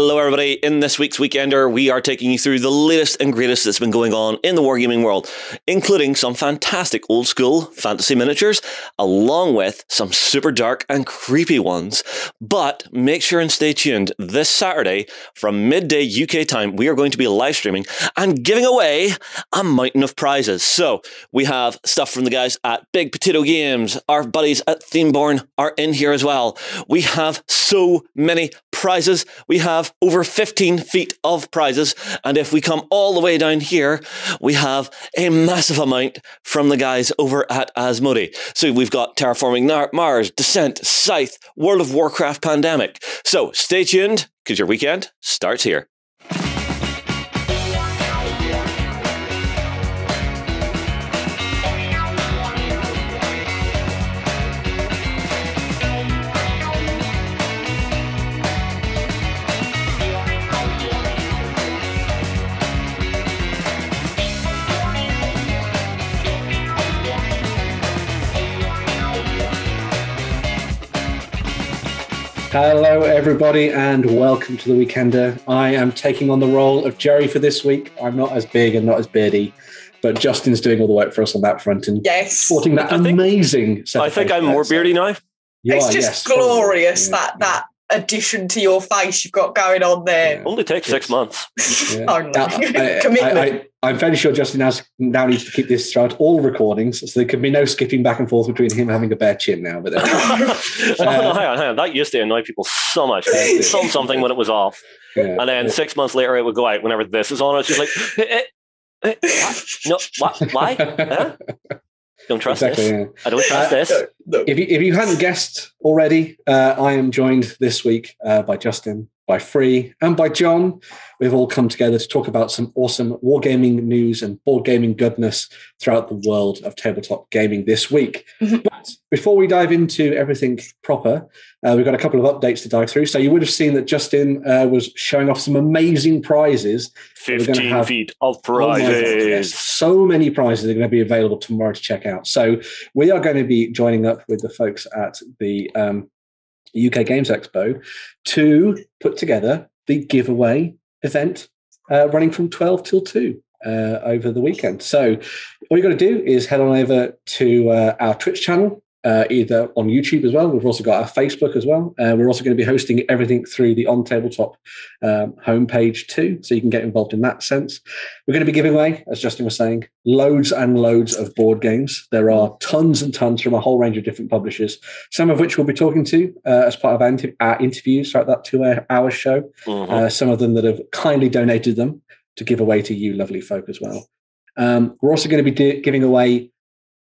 Hello, everybody. In this week's Weekender, we are taking you through the latest and greatest that's been going on in the wargaming world, including some fantastic old school fantasy miniatures, along with some super dark and creepy ones. But make sure and stay tuned. This Saturday, from midday UK time, we are going to be live streaming and giving away a mountain of prizes. So we have stuff from the guys at Big Potato Games. Our buddies at Themeborn are in here as well. We have so many prizes. We have over 15 feet of prizes. And if we come all the way down here, we have a massive amount from the guys over at Asmodee. So we've got Terraforming Mars, Descent, Scythe, World of Warcraft Pandemic. So stay tuned because your weekend starts here. Hello, everybody, and welcome to the Weekender. I am taking on the role of Jerry for this week. I'm not as big and not as beardy, but Justin's doing all the work for us on that front and yes, sporting that I amazing. set I think I'm more beardy now. You it's are, just yes. glorious Yeah, that yeah, that addition to your face you've got going on there. Only takes six months. yeah. oh, no. Now, I, Commitment. I, am fairly sure Justin has, now needs to keep this throughout all recordings, so there can be no skipping back and forth between him having a bare chin now. But there- oh, no, hang on, hang on. That used to annoy people so much. Some something when it was off. yeah. And then six months later, it would go out whenever this is on. It's just like, eh, eh, eh, no, what? Why? Huh? Don't trust Exactly, this. yeah. I don't trust Uh, this. No, no. If you, if you hadn't guessed already, uh, I am joined this week uh, by Justin, by Free, and by John. We've all come together to talk about some awesome wargaming news and board gaming goodness throughout the world of tabletop gaming this week. Mhm. But before we dive into everything proper, uh, we've got a couple of updates to dive through. So you would have seen that Justin uh, was showing off some amazing prizes 15 have- feet of Oh God, yes. prizes. So many prizes are going to be available tomorrow to check out. So we are going to be joining up with the folks at the um, UK Games Expo to put together the giveaway event uh, running from 12 till 2 uh, over the weekend. So all you've got to do is head on over to uh, our Twitch channel. Uh, either on YouTube as well. We've also got our Facebook as well. Uh, we're also going to be hosting everything through the On Tabletop um, homepage too, so you can get involved in that sense. We're going to be giving away, as Justin was saying, loads and loads of board games. There are tons and tons from a whole range of different publishers, some of which we'll be talking to uh, as part of our, inter- our interviews throughout that two hour show. Mhm. Uh, some of them that have kindly donated them to give away to you, lovely folk, as well. Um, we're also going to be di- giving away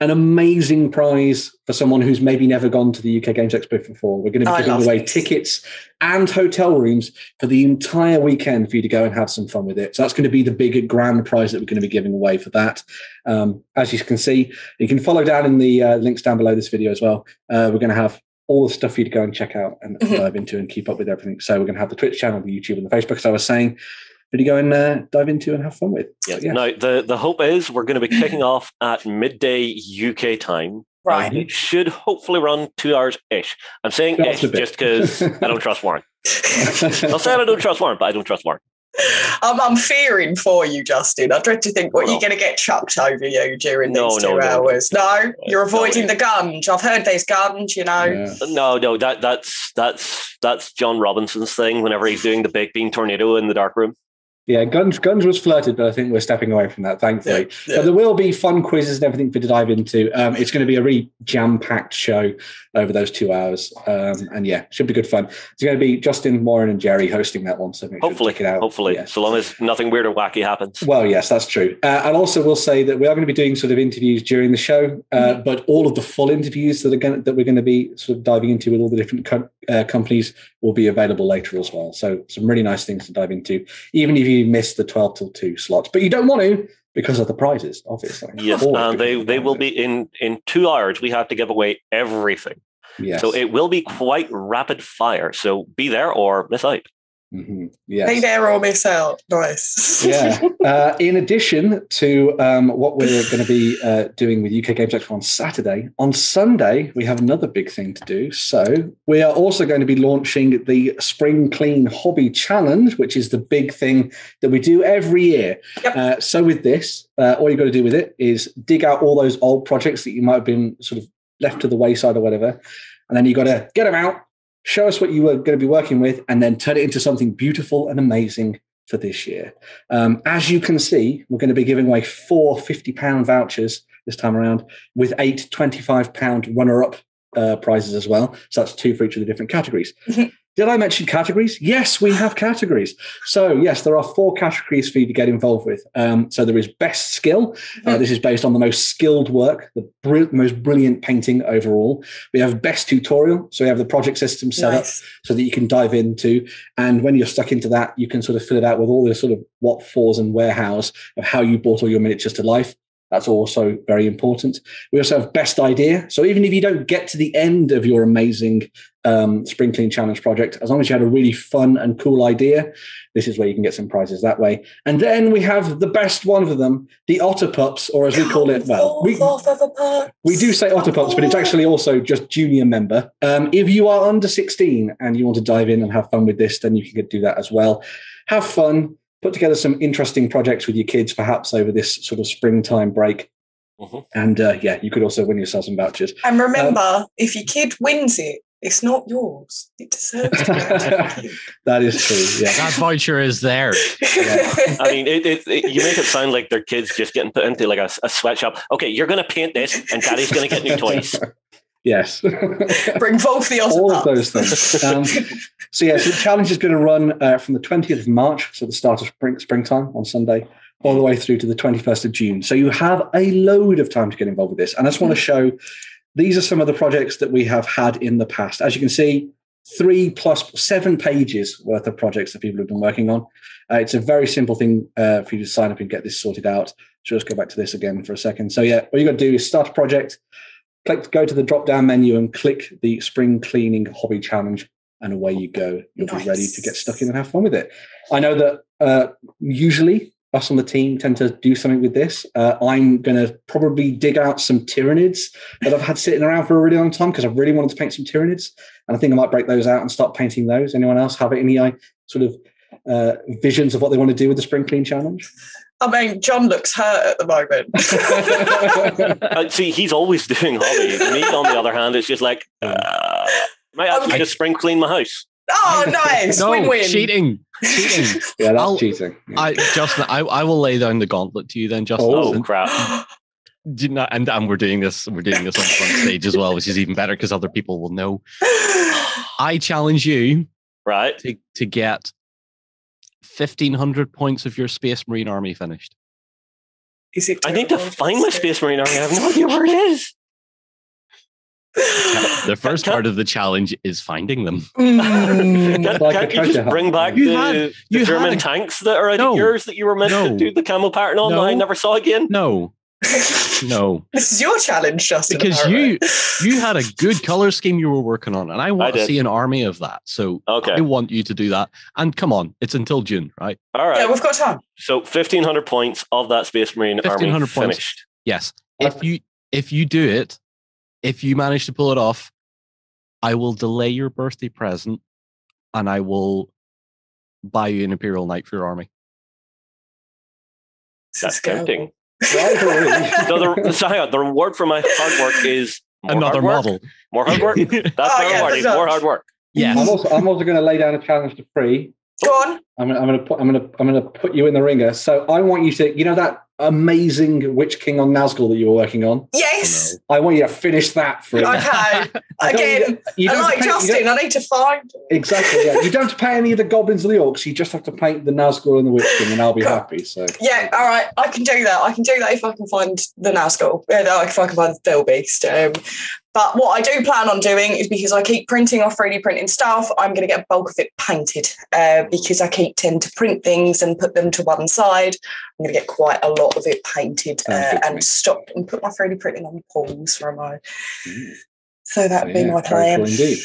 an amazing prize for someone who's maybe never gone to the UK Games Expo before. We're going to be giving away this. tickets and hotel rooms for the entire weekend for you to go and have some fun with it. So that's going to be the big grand prize that we're going to be giving away for that. Um, as you can see, you can follow down in the uh, links down below this video as well. Uh, we're going to have all the stuff for you to go and check out and Mhm. dive into and keep up with everything. So we're going to have the Twitch channel, the YouTube, and the Facebook, as I was saying, for you to go and uh, dive into and have fun with. Yeah. So, yeah. Now, the, the hope is we're going to be kicking off at midday UK time. Right. It should hopefully run two hours ish. I'm saying That's ish just because I don't trust Warren. I'll say I don't trust Warren, but I don't trust Warren. I'm, I'm fearing for you, Justin. I dread to think what No. you're going to get chucked over you during No, these no, two no. hours. No, you're avoiding no. the gunge. I've heard there's gunge, you know. Yeah. No, no, that that's that's that's John Robinson's thing. Whenever he's doing the baked bean tornado in the dark room. Yeah, guns guns was flirted, but I think we're stepping away from that, thankfully. Yeah, But there will be fun quizzes and everything for to dive into. Um, it's going to be a really jam packed show over those two hours, um, and yeah, should be good fun. It's going to be Justin, Warren, and Jerry hosting that one, so Hopefully, check it out. hopefully, Yes. so long as nothing weird or wacky happens. Well, yes, that's true. Uh, and also, we'll say that we are going to be doing sort of interviews during the show, uh, Mhm. but all of the full interviews that are going that we're going to be sort of diving into with all the different co- uh, companies will be available later as well. So some really nice things to dive into, even if you miss the twelve till two slots, but you don't want to because of the prizes, obviously. Yes, and they because of the they will be in in two hours. We have to give away everything, Yes. so it will be quite rapid fire. So be there or miss out. Mhm. Be Yes. there or miss out. Nice. yeah. Uh, in addition to um, what we're going to be uh, doing with UK Games Expo on Saturday, on Sunday we have another big thing to do. So we are also going to be launching the Spring Clean Hobby Challenge, which is the big thing that we do every year. Yep. Uh, so with this, uh, all you've got to do with it is dig out all those old projects that you might have been sort of left to the wayside or whatever, and then you've got to get them out, show us what you were going to be working with, and then turn it into something beautiful and amazing for this year. Um, as you can see, we're going to be giving away four £50 vouchers this time around with eight £25 runner up uh, prizes as well. So that's two for each of the different categories. Mhm. Did I mention categories? Yes, we have categories. So, yes, there are four categories for you to get involved with. Um, so, there is best skill. Uh, Mhm. this is based on the most skilled work, the br- most brilliant painting overall. We have best tutorial. So, we have the project system set up so that you can dive into. And when you're stuck into that, you can sort of fill it out with all the sort of what fors and warehouse of how you brought all your miniatures to life. That's also very important. We also have best idea. So even if you don't get to the end of your amazing um, Spring Clean Challenge project, as long as you had a really fun and cool idea, this is where you can get some prizes that way. And then we have the best one of them, the Otter Pups, or as we call it, well, we, Fourth of a pup. we do say Otter Pups, but it's actually also just junior member. Um, if you are under 16 and you want to dive in and have fun with this, then you can do that as well. Have fun, put together some interesting projects with your kids, perhaps over this sort of springtime break. Mhm. And uh, yeah, you could also win yourself some vouchers. And remember, if your kid wins it, it's not yours. It deserves to that is true. Yeah. That voucher is there. I mean, it, it, it- you make it sound like their kids just getting put into like a, a sweatshop. Okay, you're going to paint this, and Daddy's going to get new toys. yes. Bring both the other all of those things. Um, so yeah, so the challenge is going to run uh, from the 20th of March, so the start of spring springtime on Sunday, all the way through to the 21st of June. So you have a load of time to get involved with this. And I just want to show these are some of the projects that we have had in the past. As you can see, three plus seven pages worth of projects that people have been working on. Uh, it's a very simple thing uh, for you to sign up and get this sorted out. So let's go back to this again for a second. So yeah, what you got to do is start a project, click go to the drop down menu and click the spring cleaning hobby challenge and away you go you'll be ready to get stuck in and have fun with it i know that uh, usually us on the team tend to do something with this uh, i'm going to probably dig out some Tyranids that i've had sitting around for a really long time because i really wanted to paint some Tyranids and i think i might break those out and start painting those anyone else have any uh, sort of uh, visions of what they want to do with the spring clean challenge I mean, John looks hurt at the moment. Uh, see, he's always doing hobby. Me, on the other hand, it's just like, uh, might actually Okay. just spring clean my house. oh, nice. No, win win. cheating. Cheating. yeah that's I'll- cheating Yeah. I Justin, I, I will lay down the gauntlet to you then, Justin. Oh. Crap. Do you not- and, and we're doing this, we're doing this on front stage as well, which is even better because other people will know. I challenge you Right? to, to get fifteen hundred points of your Space Marine army finished. Is it I need to find my Space Marine army. I have no idea where it is. The first Can- part of the challenge is finding them. Mm. Can't, Like can't you just hunt. bring back You the, had- the you had German a- tanks that are out No. of yours that you were meant to do the camel pattern on that I never saw again? No, no, this is your challenge, Justin. because you you had a good color scheme you were working on, and I want to see an army of that. So Okay. I want you to do that. And come on, it's until June, right? All right. Yeah, we've got time. so 1,500 points of that Space Marine army 1,500 points. finished. Yes. If you if you do it, if you manage to pull it off, I will delay your birthday present and I will buy you an Imperial Knight for your army. That's is tempting. Rivalry. So the, so hang on, the reward for my hard work is more Another hard work? model. More hard work? That's Oh, my yeah, reward. more hard work. I'm also, I'm also going to lay down a challenge to free. Go on. I'm gonna, I'm gonna put I'm gonna I'm gonna put you in the ringer. So I want you to you know that amazing Witch King on Nazgul that you were working on. Yes. I want you to finish that for Okay. Again, you I like paint- Justin. don't- I need to find. exactly. Yeah, you don't have to pay any of the goblins or the orcs. You just have to paint the Nazgul and the Witch King, and I'll be Cool. happy. So Yeah, all right. I can do that. I can do that if I can find the Nazgul. Uh, no, if I can find the Fell Beast. Um, but what I do plan on doing is because I keep printing off 3D printing stuff, I'm going to get a bulk of it painted uh, because I keep tend to print things and put them to one side. I'm going to get quite a lot of it painted uh, to me. and stop and put my 3D printing on pause for a moment. Mm. So that would be yeah, my plan. indeed.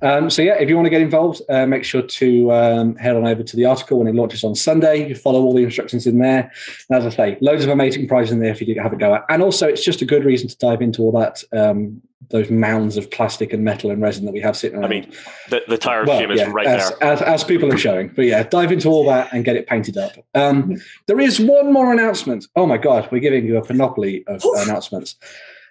Um, so yeah, if you want to get involved, uh, make sure to um, head on over to the article when it launches on Sunday. You follow all the instructions in there. And as I say, loads of amazing prizes in there if you do have a go at. And also, it's just a good reason to dive into all that um, those mounds of plastic and metal and resin that we have sitting around. I mean, the, the tire Well, shame is yeah, right as, there. As, as people are showing. But yeah, dive into all that and get it painted up. Um, there is one more announcement. Oh my God, we're giving you a panoply of announcements.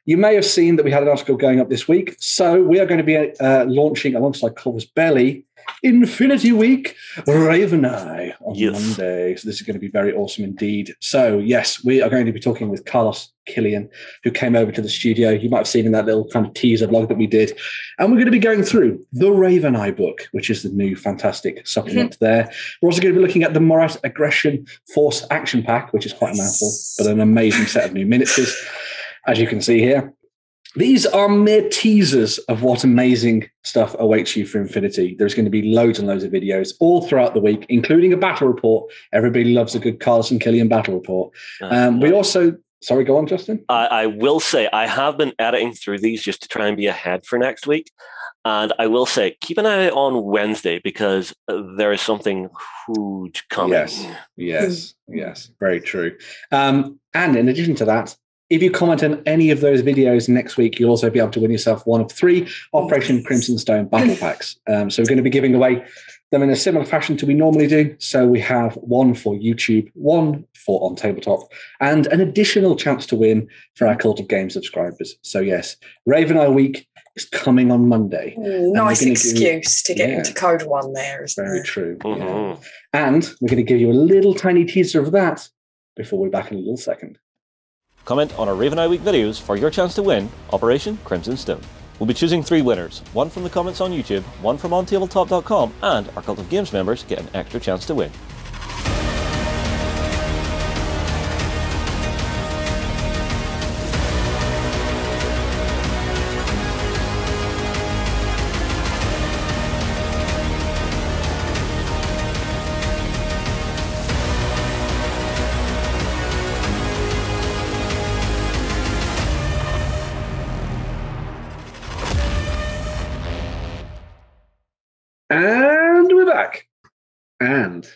You may have seen that we had an article going up this week. So we are going to be uh, launching alongside Corvus Belli Infinity Week Raveneye on Yes. Monday. So this is going to be very awesome indeed. So yes, we are going to be talking with Carlos Killian, who came over to the studio. You might have seen in that little kind of teaser blog that we did. And we're going to be going through the Raveneye book, which is the new fantastic supplement there. We're also going to be looking at the Morat Aggression Force Action Pack, which is quite a mouthful, but an amazing set of new miniatures, as you can see here. These are mere teasers of what amazing stuff awaits you for Infinity. There's going to be loads and loads of videos all throughout the week, including a battle report. Everybody loves a good Carlson Killian battle report. Um, we also, sorry, go on, Justin. I, I will say I have been editing through these just to try and be ahead for next week. And I will say, keep an eye on Wednesday because uh, there is something huge coming. Yes. Yes, yes, very true. Um, and in addition to that, if you comment on any of those videos next week, you'll also be able to win yourself one of three Operation Crimson Stone battle packs. Um, so we're going to be giving away them in a similar fashion to we normally do. So we have one for YouTube, one for on tabletop, and an additional chance to win for our Cult of Game subscribers. So yes, Raveneye Week is coming on Monday. Ooh, nice gonna give you- excuse to get Yeah. into code one there, isn't Very it? true. Yeah. Mhm. And we're going to give you a little tiny teaser of that before we're back in a little second. Comment on our Raveneye Week videos for your chance to win Operation Crimson Stone. We'll be choosing three winners one from the comments on YouTube, one from OnTabletop.com, and our Cult of Games members get an extra chance to win. And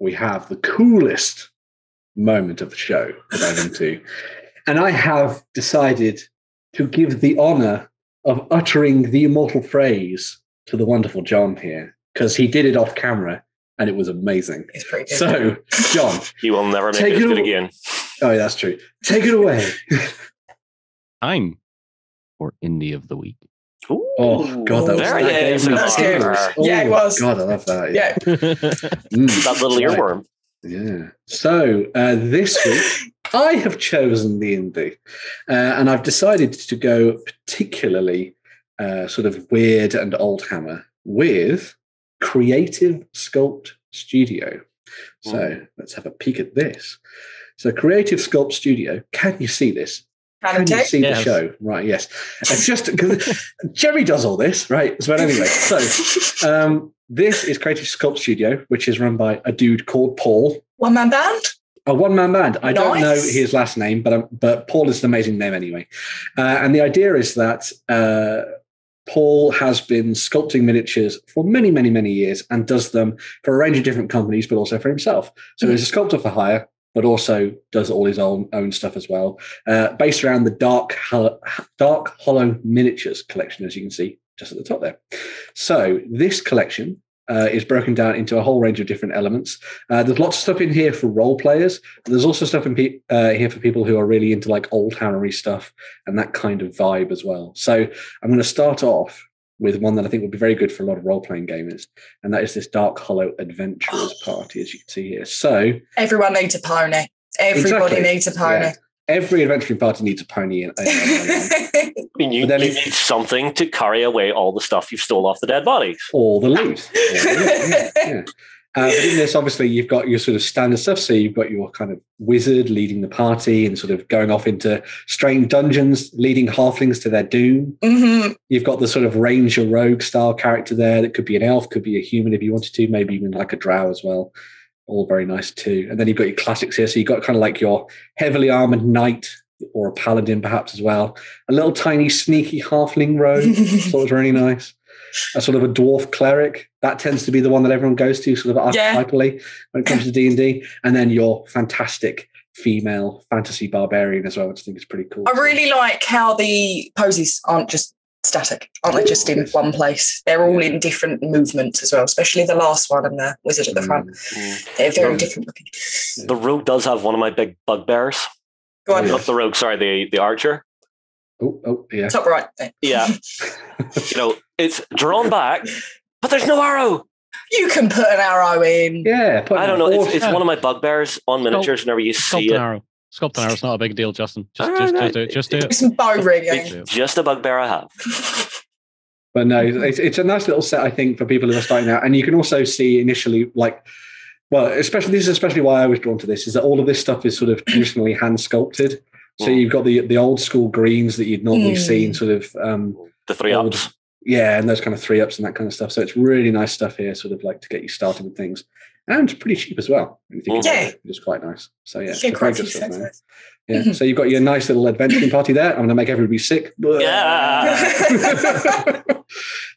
we have the coolest moment of the show to dive into. And I have decided to give the honor of uttering the immortal phrase to the wonderful John here, because he did it off camera and it was amazing. It's. So, John, He will never make it it good aw- again. oh, yeah, that's true. Take it away. Time for Indie of the Week. Oh, God, that was Very that gave me That's ASMR. good. chills. Yeah, it Oh, was. God, I love that. yeah. Mm. That little Right. earworm. Yeah. So uh, this week, I have chosen the indie, uh, and I've decided to go particularly uh, sort of weird and old hammer with Creative Sculpt Studio. So let's have a peek at this. So Creative Sculpt Studio. Can you see this? Can Can you take. see the show? Right. Yes. It's just because Jerry does all this, right? So anyway, so um, this is Creative Sculpt Studio, which is run by a dude called Paul. One man band. A one man band. I don't know his last name, but um, but Paul is an amazing name anyway. Uh, and the idea is that uh, Paul has been sculpting miniatures for many, many, many years and does them for a range of different companies, but also for himself. So he's a sculptor for hire, but also does all his own own stuff as well. Uh, based around the Dark Hollow, Dark Hollow Miniatures collection, as you can see just at the top there. So this collection uh, is broken down into a whole range of different elements. Uh, there's lots of stuff in here for role players. There's also stuff in pe- uh, here for people who are really into like old hammery stuff and that kind of vibe as well. So I'm going to start off with one that I think would be very good for a lot of role playing gamers, and that is this Dark Hollow Adventurers Party, as you can see here. So Everyone needs a pony. Everybody Exactly. needs a pony. Yeah. every adventuring party needs a pony. In, I mean, you, then you need something to carry away all the stuff you've stole off the dead bodies. all the loot. All the loot, yeah, yeah. Uh, but in this, obviously, you've got your sort of standard stuff. So you've got your kind of wizard leading the party and sort of going off into strange dungeons, leading halflings to their doom. Mhm. You've got the sort of ranger rogue style character there that could be an elf, could be a human if you wanted to, maybe even like a drow as well. All very nice too. And then you've got your classics here. So you've got kind of like your heavily armored knight or a paladin perhaps as well. A little tiny sneaky halfling rogue. so it was really nice. A sort of a dwarf cleric. That tends to be the one that everyone goes to, sort of Yeah. archetypally when it comes to D and D. And then your fantastic female fantasy barbarian as well, which I think is pretty cool. I really like how the poses aren't just static, aren't they just in Yes. one place? They're all in different movements as well, especially the last one and the wizard at the front. Mm. They're very Um, different looking. The rogue does have one of my big bugbears. Go on, Not the rogue, sorry, the the archer. Oh, oh, yeah. top right. Yeah, you know, it's drawn back, but there's no arrow. You can put an arrow in. Yeah, put I don't know. It's, it's one of my bugbears on miniatures. Whenever you Sculpt see an it, arrow. Sculpt an arrow. It's not a big deal, Justin. Just, All just, right, just do it. Just do Do it. some bow rigging. just a bugbear I have. But no, it's, it's a nice little set, I think, for people who are starting out. And you can also see initially, like, well, especially this is especially why I was drawn to this, is that all of this stuff is sort of traditionally hand sculpted. So Mm. you've got the the old school greens that you'd normally Mm. see in sort of um, The three Old- ups. yeah, and those kind of three ups and that kind of stuff. So it's really nice stuff here, sort of like to get you started with things. And it's pretty cheap as well. when you think about Yeah. it, It's quite nice. So yeah, Yeah, it's quite good stuff, man. sets. Yeah. Mhm. So you've got your nice little adventuring party there. I'm going to make everybody sick. Yeah. uh,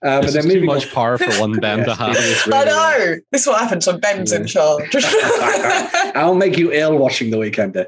but This then is too moving on- much power for one Ben to Yes, have. it is I know. This is what happens when Ben's in charge. I'll make you ill watching the weekender.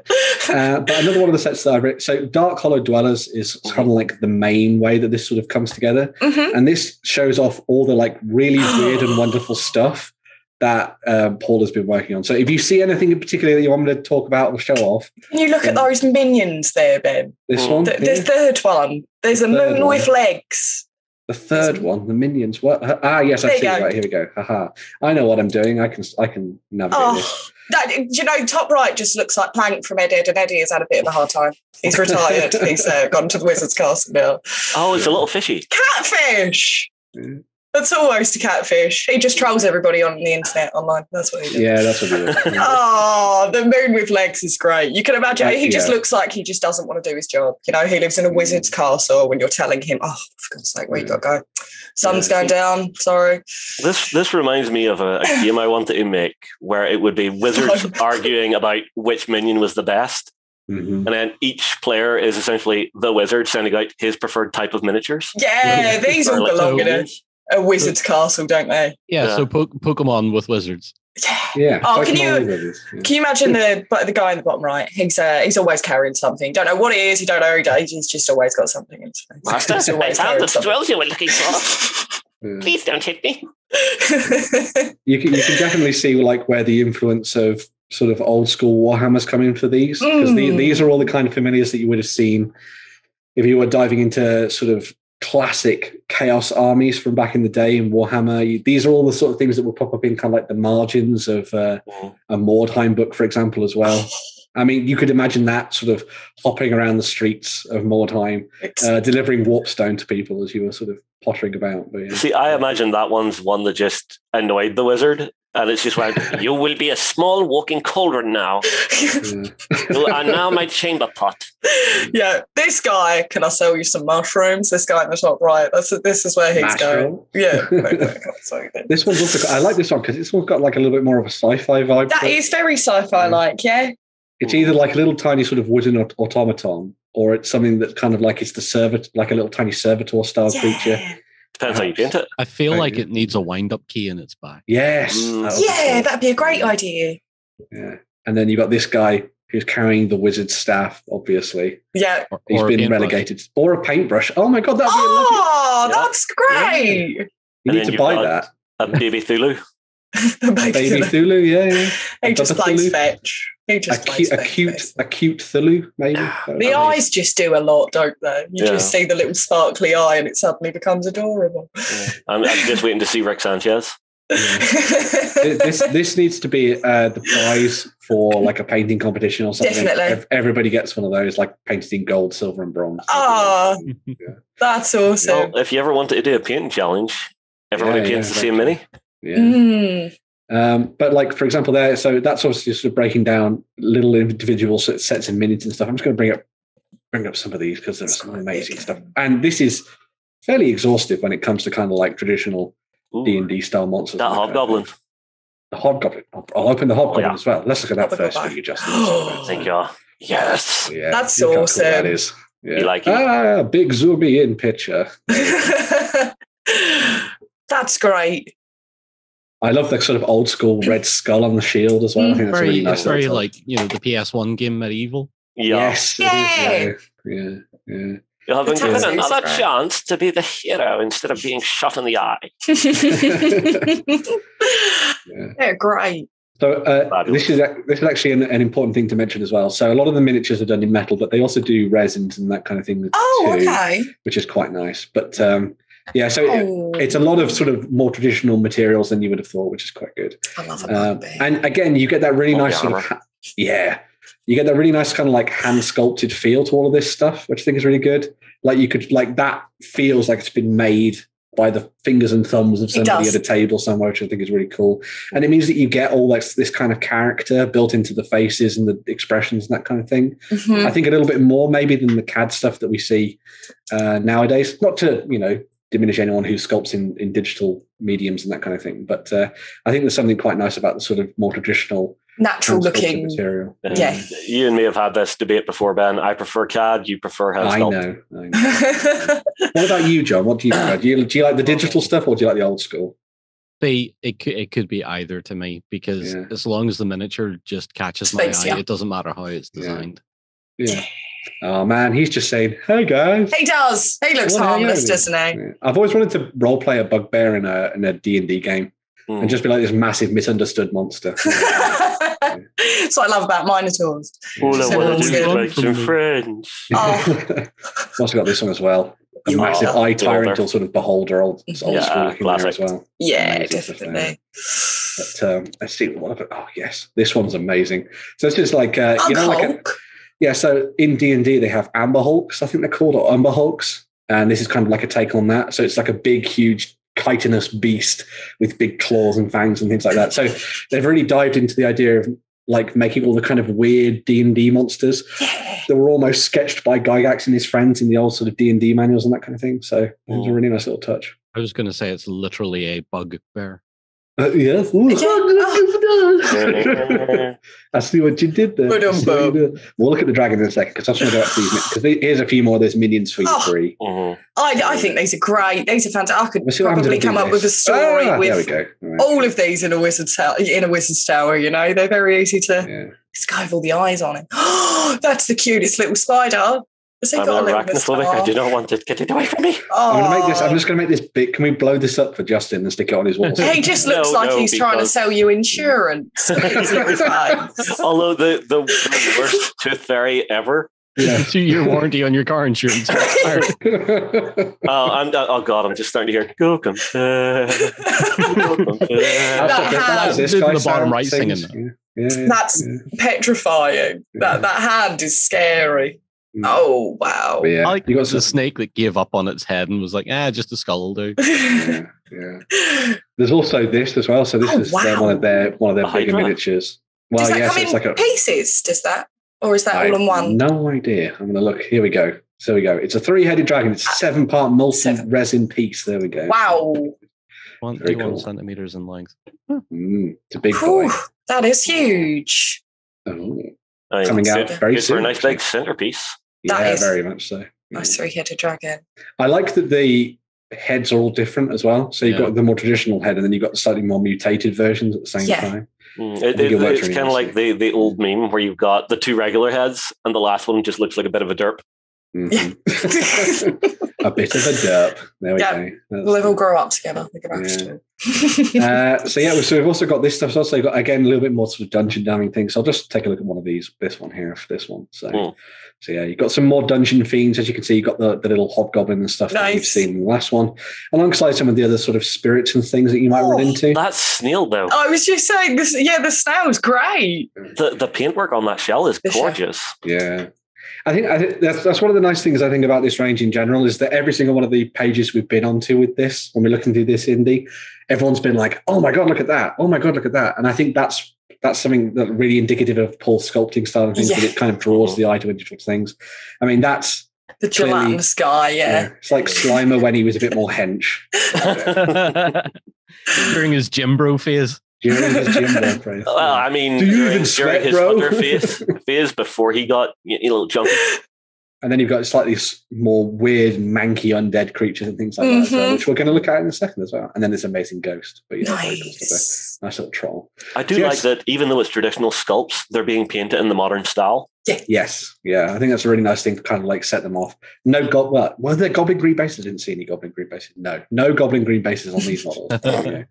Uh, but another one of the sets that I've written. So Dark Hollow Dwellers is kind of like the main way that this sort of comes together. Mhm. And this shows off all the like really weird and wonderful stuff that um, Paul has been working on. So if you see anything in particular that you want me to talk about or show off, Can you look at those minions there, Ben? this Mm. one, The, here, the third one. There's a The third moon one. with legs. the third one, the minions. What? Ah, yes, I There you see. go. Right here we go. Haha. I know what I'm doing. I can I can navigate this. Oh, that, you know, top right just looks like Plank from Ed, Edd, and Eddy has had a bit of a hard time. He's retired. He's uh, gone to the Wizard's Castle now. Oh, it's a little fishy. Catfish! Yeah. That's almost a catfish. He just trolls everybody on the internet online. That's what he does. Yeah, that's what he does. Oh, the moon with legs is great. You can imagine Uh, he just yeah. looks like he just doesn't want to do his job. You know, he lives in a wizard's castle when you're telling him, oh, for God's sake, where you gotta go? Sun's Yeah. going down. Sorry. This this reminds me of a, a game I wanted to make where it would be wizards arguing about which minion was the best, Mhm. and then each player is essentially the wizard sending out his preferred type of miniatures. Yeah, these all Or like belong in a, tokens. A wizard's castle, don't they? Yeah, Yeah. so po- Pokemon with wizards. Yeah. Yeah. Oh, can you- Wizards, yeah. Can you imagine the the guy in the bottom right? He's uh, he's always carrying something. Don't know what it is. You don't know. who he- He's just always got something in his face. Master, I always found the carrying something. thrills you were looking for. Yeah. Please don't hit me. you can you can definitely see like where the influence of sort of old school Warhammer's coming for these because the, Mm. these are all the kind of familiars that you would have seen if you were diving into sort of classic chaos armies from back in the day in Warhammer. These are all the sort of things that will pop up in kind of like the margins of uh, a Mordheim book, for example, as well. I mean, you could imagine that sort of hopping around the streets of Mordheim, uh, delivering warpstone to people as you were sort of pottering about. But, yeah. See, I imagine that one's one that just annoyed the wizard, and it's just went, "You will be a small walking cauldron now, Yeah. You are now my chamber pot." yeah, this guy. Can I sell you some mushrooms? This guy in the top right. That's this is where he's going. Yeah, wait, wait, God, sorry. This one's also. I like this one because this one's got like a little bit more of a sci-fi vibe. that to it. is very sci-fi like. Yeah, It's either like a little tiny sort of wooden automaton, or it's something that kind of like it's the servitor, like a little tiny servitor style creature. Yeah, Depends how you paint it. I feel Right, like yeah. it needs a wind-up key in its back. Yes, Mm. that yeah. cool. That'd be a great idea. Yeah, and then you've got this guy who's carrying the wizard's staff. Obviously, Yeah. Or, he's or been paintbrush. relegated, or a paintbrush. Oh my god, that'd be a lovely. Oh, Yeah. that's great. You And need to buy that, A baby Cthulhu. The baby baby Cthulhu. Cthulhu. Yeah, yeah. He just Baba plays Cthulhu. fetch. He A just plays cute, a fetch, cute, basically. cute Cthulhu, maybe. That would The eyes just do a lot, don't they? You just see the little sparkly eye and it suddenly becomes adorable. I'm, I'm just waiting to see Rick Sanchez. this this needs to be uh, the prize for like a painting competition or something. Definitely. Ev- Everybody gets one of those, like painted in gold, silver, and bronze. Ah, That's awesome. Well, if you ever wanted to do a painting challenge, everybody Yeah, paints yeah, the same mini. Yeah. Mm. Um, but like for example, there. So that's obviously sort of breaking down little individual sort of sets and minutes and stuff. I'm just going to bring up bring up some of these because there's some amazing stuff. And this is fairly exhaustive when it comes to kind of like traditional D and D style monsters. that like hobgoblin. The hobgoblin. I'll, I'll open the hobgoblin yeah. as well. Let's look at that first for you, Justin. Thank you. Yes. Yeah, That's look how cool awesome. that is. Yeah. You like it? ah, big zoomy in picture. That's great. I love the sort of old school red skull on the shield as well. I think that's very, really nice. it's very little like you know the PS1 game MediEvil. Yeah. Yes. it is, Yeah. yeah. Yeah. Yeah. You have been given another right. chance to be the hero instead of being shot in the eye. Yeah. They're great. So uh, this is this is actually an, an important thing to mention as well. So a lot of the miniatures are done in metal, but they also do resins and that kind of thing Oh, too, okay. which is quite nice. But um, yeah, so it- Oh, it's a lot of sort of more traditional materials than you would have thought, which is quite good. I love a Um, and again, you get that really Oh, nice sort of ha- yeah, you get that really nice kind of like hand sculpted feel to all of this stuff, which I think is really good. Like you could like that feels like it's been made by the fingers and thumbs of somebody at a table somewhere, which I think is really cool. And it means that you get all this this kind of character built into the faces and the expressions and that kind of thing. Mhm. I think a little bit more maybe than the CAD stuff that we see uh, nowadays. Not to you know diminish anyone who sculpts in, in digital mediums and that kind of thing, but uh, I think there's something quite nice about the sort of more traditional natural looking material. Yeah. You and me have had this debate before, Ben. I prefer CAD. You prefer hand I know. I know. what about you, John? What do you prefer? Do you do you like the digital stuff or do you like the old school? They it could it could be either to me because Yeah. as long as the miniature just catches my eye, yeah. it doesn't matter how it's Yeah. designed. Yeah. Oh man, he's just saying, "Hey guys." he does. He looks Well, harmless, doesn't he? Yeah. I've always wanted to role play a bugbear in a in a D and D game Mm. and just be like this massive misunderstood monster. That's what I love about Minotaurs. All I Just want everyone's to do is make some From friends. Oh. I've also got this one as well. A You massive are. eye tyrant or sort of beholder, old, old Yeah, school looking there as well. Yeah, Amazing stuff there. definitely. But um, let's see what of it. Oh yes, this one's amazing. So it's just like uh, you Ugg know, like a, Hulk. Yeah. So in D and D they have Amber Hulks, I think they're called, or Umber Hulks, and this is kind of like a take on that. So it's like a big, huge chitinous beast with big claws and fangs and things like that. So they've really dived into the idea of like making all the kind of weird D and D monsters that were almost sketched by Gygax and his friends in the old sort of D and D manuals and that kind of thing. So it was a Mm. really nice little touch. I was going to say it's literally a bugbear. Uh, yes. I see what you did there. I see you did. We'll look at the dragon in a second because I just want to go back to these because here's a few more of those minions for you Oh. free. Mhm. I, I think these are great. These are fantastic. I could Let's see what happens probably if I come up this. with a story Ah, with. All right. all of these in a wizard's tower. In a wizard's tower, you know, they're very easy to. Yeah. This guy with all the eyes on him. That's the cutest little spider. Has he I'm got a little arachnophobic. I do not want it. Get it away from me. I'm gonna make this. I'm Oh. just gonna make this big. Can we blow this up for Justin and stick it on his wall? He just looks No, like no, he's trying to sell you insurance. His little face. Although the, the, the worst tooth fairy ever. Yeah. Two year warranty on your car insurance. Oh, I'm, oh God, I'm just starting to hear GoCompare. Go. That's That what- that's hand. this Did the bottom right singing sings. that. Yeah. Yeah, That's- Petrifying. That that hand is scary. Mm. Oh wow. But yeah, I like you got the some. snake that gave up on its head and was like, ah, just a skull will do. Yeah, yeah. There's also this as well. So this Oh, is uh, wow. one of their one of their bigger miniatures. Well, Does that yes, come it's in like a pieces? Does that, or is that I all in one? No idea. I'm going to look. Here we go. So we go. It's a three-headed dragon. It's a seven-part Seven. multi-resin piece. There we go. Wow. One, Very 21 cool. centimeters in length. Mm, it's a big boy. That is huge. Oh, I mean, Coming out good- very good for a soon, nice actually. big centerpiece. Yeah, is- very much so. Nice three-headed dragon. I like that the heads are all different as well. So you've Yeah. got the more traditional head, and then you've got the slightly more mutated versions at the same Yeah. time. Mm, It, it- it it's really kind of like the, the old meme where you've got the two regular heads and the last one just looks like a bit of a derp. Mhm. a bit of a derp. There we Yeah. go. That's Well, they've all grow up together. Yeah. uh, so yeah, so we've also got this stuff. So also got again a little bit more sort of dungeon diving things. So I'll just take a look at one of these. This one here, for this one. So, Hmm. so yeah, you've got some more dungeon fiends. As you can see, you've got the, the little hobgoblin and stuff that you've seen in the last one, alongside some of the other sort of spirits and things that you might run Oh, into. That's snail though. I was just saying this. Yeah, the snail's great. The the paintwork on that shell is The shell. gorgeous. Yeah. I think, I think that's that's one of the nice things I think about this range in general is that every single one of the pages we've been onto with this, when we're looking through this indie, everyone's been like, "Oh my god, look at that! Oh my god, look at that!" And I think that's that's something that really indicative of Paul's sculpting style and things that it kind of draws the eye to individual things. I mean, that's The Clearly- gelatinous guy. Yeah. it's like Slimer when he was a bit more hench During his gym bro phase. During his gym work. right? Well, I mean, Do you during, even during sweat, his bro? hunter phase, phase before he got you know, little junky. And then you've got slightly s- more weird, manky, undead creatures and things like that, as well, Mhm. which we're going to look at in a second as well. And then this amazing ghost, but yeah, very cool. Nice. nice little troll. I do Yes. like that even though it's traditional sculpts, they're being painted in the modern style. Yeah. Yes, yeah, I think that's a really nice thing to kind of like set them off. No gob, well, were there goblin green bases? I didn't see any goblin green bases. No, no goblin green bases on these models. There we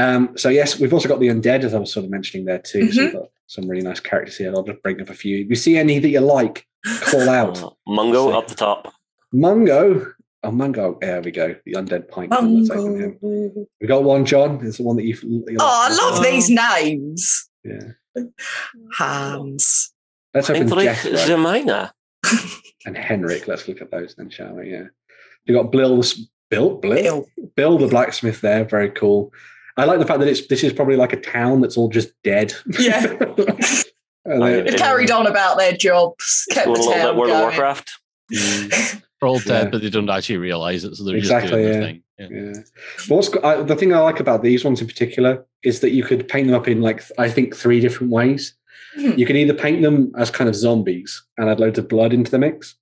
um, so yes, we've also got the undead, as I was sort of mentioning there too. So we've got some really nice characters here. I'll just bring up a few. If you see any that you like, call out. Uh, Mungo So- up the top. Mungo. Oh, Mungo. There we go. The undead pint. Let's open him. Mungo. We got one, John. It's the one that you. you Oh, I love Oh. these names. Yeah. Hans. Let's open Heinrich Jethro and Henrik. Let's look at those then, shall we? Yeah. We got Bill. the- Bill. Bill. Bill. Bill the blacksmith. There. Very cool. I like the fact that it's this is probably like a town that's all just dead. Yeah. And they- They carried on about their jobs, kept the a town bit World of going. Warcraft. They're all dead, Yeah. but they don't actually realize it, so they're Exactly, just doing yeah. their thing. Yeah. Yeah. What's I, the thing I like about these ones in particular is that you could paint them up in like I think three different ways. Hmm. You could either paint them as kind of zombies and add loads of blood into the mix,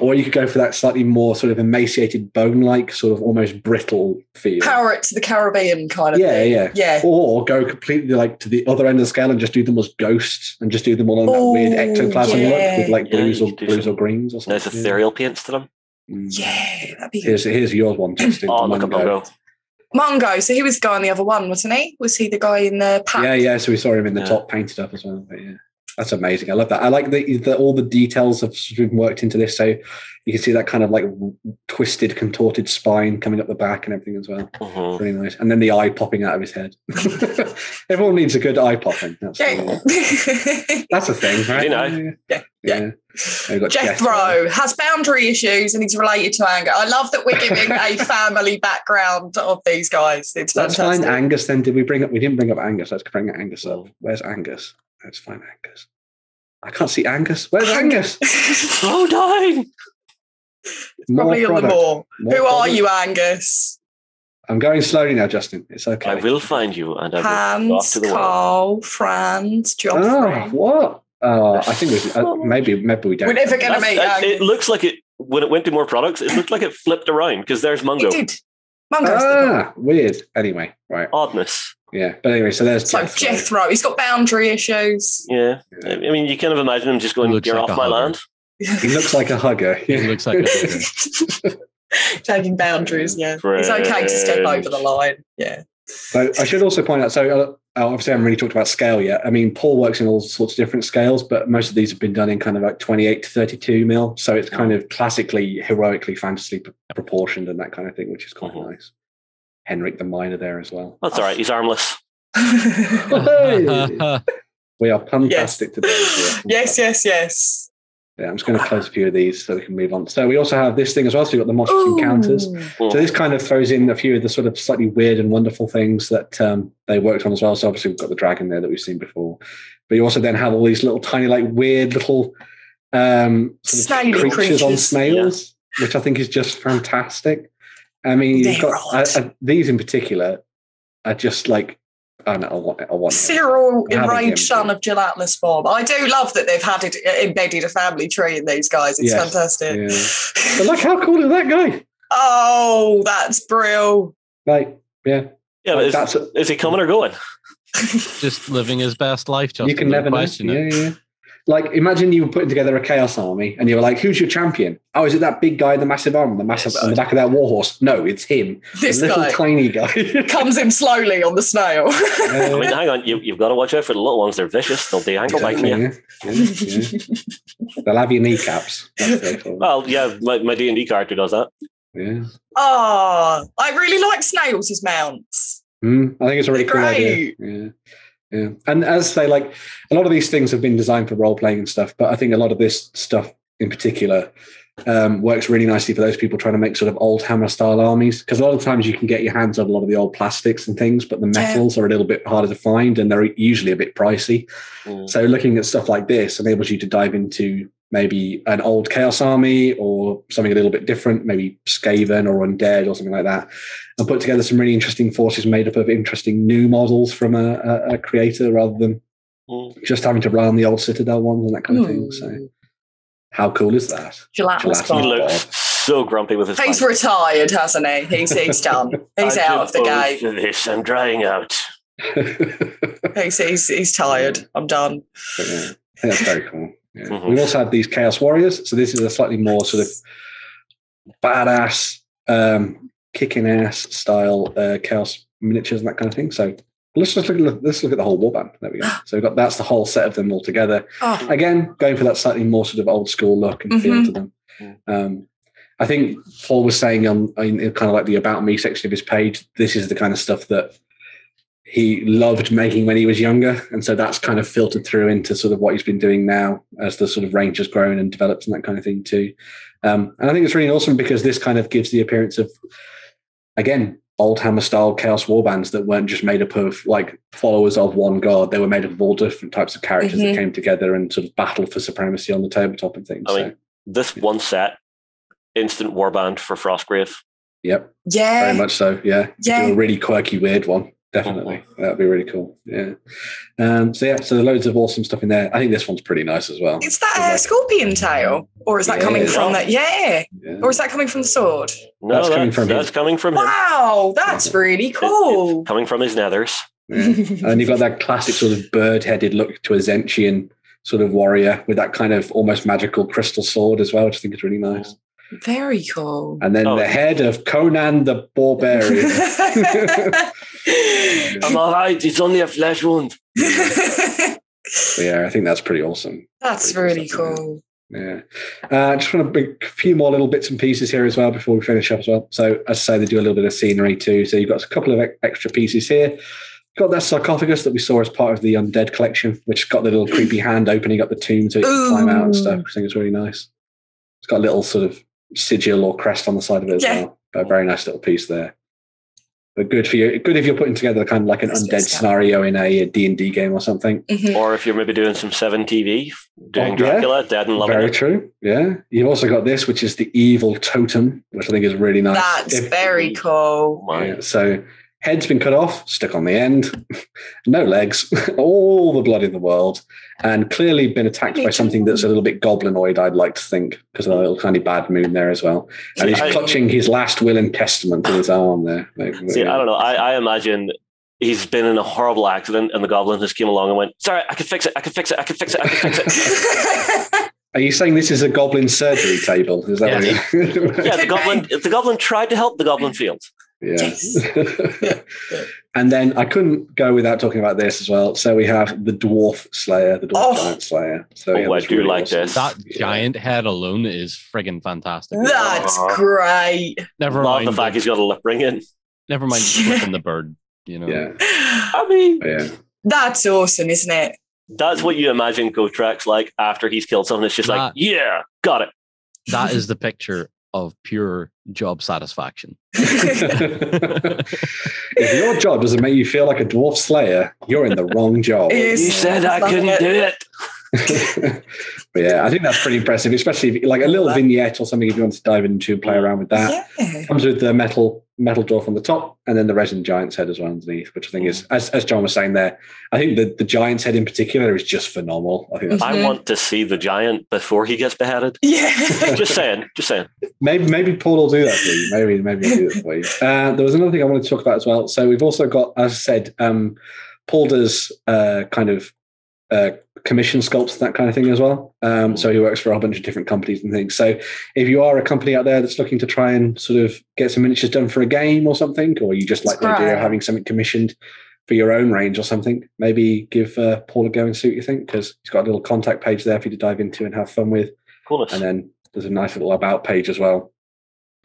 or you could go for that slightly more sort of emaciated, bone-like, sort of almost brittle feel. Power it to the Caribbean kind of Yeah, thing. yeah. Yeah. Or go completely like to the other end of the scale and just do them as ghosts and just do them all on that weird ectoplasm look with like Yeah, blues you or blues some or greens or something. There's ethereal paints to them. Mm. Yeah, that'd be Here's here's yours one, Justin. Oh, look at Mungo. Mungo. Mungo. So he was the guy on the other one, wasn't he? Was he the guy in the pack? Yeah, yeah. So we saw him in the Yeah. top painted up as well. But yeah, that's amazing. I love that. I like the, the all the details have sort of been worked into this. So you can see that kind of like twisted, contorted spine coming up the back and everything as well. Mhm. Really nice. And then the eye popping out of his head. Everyone needs a good eye popping. That's Yeah. that's a thing, right? You know. Yeah, Yeah. yeah. We've Jethro has boundary issues and he's related to anger. I love that we're giving a family background of these guys. It's That's fantastic. fine. Angus. Then did we bring up? We didn't bring up Angus. Let's bring Angus up. Where's Angus? Let's find Angus. I can't see Angus. Where's Angus? Slow down. More Probably on the product. more. More Who are you, Angus? I'm going slowly now, Justin. It's okay. I will find you and I will go off Hans, to the world. Carl, Franz, Oh, what? Oh, I think we uh, maybe maybe we don't. We're never gonna That's- meet uh, It looks like it when it went to more products. It looked like it flipped around because there's He Mungo. did. Mungo's the. Ah, weird. Anyway, right. Oddness. Yeah, but anyway, so there's So Jethro. Jethro, he's got boundary issues. Yeah. I I mean, you kind of imagine him just going, Looks "You're like off my hugger. land." He looks like a hugger. He looks like a hugger. Taking boundaries, yeah. It's okay to step over the line. Yeah. So I should also point out. So uh, obviously, I haven't really talked about scale yet. I mean, Paul works in all sorts of different scales, but most of these have been done in kind of like 28 to 32 mil. So it's kind of classically, heroically, fantasy proportioned and that kind of thing, which is quite Mhm. nice. Henrik the Miner there as well. That's all right. He's armless. We are puntastic today. We yes, yes, yes. Yeah, I'm just going to close a few of these so we can move on. So we also have this thing as well. So we've got the monstrous encounters. Ooh. Mm. So this kind of throws in a few of the sort of slightly weird and wonderful things that um, they worked on as well. So obviously we've got the dragon there that we've seen before, but you also then have all these little tiny, like weird little um, sort of Snaily creatures, on creatures. snails, which I think is just fantastic. I mean, you've got. I, I, these in particular are just like I know. I want it. I want. Cyril, I'm having him. enraged son of Gelatinous Bob. I do love that they've had it uh, embedded a family tree in these guys. It's Yes. fantastic. Yeah. But look how cool is that guy? oh, that's brilliant. Like, yeah, Yeah, but like, is, that's is he coming or going? Just living his best life. Just you can never know. it. Yeah, yeah. Like, imagine you were putting together a chaos army, and you were like, "Who's your champion? Oh, is it that big guy, in the massive arm, the massive on the back of that warhorse? No, it's him, This the little guy tiny guy." comes in slowly on the snail. I mean, hang on. You, you've got to watch out for the little ones. They're vicious. They'll be ankle biting you. yeah, yeah, yeah. They'll have your kneecaps. Cool. Well, yeah, my, my D&D character does that. Yeah, oh, I really like snails as mounts. Mm, I think it's a really They're cool idea. Yeah. Yeah. And as they like, a lot of these things have been designed for role playing and stuff, but I think a lot of this stuff in particular um, works really nicely for those people trying to make sort of old hammer style armies. Because a lot of times you can get your hands on a lot of the old plastics and things, but the Yeah. metals are a little bit harder to find and they're usually a bit pricey. Mm. So looking at stuff like this enables you to dive into maybe an old chaos army or something a little bit different, maybe Skaven or Undead or something like that, and put together some really interesting forces made up of interesting new models from a, a, a creator rather than Mm. just having to rely on the old Citadel ones and that kind of thing. So How cool is that? Gelatinous Gelatinous He looks so grumpy with his. He's bike. retired, hasn't he? He's he's done. He's out of the game. old for This I'm drying out. He's, he's he's tired. I'm done. Yeah, that's very cool. Yeah. Mhm. We've also had these Chaos Warriors. So this is a slightly more sort of badass, um, kicking ass style uh, Chaos miniatures and that kind of thing. So let's just look at let's look at the whole warband. There we go. So we've got that's the whole set of them all together. Oh, Again, going for that slightly more sort of old school look and feel Mhm. to them. Mm. Um, I think Paul was saying on in kind of like the about me section of his page, this is the kind of stuff that he loved making when he was younger, and so that's kind of filtered through into sort of what he's been doing now as the sort of range has grown and developed and that kind of thing too. Um, and I think it's really awesome because this kind of gives the appearance of again old hammer style chaos warbands that weren't just made up of like followers of one god; they were made up of all different types of characters Mhm. that came together and sort of battled for supremacy on the tabletop and things. I so, mean, This one set, instant warband for Frostgrave. yep. yeah. Very much so. Yeah. Yeah. A really quirky, weird one. Definitely. That'd be really cool. Yeah. Um, so yeah, so there loads of awesome stuff in there. I think this one's pretty nice as well. Is that a scorpion tail, or is that Yeah. coming from that? Yeah, Yeah. or is that coming from the sword? No, That's that's, coming from him. that's coming from him. Wow, that's really It- it's cool. coming from his nethers. Yeah. and you've got that classic sort of bird-headed look to a Zentian sort of warrior with that kind of almost magical crystal sword as well, which I think is really nice. Very cool. And then Oh. the head of Conan the Barbarian. I'm all right. It's only a flesh wound. Yeah, I think that's pretty awesome. That's really cool. Yeah. Uh, just want to bring a few more little bits and pieces here as well before we finish up as well. So, as I say, they do a little bit of scenery too. So, you've got a couple of e- extra pieces here. Got that sarcophagus that we saw as part of the Undead collection, which got the little creepy hand opening up the tomb so you can climb out and stuff. I think it's really nice. It's got a little sort of sigil or crest on the side of it as Yeah. well. A very nice little piece there. But good for you. Good if you're putting together kind of like an Yes, undead scenario in a D and D game or something. Mhm. Or if you're maybe doing some 7 TV, doing Oh, yeah. Dracula, dead and loving Very it. true. Yeah. You've also got this, which is the evil totem, which I think is really nice. That's If- very cool. Yeah, so head's been cut off, stuck on the end, no legs, all the blood in the world, and clearly been attacked by something that's a little bit goblinoid, I'd like to think, because of a little tiny bad moon there as well. And he's I- clutching his last will and testament in his arm there. Like, See, I don't know. I, I imagine he's been in a horrible accident and the goblin just came along and went, Sorry, I can fix it. I can fix it. I can fix it. I can fix it. Are you saying this is a goblin surgery table? Is that Yeah. what you yeah, the goblin, the goblin tried to help the goblin field. Yeah. Yes. and then I couldn't go without talking about this as well. So we have the dwarf slayer, the dwarf Oh. giant slayer. So Oh, yeah, I that's do like this. That giant head alone is friggin' fantastic. That's Uh-huh. great. Never Love mind. the fact he's got a lip ring in. never mind flipping the bird. You know. Yeah, I mean, yeah. That's awesome, isn't it? that's what you imagine Gotrek's like after he's killed someone. It's just like, yeah, got it. That is the picture of pure job satisfaction. if your job doesn't make you feel like a dwarf slayer, you're in the wrong job. You said I couldn't it. do it. but yeah, I think that's pretty impressive, especially if, like a little vignette or something if you want to dive into and play around with that. Yeah. Comes with the metal metal dwarf on the top and then the resin giant's head as well underneath, which I think is, as, as John was saying there, I think the, the giant's head in particular is just phenomenal. I think that's, I want to see the giant before he gets beheaded. Yeah. Just saying, just saying. maybe maybe Paul will do that for you. Maybe maybe he'll do that for you. Uh, there was another thing I wanted to talk about as well. So we've also got, as I said, um, Paul does uh, kind of uh, commission sculpts that kind of thing as well. Um, so he works for a whole bunch of different companies and things. So if you are a company out there that's looking to try and sort of get some miniatures done for a game or something, or you just like the idea of having something commissioned for your own range or something, maybe give uh, Paul a go and see what you think because he's got a little contact page there for you to dive into and have fun with. Coolness. And then there's a nice little about page as well,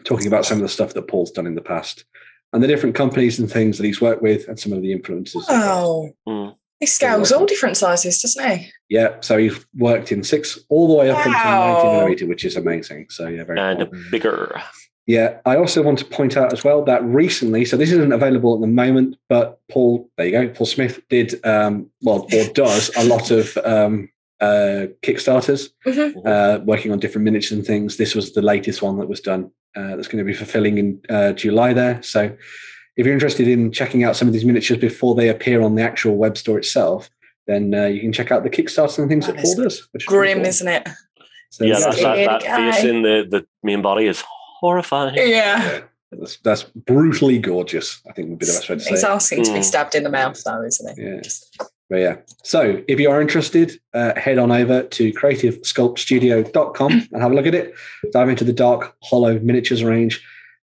talking about some of the stuff that Paul's done in the past and the different companies and things that he's worked with and some of the influences. Wow. Mm. He scales all different sizes, doesn't he? Yeah, so he's worked in six all the way up until Wow. 90 millimeter, which is amazing. So yeah, very And cool. bigger. Yeah, I also want to point out as well that recently, so this isn't available at the moment, but Paul, there you go, Paul Smith did, um, well, or does a lot of um, uh, Kickstarters, Mhm. uh, working on different miniatures and things. This was the latest one that was done. Uh, that's going to be fulfilling in uh, July there. So if you're interested in checking out some of these miniatures before they appear on the actual web store itself, then uh, you can check out the Kickstarters and things that, That Paul is does. Which is Grim, cool. isn't it? So yeah, we go. that's, that, that face in the, the main body is horrifying. Yeah. Yeah, that's, that's brutally gorgeous. I think would be the best way to say He's it. asking to be Mm. stabbed in the mouth, though, isn't he? Yeah. Just- But yeah. So if you are interested, uh, head on over to creativesculptstudio.com and have a look at it. Dive into the dark, hollow miniatures range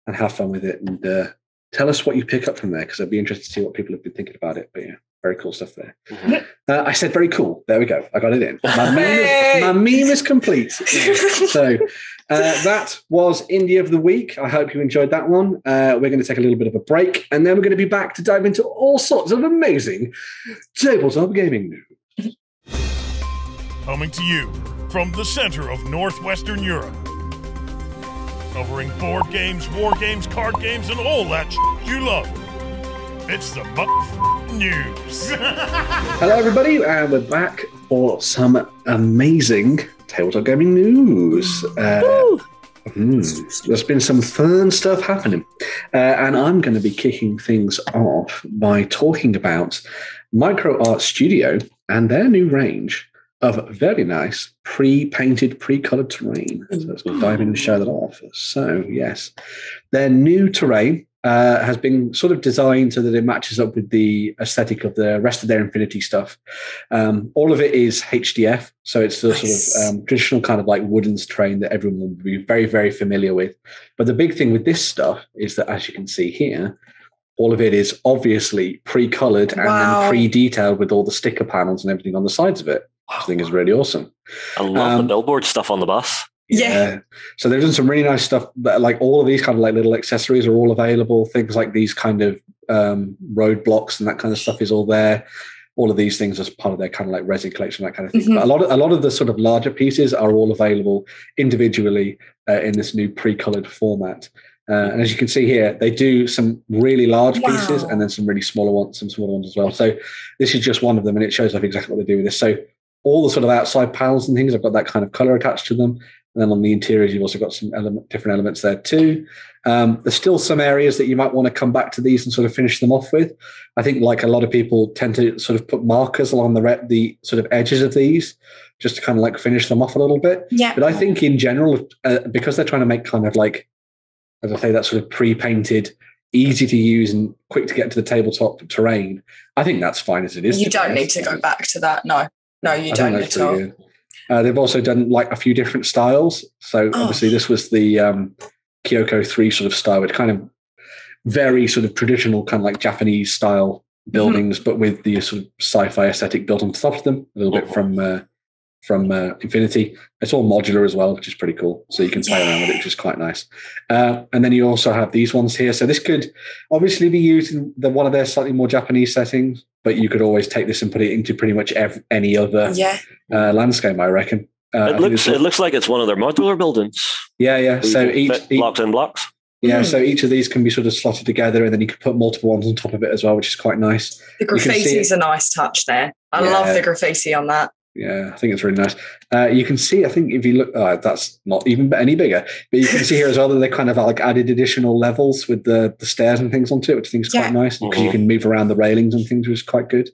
and have fun with it. And uh, tell us what you pick up from there because I'd be interested to see what people have been thinking about it. But yeah, very cool stuff there. Mhm. Uh, I said very cool. There we go. I got it in. My meme is, my meme is complete. so uh, that was Indie of the Week. I hope you enjoyed that one. Uh, we're going to take a little bit of a break and then we're going to be back to dive into all sorts of amazing tabletop gaming news. Coming to you from the center of Northwestern Europe. Covering board games, war games, card games, and all that sh- you love. It's the Mutt News. Hello, everybody, and we're back for some amazing tabletop gaming news. Uh, hmm, there's been some fun stuff happening, uh, and I'm going to be kicking things off by talking about Micro Art Studio and their new range of very nice pre-painted, pre-colored terrain. So let's dive in and show that off. So yes, their new terrain uh, has been sort of designed so that it matches up with the aesthetic of the rest of their Infinity stuff. Um, all of it is HDF, so it's the Nice. sort of um, traditional kind of like wooden terrain that everyone will be very, very familiar with. But the big thing with this stuff is that, as you can see here, all of it is obviously pre-colored and Wow. then pre-detailed with all the sticker panels and everything on the sides of it. Which I think is really awesome. I love the Um, billboard stuff on the bus. Yeah. So they've done some really nice stuff. That, like all of these kind of like little accessories are all available. Things like these kind of um, roadblocks and that kind of stuff is all there. All of these things as part of their kind of like resin collection, that kind of thing. Mhm. But a lot of a lot of the sort of larger pieces are all available individually uh, in this new pre-colored format. Uh, and as you can see here, they do some really large Wow. pieces and then some really smaller ones, some smaller ones as well. So this is just one of them, and it shows off exactly what they do with this. So all the sort of outside panels and things, I've got that kind of color attached to them. And then on the interiors, you've also got some element, different elements there too. Um, there's still some areas that you might want to come back to these and sort of finish them off with. I think, like a lot of people, tend to sort of put markers along the re- the sort of edges of these, just to kind of like finish them off a little bit. Yeah. But I think in general, uh, because they're trying to make kind of like, as I say, that sort of pre-painted, easy to use and quick to get to the tabletop terrain, I think that's fine as it is. you don't need to go back to that. No. No, you I don't think need that's to. good. Uh, they've also done like a few different styles. So Oh. obviously, this was the um, Kyoko three sort of style, which kind of very sort of traditional, kind of like Japanese style Mm-hmm. buildings, but with the sort of sci-fi aesthetic built on top of them, a little bit Mhm. from uh, from uh, Infinity. It's all modular as well, which is pretty cool. So you can play around with it, which is quite nice. Uh, and then you also have these ones here. So this could obviously be used in the one of their slightly more Japanese settings, but you could always take this and put it into pretty much ev- any other Yeah. uh, landscape, I reckon. Uh, it think looks it looks like it's one of their modular buildings. yeah, yeah. So each, each blocks and blocks. yeah, Mm. so each of these can be sort of slotted together, and then you can put multiple ones on top of it as well, which is quite nice. The graffiti is a nice touch there. I Yeah. love the graffiti on that. Yeah, I think it's really nice. Uh, you can see, I think, if you look, oh, that's not even any bigger, but you can see here as well that they kind of like added additional levels with the, the stairs and things onto it, which I think is quite nice because you can move around the railings and things, which is quite good.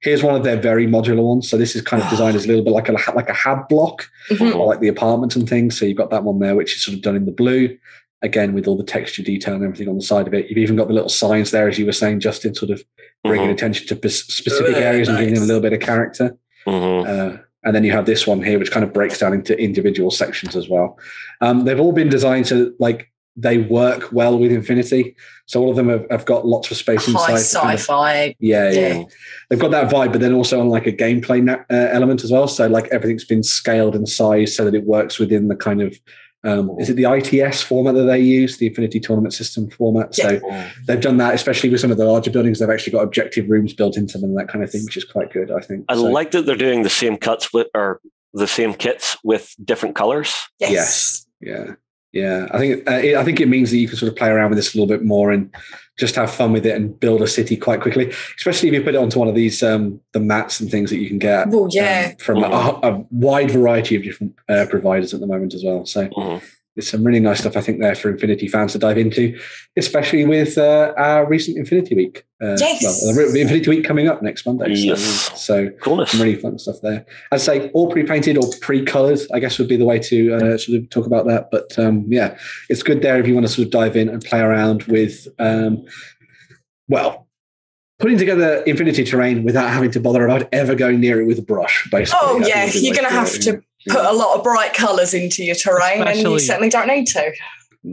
Here's one of their very modular ones. So this is kind of designed as a little bit like a like a hab block, Mhm. or like the apartments and things. So you've got that one there, which is sort of done in the blue, again with all the texture detail and everything on the side of it. You've even got the little signs there, as you were saying, Justin, sort of bringing Mhm. attention to pes- specific Very areas and giving them a little bit of character. Mhm. Uh, and then you have this one here, which kind of breaks down into individual sections as well. Um, they've all been designed to like they work well with Infinity. So all of them have, have got lots of space High inside. to kind of- sci-fi. yeah, yeah, Yeah. They've got that vibe, but then also on like a gameplay na- uh, element as well. So like everything's been scaled and sized so that it works within the kind of um, is it the ITS format that they use, the Infinity Tournament System format? So Mhm. they've done that, especially with some of the larger buildings. They've actually got objective rooms built into them and that kind of thing, which is quite good, I think. I So- like that they're doing the same cuts with or the same kits with different colors. Yes. Yes. Yeah, yeah. I think uh, it, I think it means that you can sort of play around with this a little bit more and just have fun with it and build a city quite quickly. Especially if you put it onto one of these um, the mats and things that you can get Well, yeah. um, from a, a wide variety of different uh, providers at the moment as well. So Mhm. There's some really nice stuff I think there for Infinity fans to dive into, especially with uh, our recent Infinity Week. Uh, Yes. Well, the the Infinity Week coming up next Monday. So, Yes. so Coolness. some really fun stuff there. I'd say all pre-painted or pre-colored, I guess would be the way to uh, sort of talk about that. But um, yeah, it's good there if you want to sort of dive in and play around with, um, well, putting together Infinity terrain without having to bother about ever going near it with a brush. Basically, Oh, yeah, would be the you're gonna do have to yeah. Put a lot of bright colours into your terrain, and you certainly don't need to.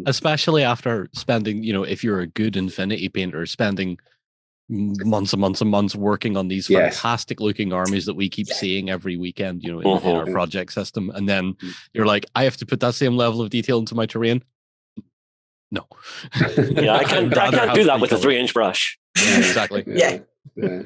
especially after spending, you know, if you're a good Infinity painter, spending months and months and months working on these Yes. fantastic looking armies that we keep Yeah. seeing every weekend, you know, in, in our Mhm. project system, and then Mhm. you're like, I have to put that same level of detail into my terrain. No. Yeah, I can't. I can't do that three with a three-inch brush. Yeah, exactly. Yeah. Yeah.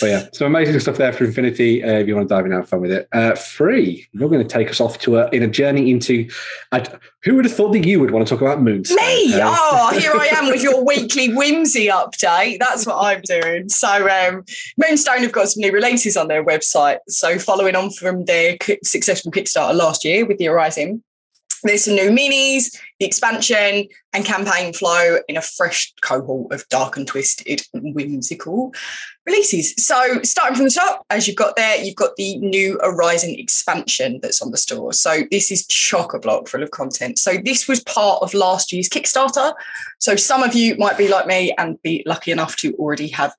But yeah, some amazing stuff there for Infinity. Uh, if you want to dive in and have fun with it, uh, free. You're going to take us off to a in a journey into. I, who would have thought that you would want to talk about Moonstone? Me! Uh, Oh, here I am with your weekly whimsy update. That's what I'm doing. So, um, Moonstone have got some new releases on their website. So, following on from their successful Kickstarter last year with the Horizon, there's some new minis, the expansion, and campaign flow in a fresh cohort of dark and twisted whimsical releases. So, starting from the top, as you've got there, you've got the new Horizon expansion that's on the store. So, this is chock a block full of content. So, this was part of last year's Kickstarter. So, some of you might be like me and be lucky enough to already have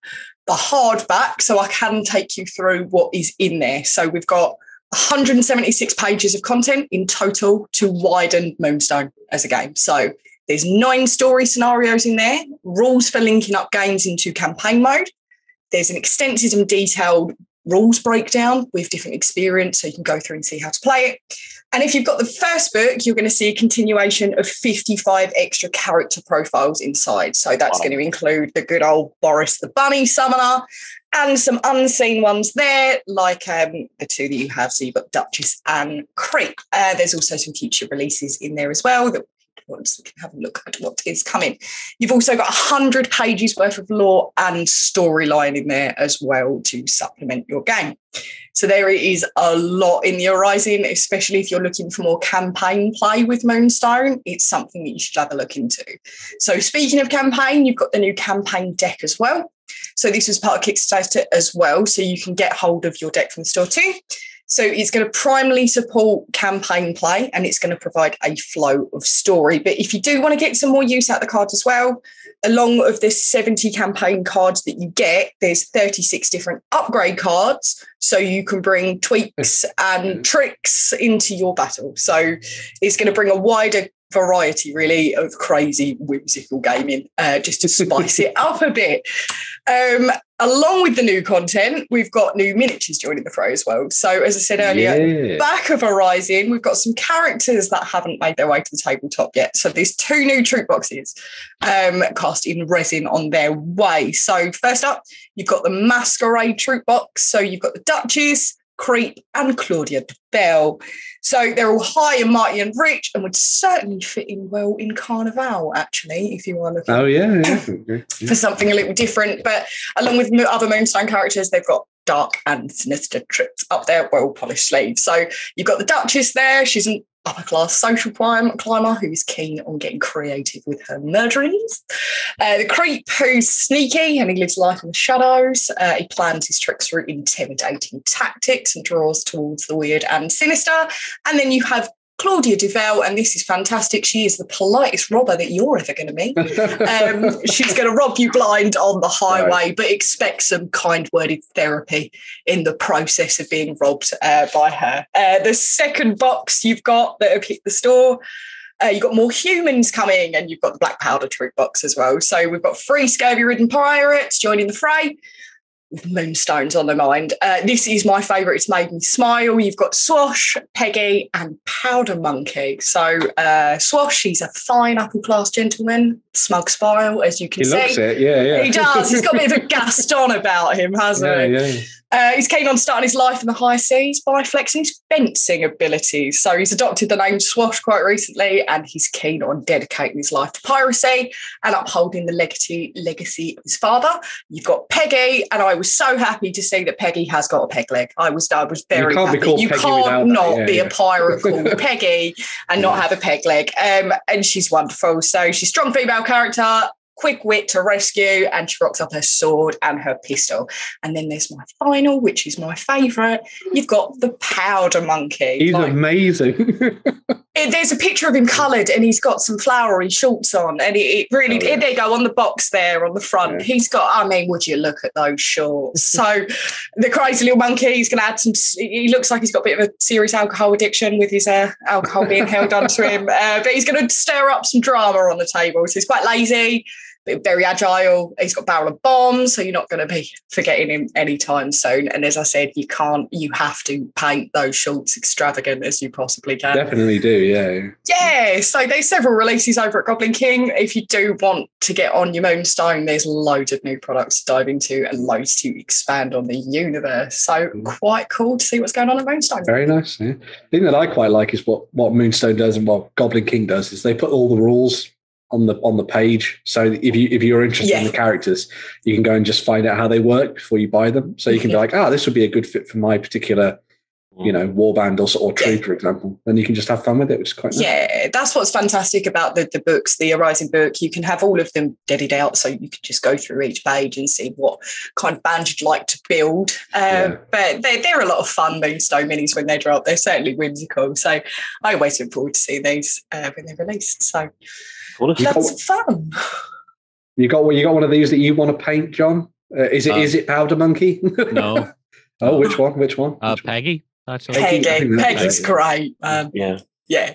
the hardback. So, I can take you through what is in there. So, we've got 176 pages of content in total to widen Moonstone as a game. So, there's nine story scenarios in there, rules for linking up games into campaign mode. There's an extensive and detailed rules breakdown with different experience, so you can go through and see how to play it. And if you've got the first book, you're going to see a continuation of 55 extra character profiles inside. So that's Wow. going to include the good old Boris the Bunny Summoner and some unseen ones there, like um, the two that you have. So you've got Duchess and Creep. Uh, there's also some future releases in there as well that we can have a look at what is coming. You've also got 100 pages worth of lore and storyline in there as well to supplement your game. So there is a lot in the horizon, especially if you're looking for more campaign play with Moonstone. It's something that you should have a look into. So speaking of campaign, you've got the new campaign deck as well. So this was part of Kickstarter as well. So you can get hold of your deck from the store too. So it's going to primarily support campaign play and it's going to provide a flow of story. But if you do want to get some more use out of the card as well, along of the 70 campaign cards that you get, there's 36 different upgrade cards. So you can bring tweaks and tricks into your battle. So it's going to bring a wider variety really of crazy whimsical gaming uh, just to spice it up a bit um, along with the new content we've got new miniatures joining the fray as well so as i said earlier yeah. back of Horizon, we've got some characters that haven't made their way to the tabletop yet. So there's two new troop boxes um, cast in resin on their way. So first up, you've got the Masquerade troop box. So you've got the Duchess, Creep, and Claudia de Bell. So they're all high and mighty and rich and would certainly fit in well in Carnival, actually, if you are looking Oh yeah, yeah. For something a little different. But along with other Moonstone characters, they've got dark and sinister trips up their well polished sleeves. So you've got the Duchess there. She's an upper class social climb- climber who is keen on getting creative with her murderings. Uh, the Creep, who's sneaky and he lives life in the shadows. Uh, he plans his tricks through intimidating tactics and draws towards the weird and sinister. And then you have Claudia Duval, and this is fantastic. She is the politest robber that you're ever going to meet. Um, she's going to rob you blind on the highway, but expect some kind worded therapy in the process of being robbed uh, by her. Uh, the second box you've got that have hit the store. Uh, you've got more humans coming, and you've got the black powder troop box as well. So we've got three scurvy ridden pirates joining the fray moonstones on the mind. Uh, this is my favourite. It's made me smile. You've got Swash, Peggy, and Powder Monkey. So uh, Swash, he's a fine upper class gentleman, smug smile, as you can he see. looks it. Yeah, yeah. He does. He's got a bit of a Gaston about him, hasn't yeah, he? yeah. Uh, he's keen on starting his life in the high seas by flexing his fencing abilities. So he's adopted the name Swash quite recently, and he's keen on dedicating his life to piracy and upholding the legacy legacy of his father. You've got Peggy, and I was so happy to see that Peggy has got a peg leg. I was I was very can't be happy. called you Peggy can't not yeah, be yeah. a pirate called Peggy and not have a peg leg. Um, and she's wonderful. So she's a strong female character. Quick wit to rescue, and she rocks up her sword and her pistol. And then there's my final, which is my favourite. You've got the powder monkey. He's Like, amazing. it- there's a picture of him coloured and he's got some flowery shorts on. And it, it really, Oh, yeah. there you go on the box there on the front. Yeah. He's got, I mean, would you look at those shorts? so the crazy little monkey, he's going to add some, he looks like he's got a bit of a serious alcohol addiction with his uh, alcohol being held onto him. Uh, but he's going to stir up some drama on the table. So he's quite lazy. Very agile. He's got a barrel of bombs, so you're not going to be forgetting him anytime soon. And as I said, you can't, you have to paint those shorts extravagant as you possibly can. Definitely do, yeah. Yeah, so there's several releases over at Goblin King. If you do want to get on your Moonstone, there's loads of new products to dive into and loads to expand on the universe. So mm. quite cool to see what's going on at Moonstone. Very nice. Yeah. The thing that I quite like is what what Moonstone does and what Goblin King does is they put all the rules on the on the page. So if you if you're interested in the characters, you can go and just find out how they work before you buy them. So you can be like, ah, this would be a good fit for my particular, you know, warband or, or Yeah. troop, for example. Then you can just have fun with it, which is quite nice. Yeah, that's what's fantastic about the, the books, the Arising book. You can have all of them deaded out, so you can just go through each page and see what kind of band you'd like to build. Um, Yeah. But they're, they're a lot of fun, Moonstone minis, when they drop. They're certainly whimsical. So I always look forward to seeing these uh, when they're released. So Cool. You lots got- fun. You got you got one of these that you want to paint, John? Uh, is it Uh, is it Powder Monkey? No, oh, which one? Which one? uh, Which one? Peggy. That's Peggy, Peggy, Peggy's right. great. Um, Yeah. yeah.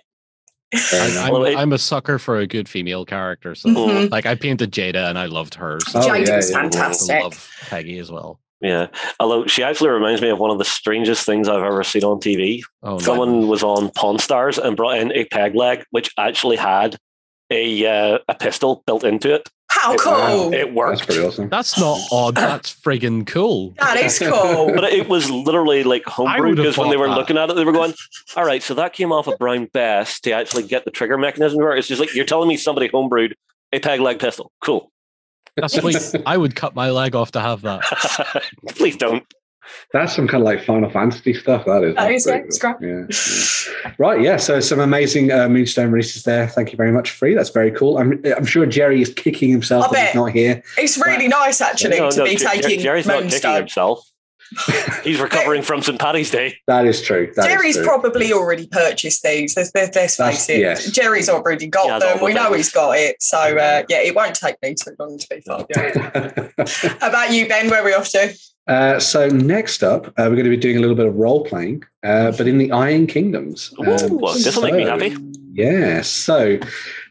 I, enough. I'm, Well, it- I'm a sucker for a good female character. So, Mhm. like, I painted Jada and I loved hers. Oh, Jade yeah, was yeah. I fantastic. love Peggy as well. Yeah. Although she actually reminds me of one of the strangest things I've ever seen on TV. Oh, no. Someone was on Pawn Stars and brought in a peg leg, which actually had a uh, a pistol built into it. How It- cool. It works. That's pretty awesome. That's not odd. That's friggin' cool. that is cool. But it was literally like homebrew because when they were that. looking at it, they were going, "All right, so that came off a Brown Bess to actually get the trigger mechanism to work." It's just like you're telling me somebody homebrewed a peg leg pistol. Cool. That's sweet. I would cut my leg off to have that. Please don't. That's some kind of like Final Fantasy stuff. That is. That That's yeah, cool. Yeah, yeah. Right. Yeah. So some amazing uh, Moonstone releases there. Thank you very much, Free. That's very cool. I'm, I'm sure Jerry is kicking himself that he's not here. It's really nice, actually, No, to no, be Jer- Jer- taking Jerry's not kicking himself. He's recovering from St. Patty's Day. That is true. That is Jerry's true. probably already purchased these. Let's, let's, let's That's- face it. yes. Jerry's already got He has all them. We know he's got it. So, uh, yeah, it won't take me too long to be fair. Yeah. How about you, Ben? Where are we off to? Uh, so next up, uh, we're going to be doing a little bit of role playing, uh, but in the Iron Kingdoms. Ooh, this will make me happy. Yeah. So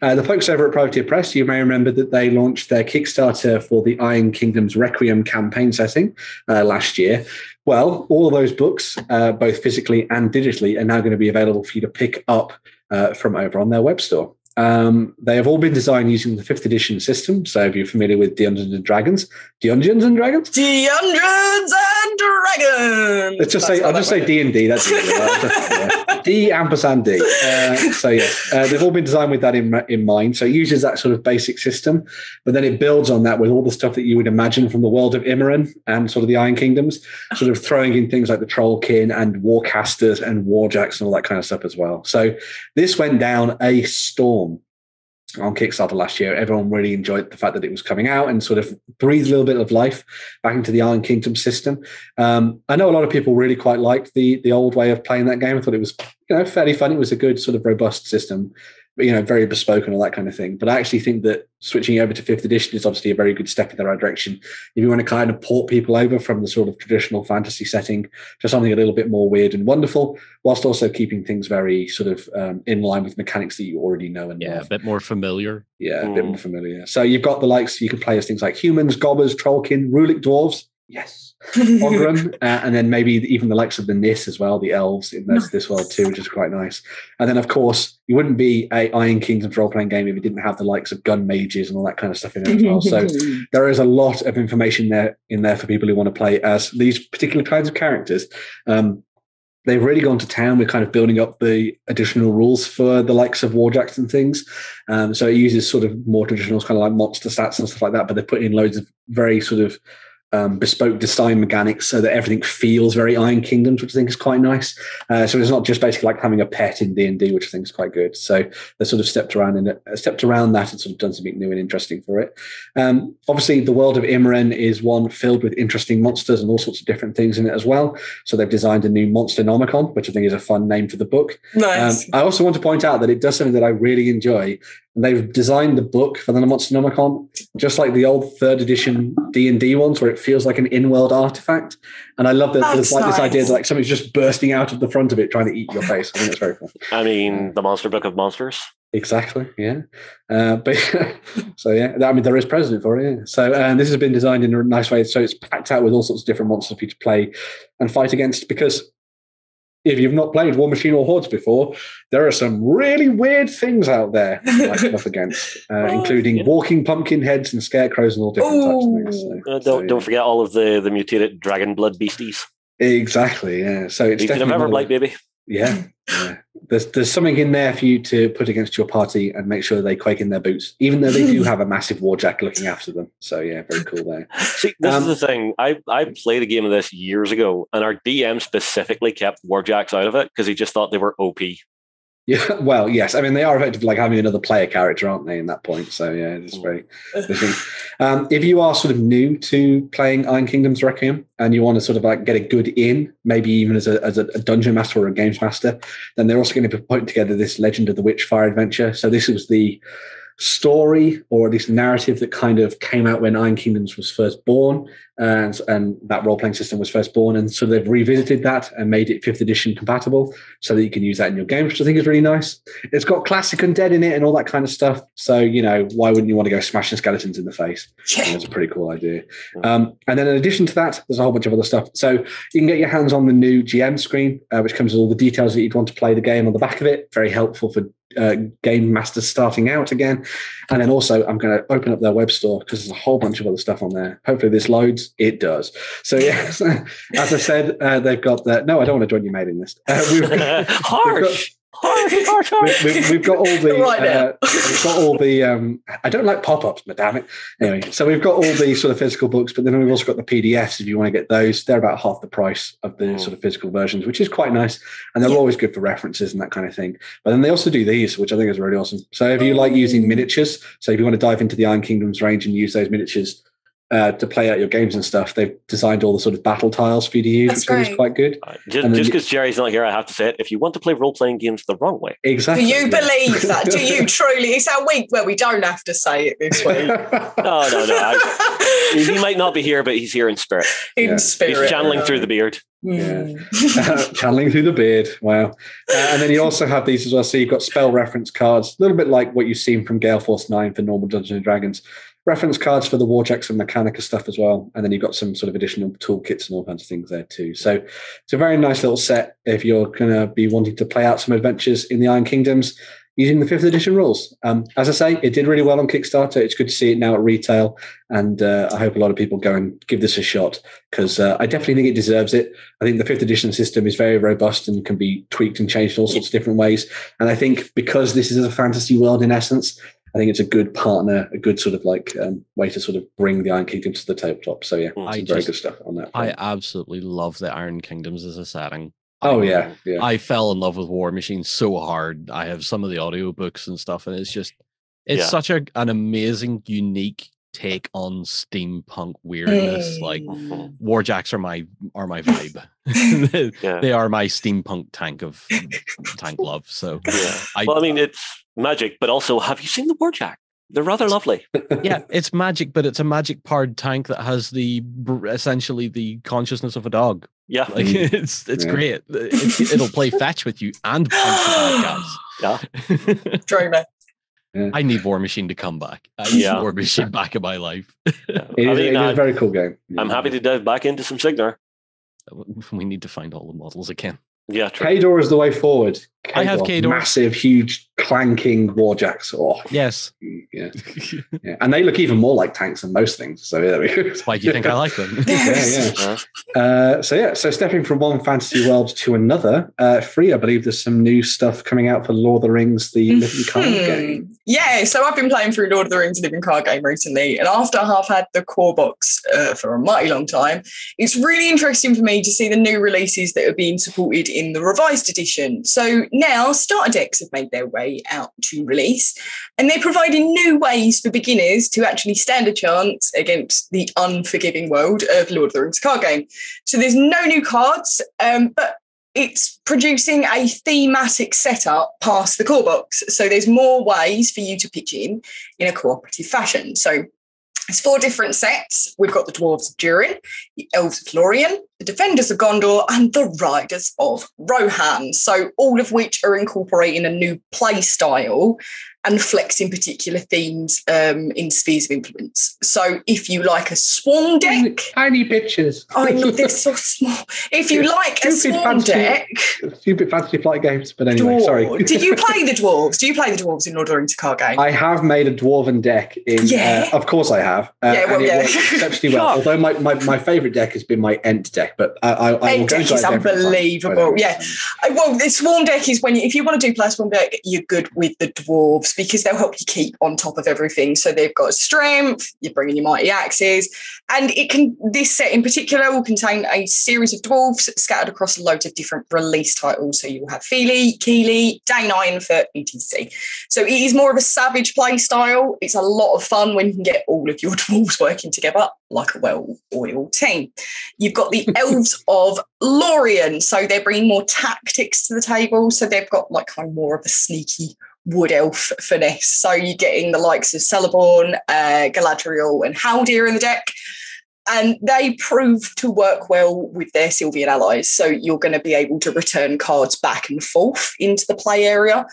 uh, the folks over at Privateer Press, you may remember that they launched their Kickstarter for the Iron Kingdoms Requiem campaign setting uh, last year. Well, all of those books, uh, both physically and digitally, are now going to be available for you to pick up uh, from over on their web store. Um, they have all been designed using the fifth edition system. So if you're familiar with the Dungeons and Dragons, the Dungeons and Dragons, Dungeons and Dragons. Let's just That's say I'll just say. D and D. That's. D ampersand D. Uh, so yes, uh, they've all been designed with that in in mind. So it uses that sort of basic system, but then it builds on that with all the stuff that you would imagine from the world of Immoren and sort of the Iron Kingdoms, sort of throwing in things like the Trollkin and Warcasters and Warjacks and all that kind of stuff as well. So this went down a storm on Kickstarter last year. Everyone really enjoyed the fact that it was coming out and sort of breathed a little bit of life back into the Iron Kingdom system. Um, I know a lot of people really quite liked the the old way of playing that game. I thought it was you know fairly fun. It was a good sort of robust system, you know very bespoke and all that kind of thing. But I actually think that switching over to fifth edition is obviously a very good step in the right direction. If you want to kind of port people over from the sort of traditional fantasy setting to something a little bit more weird and wonderful, whilst also keeping things very sort of um, in line with mechanics that you already know and Yeah, a bit more familiar. Yeah, a bit Mm. more familiar. So you've got the likes, you can play as things like humans, gobbers, trollkin, Rhulic dwarves. Yes. Ogrun, uh, and then maybe even the likes of the Nyss as well, the elves in this, this world too, which is quite nice. And then, of course, you wouldn't be a Iron Kingdoms role playing game if you didn't have the likes of gun mages and all that kind of stuff in there as well. So there is a lot of information there in there for people who want to play as these particular kinds of characters. Um, they've really gone to town with kind of building up the additional rules for the likes of warjacks and things. Um, so it uses sort of more traditional kind of like monster stats and stuff like that, but they put in loads of very sort of um, bespoke design mechanics so that everything feels very Iron Kingdoms, which I think is quite nice. Uh, so it's not just basically like having a pet in D and D, which I think is quite good. So they sort of stepped around and uh, stepped around that and sort of done something new and interesting for it. Um, obviously, the world of Immoren is one filled with interesting monsters and all sorts of different things in it as well. So they've designed a new Monsternomicon, which I think is a fun name for the book. nice. Um, I also want to point out that it does something that I really enjoy. And they've designed the book for the Monsternomicon just like the old third edition D and D ones, where it feels like an in-world artifact. And I love that there's That's like this idea that like something's just bursting out of the front of it, trying to eat your face. I think it's very cool. I mean, the Monster Book of Monsters. Exactly. Yeah. Uh, but so yeah, I mean there is precedent for it. Yeah. So uh, this has been designed in a nice way, so it's packed out with all sorts of different monsters for you to play and fight against. Because if you've not played War Machine or Hordes before, there are some really weird things out there you might come up against, uh, Oh, including yeah. walking pumpkin heads and scarecrows and all different types of things. So, Uh, don't so, don't forget all of the the mutated dragon blood beasties. Exactly. Yeah. So it's Legion of definitely one of Everblight, the- baby. Yeah, yeah. There's there's something in there for you to put against your party and make sure they quake in their boots, even though they do have a massive warjack looking after them. So yeah, very cool there. See, this Um, is the thing. I I played a game of this years ago, and our DM specifically kept warjacks out of it because he just thought they were OP. Yeah, well, yes. I mean, they are effectively like having another player character, aren't they? In that point, so yeah, it's very. interesting. Um, if you are sort of new to playing Iron Kingdoms Requiem and you want to sort of like get a good in, maybe even as a, as a, a dungeon master or a games master, then they're also going to be putting together this Legend of the Witchfire adventure. So this was the story or at least narrative that kind of came out when Iron Kingdoms was first born and, and that role playing system was first born. And so they've revisited that and made it fifth edition compatible so that you can use that in your games, which I think is really nice. It's got classic undead in it and all that kind of stuff. So, you know, why wouldn't you want to go smashing skeletons in the face? Yeah. It's a pretty cool idea. Um, and then in addition to that, there's a whole bunch of other stuff. So you can get your hands on the new GM screen, uh, which comes with all the details that you'd want to play the game on the back of it. Very helpful for uh, game masters starting out again. And then also, I'm going to open up their web store because there's a whole bunch of other stuff on there. Hopefully, this loads. It does. So yes, as I said, uh, they've got that. No, I don't want to join your mailing list. Uh, we've got, harsh, we, we, we've got all the Right uh, we've got all the um I don't like pop-ups, but damn it. Anyway, so we've got all the sort of physical books, but then we've also got the PDFs if you want to get those. They're about half the price of the Mm. sort of physical versions, which is quite nice. And they're Yeah. always good for references and that kind of thing. But then they also do these, which I think is really awesome. So if you like using Mm. miniatures, so if you want to dive into the Iron Kingdoms range and use those miniatures uh, to play out your games and stuff, they've designed all the sort of battle tiles for you to use, That's which I is quite good. Uh, Just And then just you- because Jerry's not here, I have to say it. If you want to play role playing games the wrong way, exactly. Do Exactly. you yeah. believe that? Do you truly? It's our week where we don't have to say it this week. no, no, no. I, he might not be here, but he's here in spirit. In Yeah. spirit. He's channeling through the beard. Mm. channeling through the beard. Wow. Uh, and then you also have these as well. So you've got spell reference cards, a little bit like what you've seen from Gale Force 9 for normal Dungeons and Dragons. Reference cards for the Warjacks and Mechanika stuff as well. And then you've got some sort of additional toolkits and all kinds of things there too. So it's a very nice little set if you're going to be wanting to play out some adventures in the Iron Kingdoms using the fifth edition rules. Um, as I say, it did really well on Kickstarter. It's good to see it now at retail. And uh, I hope a lot of people go and give this a shot because uh, I definitely think it deserves it. I think the fifth edition system is very robust and can be tweaked and changed in all sorts of different ways. And I think because this is a fantasy world in essence, I think it's a good partner, a good sort of like um, way to sort of bring the Iron Kingdom to the tabletop. So yeah, I some very just- good stuff on that. I absolutely love the Iron Kingdoms as a setting. oh I- yeah, yeah. I fell in love with War Machine so hard. I have some of the audiobooks and stuff, and it's just it's Yeah. such a, an amazing, unique take on steampunk weirdness. Like Mm. Warjacks are my are my vibe. they, Yeah. they are my steampunk tank of tank love. So Yeah. I, Well, I mean, it's magic, but also, have you seen the Warjack? They're rather lovely. yeah, it's magic, but it's a magic powered tank that has the essentially the consciousness of a dog. Yeah. Like it's it's Yeah. great. It, it'll play fetch with you and punch the bad Yeah. guys. Dreamer. I need War Machine to come back. I need Yeah. War Machine back in my life. It I is, mean, it is a very cool game. I'm happy to dive back into some Cygnar. we need to find all the models again. Yeah, true. Khador is the way forward. I have Khador. Massive, huge, clanking warjacks. Oh, Yes. yeah. yeah. And they look even more like tanks than most things. So there we go. Why do you think I like them? yeah, yeah. Yeah. Uh, so yeah, so stepping from one fantasy world to another, uh, free, I believe there's some new stuff coming out for Lord of the Rings, the Living Card game. Yeah, so I've been playing through Lord of the Rings Living Card Game recently, and after I've had the core box uh, for a mighty long time, it's really interesting for me to see the new releases that are being supported in the revised edition. So now starter decks have made their way out to release, and they're providing new ways for beginners to actually stand a chance against the unforgiving world of Lord of the Rings card game. So there's no new cards, um, but it's producing a thematic setup past the core box. So there's more ways for you to pitch in in a cooperative fashion. So it's four different sets. We've got the Dwarves of Durin, the Elves of Lorien, the Defenders of Gondor, and the Riders of Rohan. So all of which are incorporating a new play style and flexing particular themes um, in spheres of influence. So if you like a swarm deck, Tiny pictures. I know they're so small. If you like a Stupid swarm fancy- deck, Stupid fantasy flight games. But anyway, sorry. Dwarf. Did you play the dwarves? Do you play the dwarves in Lord of the Rings card game? I have made a dwarven deck in. Yeah. Uh, of course, I have. Uh, Yeah, well, yeah. exceptionally well. Although my, my, my favorite deck has been my Ent deck, but I, I, I will go is a different time. unbelievable, yeah. Uh, Well, the swarm deck is when you, if you want to do play swarm deck, you're good with the dwarves because they'll help you keep on top of everything. So they've got strength. You're bringing your mighty axes, and it can. This set in particular will contain a series of dwarves scattered across loads of different release titles. So you'll have Fili, Kili, Day9 for ETC. So it is more of a savage play style. It's a lot of fun when you can get all of your dwarves working together like a well-oiled team. You've got the elves of Lorien, so they're bringing more tactics to the table. So they've got like kind of more of a sneaky wood elf finesse. So you're getting the likes of Celeborn, uh, Galadriel, and Haldir in the deck. And they prove to work well with their Silvan allies. So you're going to be able to return cards back and forth into the play area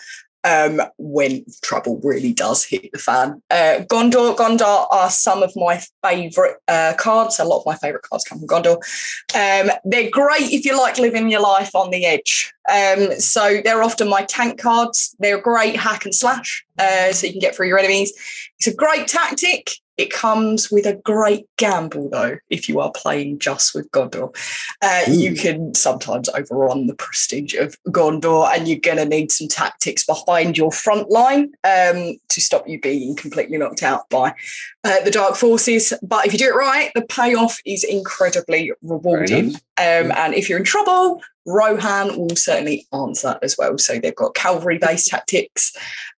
um, when trouble really does hit the fan. Uh, Gondor, Gondor are some of my favourite uh, cards. A lot of my favourite cards come from Gondor. Um, they're great if you like living your life on the edge. Um, so they're often my tank cards. They're a great hack and slash, uh, so you can get through your enemies. It's a great tactic. It comes with a great gamble, though, if you are playing just with Gondor. Uh, you can sometimes overrun the prestige of Gondor, and you're going to need some tactics behind your front line um, to stop you being completely knocked out by uh, the Dark Forces. But if you do it right, the payoff is incredibly rewarding. Um, and if you're in trouble, Rohan will certainly answer as well. So they've got cavalry based tactics.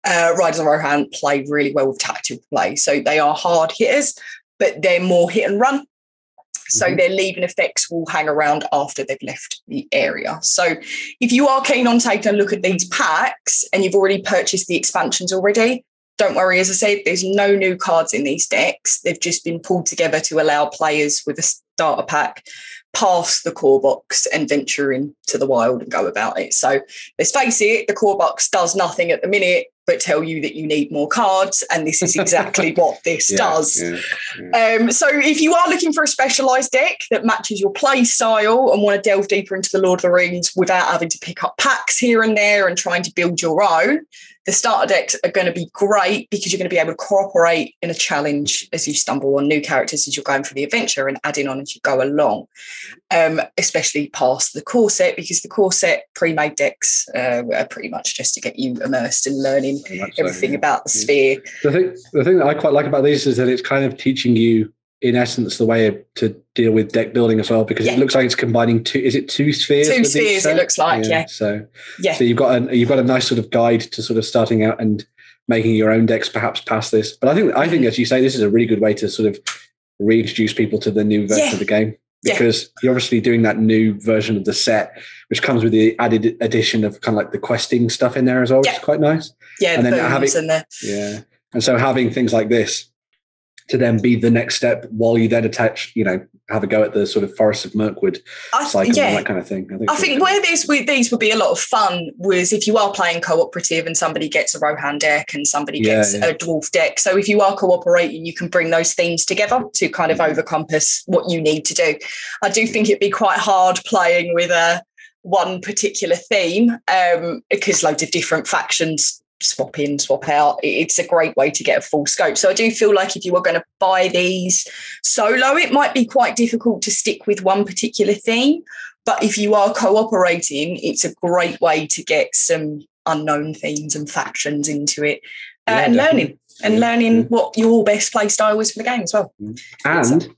Uh, Riders of Rohan play really well with tactical play. So they are hard hitters, but they're more hit and run. So Mhm. their leaving effects will hang around after they've left the area. So if you are keen on taking a look at these packs and you've already purchased the expansions already, don't worry, as I said, there's no new cards in these decks. They've just been pulled together to allow players with a starter pack pass the core box and venture into the wild and go about it. So let's face it, the core box does nothing at the minute but tell you that you need more cards. And this is exactly what this Yeah, does. yeah. Um, so if you are looking for a specialized deck that matches your play style and want to delve deeper into the Lord of the Rings without having to pick up packs here and there and trying to build your own, the starter decks are going to be great because you're going to be able to cooperate in a challenge as you stumble on new characters as you're going through the adventure and adding on as you go along. Um, especially past the core set because the core set pre-made decks uh, are pretty much just to get you immersed in learning Very much so, everything yeah. about the Yeah. sphere. The thing, the thing that I quite like about these is that it's kind of teaching you, in essence, the way to deal with deck building as well, because Yeah. it looks like it's combining two. Is it two spheres? Two spheres, it looks like, yeah. So, Yeah. so you've got a you've got a nice sort of guide to sort of starting out and making your own decks, perhaps past this. But I think I Mm-hmm. think, as you say, this is a really good way to sort of reintroduce people to the new version Yeah. of the game. Yeah. Because you're obviously doing that new version of the set, which comes with the added addition of kind of like the questing stuff in there as well, which is quite nice. Yeah, And the then have booms it- and the Yeah. And so having things like this to then be the next step while you then attach, you know, have a go at the sort of Forest of Mirkwood I, cycle yeah. and that kind of thing. I think where this would these would be a lot of fun was if you are playing cooperative and somebody gets a Rohan deck and somebody Yeah, gets yeah. a dwarf deck. So if you are cooperating, you can bring those themes together to kind of overcompass what you need to do. I do think it'd be quite hard playing with a one particular theme um, because loads of different factions swap in, swap out. It's a great way to get a full scope. So I do feel like if you are going to buy these solo, it might be quite difficult to stick with one particular theme. But if you are cooperating, it's a great way to get some unknown themes and factions into it uh, Yeah, and definitely. learning and learning what your best play style was for the game as well. And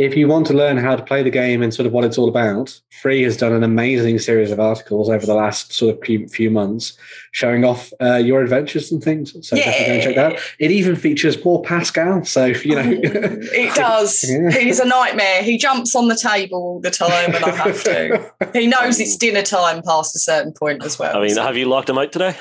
if you want to learn how to play the game and sort of what it's all about, Free has done an amazing series of articles over the last sort of few, few months showing off uh, your adventures and things. So definitely go and check that out. It even features poor Pascal. So, you know. it does. Yeah. He's a nightmare. He jumps on the table all the time, and I have to. He knows it's dinner time past a certain point as well. I mean, So- have you locked him out today?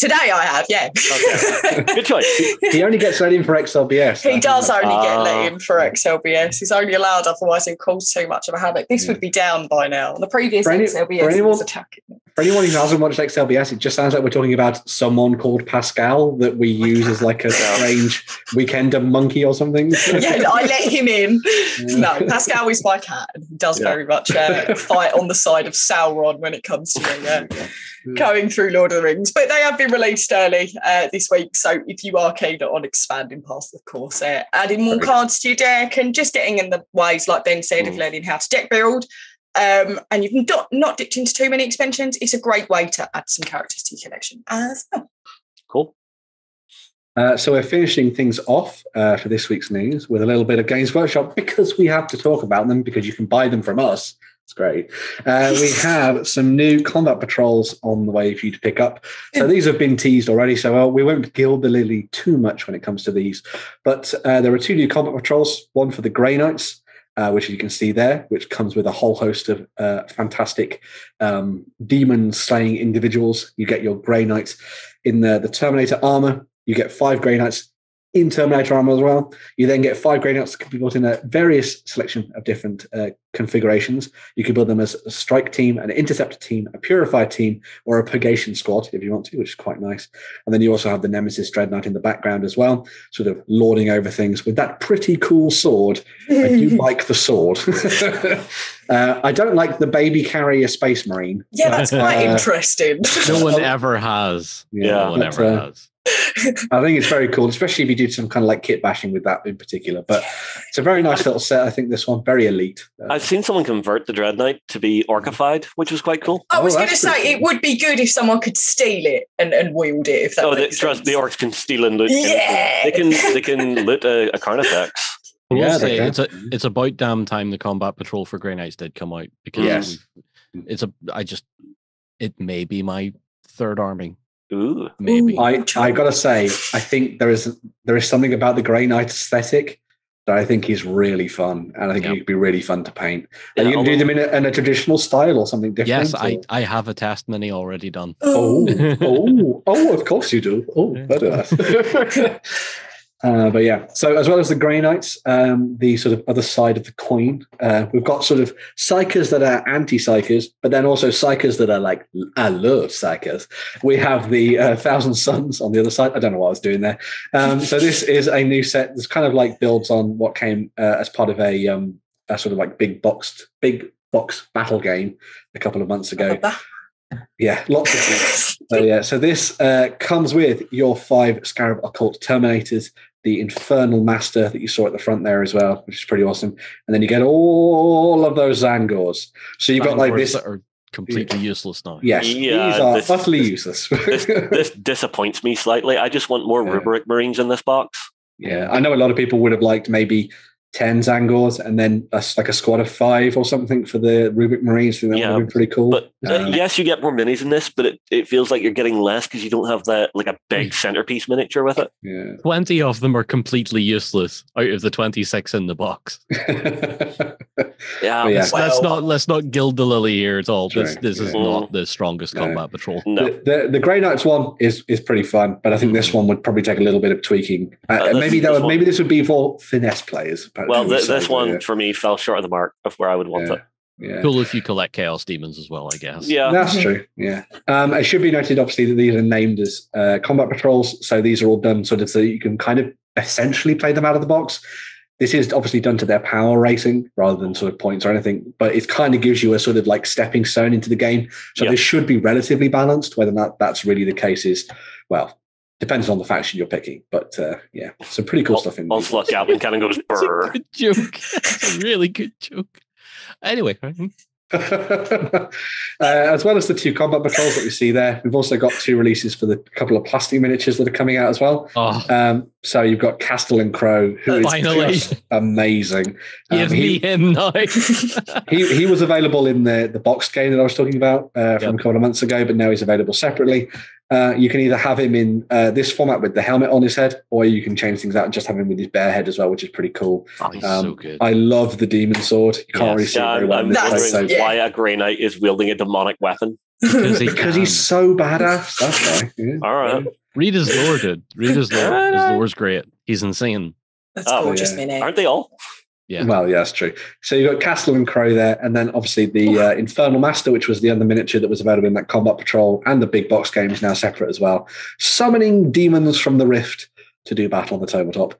Today I have, yeah. Okay. Good choice. he only gets let in for XLBS. He does only get Ah. let in for XLBS. He's only allowed, otherwise it causes too much of a havoc. This Yeah. would be down by now. The previous For any- XLBS for anyone- was attacking. For anyone who hasn't watched XLBS, it just sounds like we're talking about someone called Pascal that we use as like a strange weekender monkey or something. yeah, I let him in. No, Pascal is my cat, and he does Yeah. very much uh, fight on the side of Sauron when it comes to uh, going through Lord of the Rings. But they have been released early uh, this week, so if you are keen on expanding past the course, uh, adding more cards to your deck and just getting in the ways, like Ben said, of Mm. learning how to deck build. Um, and you've not, not dipped into too many expansions, it's a great way to add some characters to your collection as well. Cool. Uh, so we're finishing things off uh, for this week's news with a little bit of Games Workshop because we have to talk about them because you can buy them from us. It's great. Uh, we have some new combat patrols on the way for you to pick up. So these have been teased already. So uh, we won't gild the lily too much when it comes to these. But uh, there are two new combat patrols. One for the Grey Knights, uh, which you can see there, which comes with a whole host of uh, fantastic um, demon slaying individuals. You get your Grey Knights in the, the Terminator armor. You get five Grey Knights in Terminator armor as well. You then get five Grey Knights that can be built in a various selection of different uh, configurations. You can build them as a strike team, an interceptor team, a purifier team, or a purgation squad if you want to, which is quite nice. And then you also have the Nemesis Dreadnought in the background as well, sort of lording over things with that pretty cool sword. I do like the sword. uh, I don't like the baby carrier space marine. Yeah, that's quite Uh, interesting. No one ever has. Yeah, no one but, ever uh, has. I think it's very cool, especially if you do some kind of like kit bashing with that in particular. But it's a very nice little set. I think this one very elite. I've seen someone convert the Dread Knight to be orcified, which was quite cool. I Oh, was going to say pretty it would be good if someone could steal it and, and wield it. If that Oh, the, makes trust the orcs can steal and loot. anything. Yeah. They can they can loot a, a Carnifex. I will Yeah, say it's a it's about damn time the combat patrol for Grey Knights did come out because Yes. it's a I just it may be my third arming Ooh. maybe. I, I gotta say, I think there is there is something about the Grey Knight aesthetic that I think is really fun, and I think Yeah. it could be really fun to paint. Yeah, and you can do although- them in a, in a traditional style or something different. yes, I or- I have a test mini already done. Oh, oh, oh! Of course you do. Oh, Yeah. Uh, but yeah, so as well as the Grey Knights, um, the sort of other side of the coin, uh, we've got sort of psykers that are anti-psykers, but then also psykers that are like, I love psykers. We have the uh, Thousand Suns on the other side. I don't know what I was doing there. Um, so this is a new set. This kind of like builds on what came uh, as part of a, um, a sort of like big boxed, big box battle game a couple of months ago. Yeah, lots of things. So yeah, so this uh, comes with your five Scarab Occult Terminators, the Infernal Master that you saw at the front there as well, which is pretty awesome. And then you get all of those Tzaangors. So you've got like this. that are completely useless now. Yes, Yeah, these are this- utterly useless. This this disappoints me slightly. I just want more Yeah. Rubric Marines in this box. yeah, I know a lot of people would have liked maybe 10 Tzaangors and then that's like a squad of five or something for the Rubric Marines. I think that Yeah, would be pretty cool. But uh, Um, yes, you get more minis in this, but it, it feels like you're getting less because you don't have that like a big centerpiece miniature with it. yeah. 20 of them are completely useless out of the 26 in the box. Yeah, yeah. Let's, let's not let's not gild the lily here at all. This True, this is yeah. not the strongest No. combat patrol. no. The, the, the Grey Knights one is is pretty fun, but I think this one would probably take a little bit of tweaking. Uh, Uh, this- maybe that this would, one- maybe this would be for finesse players. But Well, th- this but one yeah, for me fell short of the mark of where I would want Yeah. it. yeah. Cool if you collect chaos demons as well, I guess. Yeah, That's true. Yeah. Um, it should be noted, obviously, that these are named as uh, combat patrols. So these are all done sort of so you can kind of essentially play them out of the box. This is obviously done to their power rating rather than sort of points or anything, but it kind of gives you a sort of like stepping stone into the game. So Yeah. they should be relatively balanced. Whether or not that's really the case is, well, depends on the faction you're picking. But uh, yeah, some pretty cool stuff in there. Onslaught ones. Gatling kind of goes It's a good joke. It's a really good joke. Anyway, uh, as well as the two combat patrols that we see there, we've also got two releases for the couple of plastic miniatures that are coming out as well. oh, Um, so you've got Castellan Crowe, who is Finally. just amazing. Um, give me he, him now. he he was available in the the box game that I was talking about uh, from Yep. a couple of months ago, but now he's available separately. Uh, you can either have him in uh, this format with the helmet on his head, or you can change things out and just have him with his bare head as well, which is pretty cool. Oh, he's Um, so good. I love the demon sword. You can't Yes. really see Yeah, it very I'm, well. I'm That's- wondering yeah. why a Grey Knight is wielding a demonic weapon. Because, he because he's so badass. That's why. Yeah. All right. Read his lore, dude. Read his lore. His lore's great. He's insane. That's Oh, gorgeous, yeah. Minnie. Aren't they all? Yeah. Well, yeah, that's true. So you've got Castellan Crowe there, and then obviously the uh, Infernal Master, which was the other miniature that was available in that Combat Patrol, and the big box game is now separate as well. Summoning demons from the Rift to do battle on the tabletop.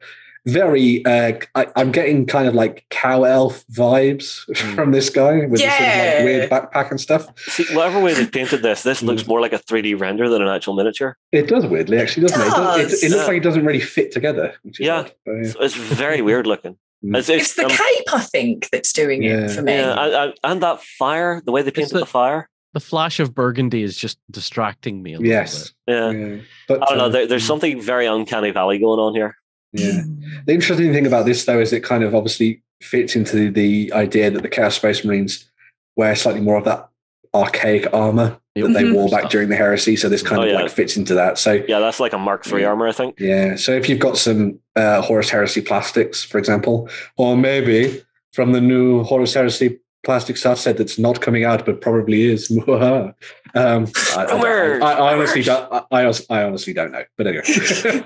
Very, uh, I, I'm getting kind of like cow elf vibes from this guy with this sort of like weird backpack and stuff. See, whatever way they've painted this, this looks more like a 3D render than an actual miniature. It does weirdly, actually, doesn't it? It, does- does. it, it looks Yeah. like it doesn't really fit together. Yeah. odd, but yeah. It's, it's very weird looking. Mm. It's, It's the um, cape, I think, that's doing Yeah. it for me. yeah, and, and- and that fire, the way they painted the- the fire. The flash of burgundy is just distracting me a little Yes. Yeah. Yeah. But, I don't know. uh, There, there's something very uncanny valley going on here. Yeah. The interesting thing about this, though, is it kind of obviously fits into the idea that the Chaos Space Marines wear slightly more of that archaic armor bit. that they Mhm. wore back during the heresy. So this kind Oh, of yeah. like fits into that. So Yeah, that's like a Mark III Yeah. armor, I think. yeah. So if you've got some uh, Horus Heresy plastics, for example, or maybe from the new Horus Heresy plastic start set that's not coming out but probably is. um, I, I, I, I honestly don't. I, I honestly don't know. But anyway, uh,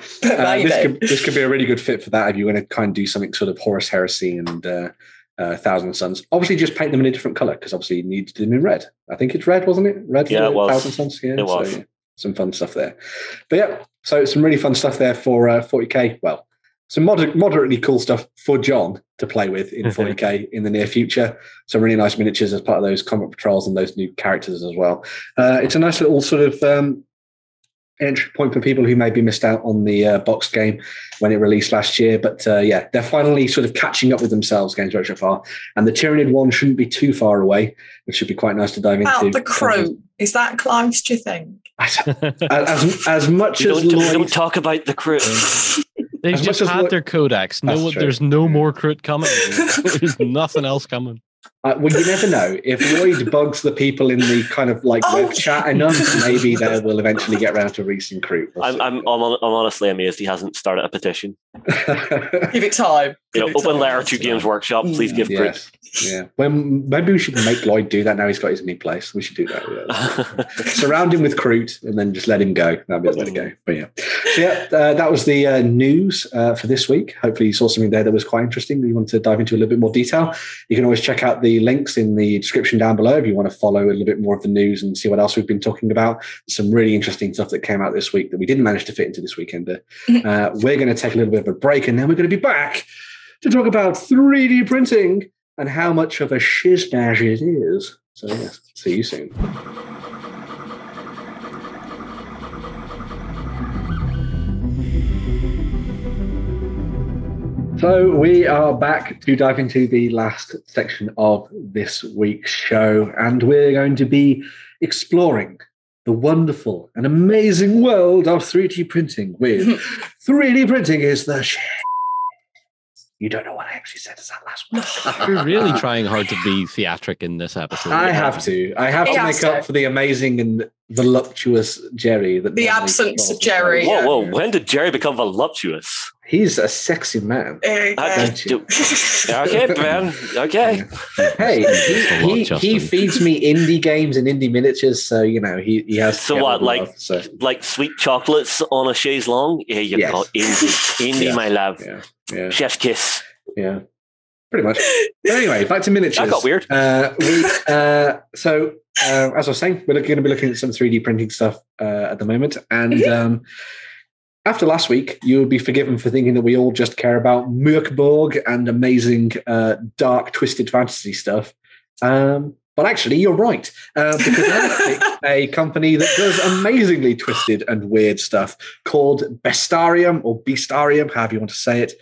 this could this could be a really good fit for that if you want to kind of do something sort of Horus Heresy and uh, uh, Thousand Suns. Obviously, just paint them in a different color because obviously you need them in red. I think it's red, wasn't it? Red. Yeah, it was. Thousand Suns. Yeah, It was. So, yeah, some fun stuff there. But yeah, so some really fun stuff there for uh, 40k. Well, some moder- moderately cool stuff for John to play with in 40k in the near future. Some really nice miniatures as part of those combat patrols and those new characters as well. Uh, it's a nice little sort of um, entry point for people who maybe missed out on the uh, box game when it released last year. But uh, yeah, they're finally sort of catching up with themselves, Games Workshop are. And the Tyranid one shouldn't be too far away, which should be quite nice to dive into. About the crew. Is that close, do you think? As, as, as much as don't, we Lloyd, don't talk about the crew. They've As just had what- their codex. No, there's no more crit coming. there's nothing else coming. Uh, well, you never know. If Lloyd bugs the people in the kind of like Oh, web chat enough, maybe they will eventually get around to recent crew. We'll I'm. I'm, I'm, I'm honestly amazed he hasn't started a petition. Give it time. You know, open time. letter to Games Workshop. Please give Kroot. yes, yeah. Well, maybe we should make Lloyd do that now. He's got his new place. We should do that. Yeah. Surround him with Kroot and then just let him go. That'd be the way to go. But yeah, so yeah, uh, that was the uh, news uh, for this week. Hopefully, you saw something there that was quite interesting. That you want to dive into a little bit more detail. You can always check out the links in the description down below if you want to follow a little bit more of the news and see what else we've been talking about. Some really interesting stuff that came out this week that we didn't manage to fit into this weekend. Uh, we're going to take a little bit of a break and then we're going to be back to talk about 3D printing and how much of a shizdash it is. So, yes, see you soon. So we are back to dive into the last section of this week's show, and we're going to be exploring the wonderful and amazing world of 3D printing with 3D printing is the shit. You don't know what I actually said as that last one. You're really trying hard to be theatric in this episode. I have to. I have He to has make to. up for the amazing and voluptuous Jerry. That The absence of. Jerry. Whoa, Yeah. whoa! When did Jerry become voluptuous? He's a sexy man. Uh, I yeah. just do- okay, Ben. Okay. Hey, It's a lot, he, he, he feeds me indie games and indie miniatures, so you know he, he has. So what, like- love, so, Like sweet chocolates on a chaise long. Yeah, you Yes. go indie, indie, Yes. my love. yeah, yeah, Chef's kiss. yeah, pretty much. But anyway, back to miniatures. That got weird. Uh, we, uh, so uh, as I was saying, we're going to be looking at some 3D printing stuff uh, at the moment, and um, after last week, you would be forgiven for thinking that we all just care about Mork Borg and amazing, uh, dark, twisted fantasy stuff. Um, but actually, you're right, uh, because I picked a company that does amazingly twisted and weird stuff called Bestarium or Beastarium, however you want to say it.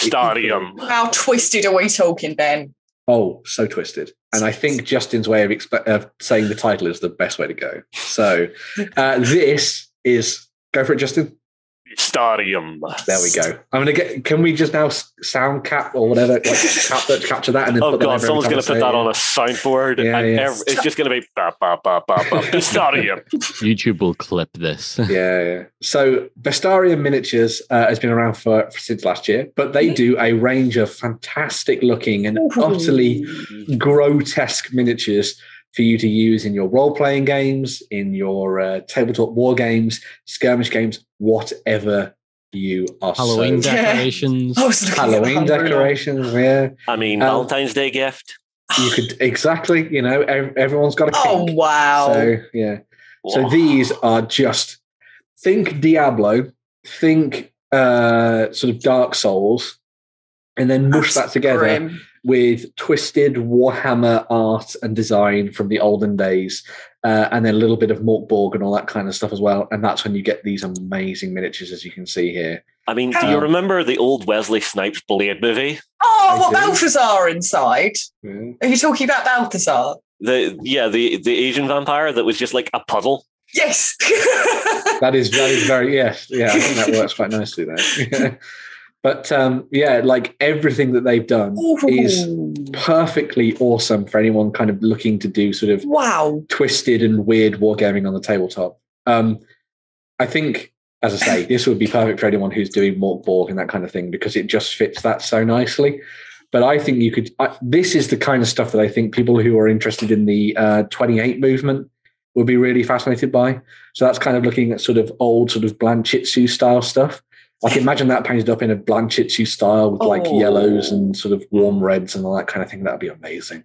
Stadium. How twisted are we talking, Ben? Oh, so twisted. And I think Justin's way of, expe- of saying the title is the best way to go. So uh, this is go for it, Justin. Stadium. There we go. I'm gonna get. Can we just now sound cap or whatever like, cap, capture that and then Oh put god, over someone's gonna put that on a soundboard, Yeah, and yeah. ev- it's just going to be ba ba ba ba ba. Stadium. YouTube will clip this. Yeah, yeah. So Bestarium Miniatures uh, has been around for, for since last year, but they do a range of fantastic looking and utterly grotesque miniatures for you to use in your role playing games, in your uh, tabletop war games, skirmish games, whatever you are. Halloween so- decorations. I was looking Halloween decorations. Yeah, I mean, Um, Valentine's Day gift. you could exactly. You know, ev- everyone's got a Oh wow! So yeah. So these are just think Diablo, think uh, sort of Dark Souls, and then mush That's that together grim. With twisted Warhammer art and design from the olden days, uh, and then a little bit of Mork Borg and all that kind of stuff as well. And that's when you get these amazing miniatures, as you can see here. I mean, do you Um, remember the old Wesley Snipes Blade movie? Oh, what do. Balthazar inside? Yeah. Are you talking about Balthazar? The yeah, the the Asian vampire that was just like a puddle. Yes. That is that is very yes, yeah. I think that works quite nicely there. but um, yeah, like everything that they've done is perfectly awesome for anyone kind of looking to do sort of wow. twisted and weird wargaming on the tabletop. Um, I think, as I say, this would be perfect for anyone who's doing Mork Borg and that kind of thing because it just fits that so nicely. But I think you could. I, this is the kind of stuff that I think people who are interested in the uh, 28 movement would be really fascinated by. So that's kind of looking at sort of old, sort of Blanchitsu style stuff. Like imagine that painted up in a Blanchitsu style with like Oh. yellows and sort of warm reds and all that kind of thing. That'd be amazing.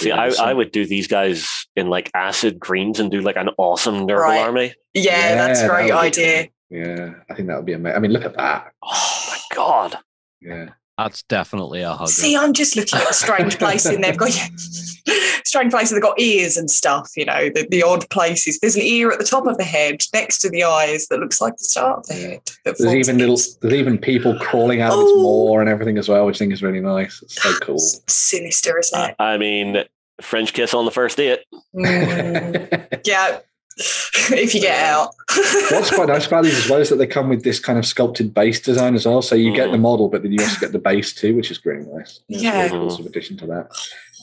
See, Yeah, I, so- I would do these guys in like acid greens and do like an awesome Nurgle Right. army. Yeah, that's a great would be idea. cool. Yeah, I think that would be amazing. I mean, look at that. Oh my god. Yeah. That's definitely a hugger. See, I'm just looking at a strange place in there. They've got strange places. They've got ears and stuff. You know, the, the odd places. There's an ear at the top of the head, next to the eyes, that looks like the start of the head. that There's forms even little. its- There's even people crawling out of its Oh. maw and everything as well, which I think is really nice. It's so cool. S- Sinister, isn't I, it? I mean, French kiss on the first date. Mm, yeah, if you get out. What's quite nice about these as well is that they come with this kind of sculpted base design as well. So you get Mm. the model, but then you also get the base too, which is really nice. It's Yeah. really cool sort of addition to that.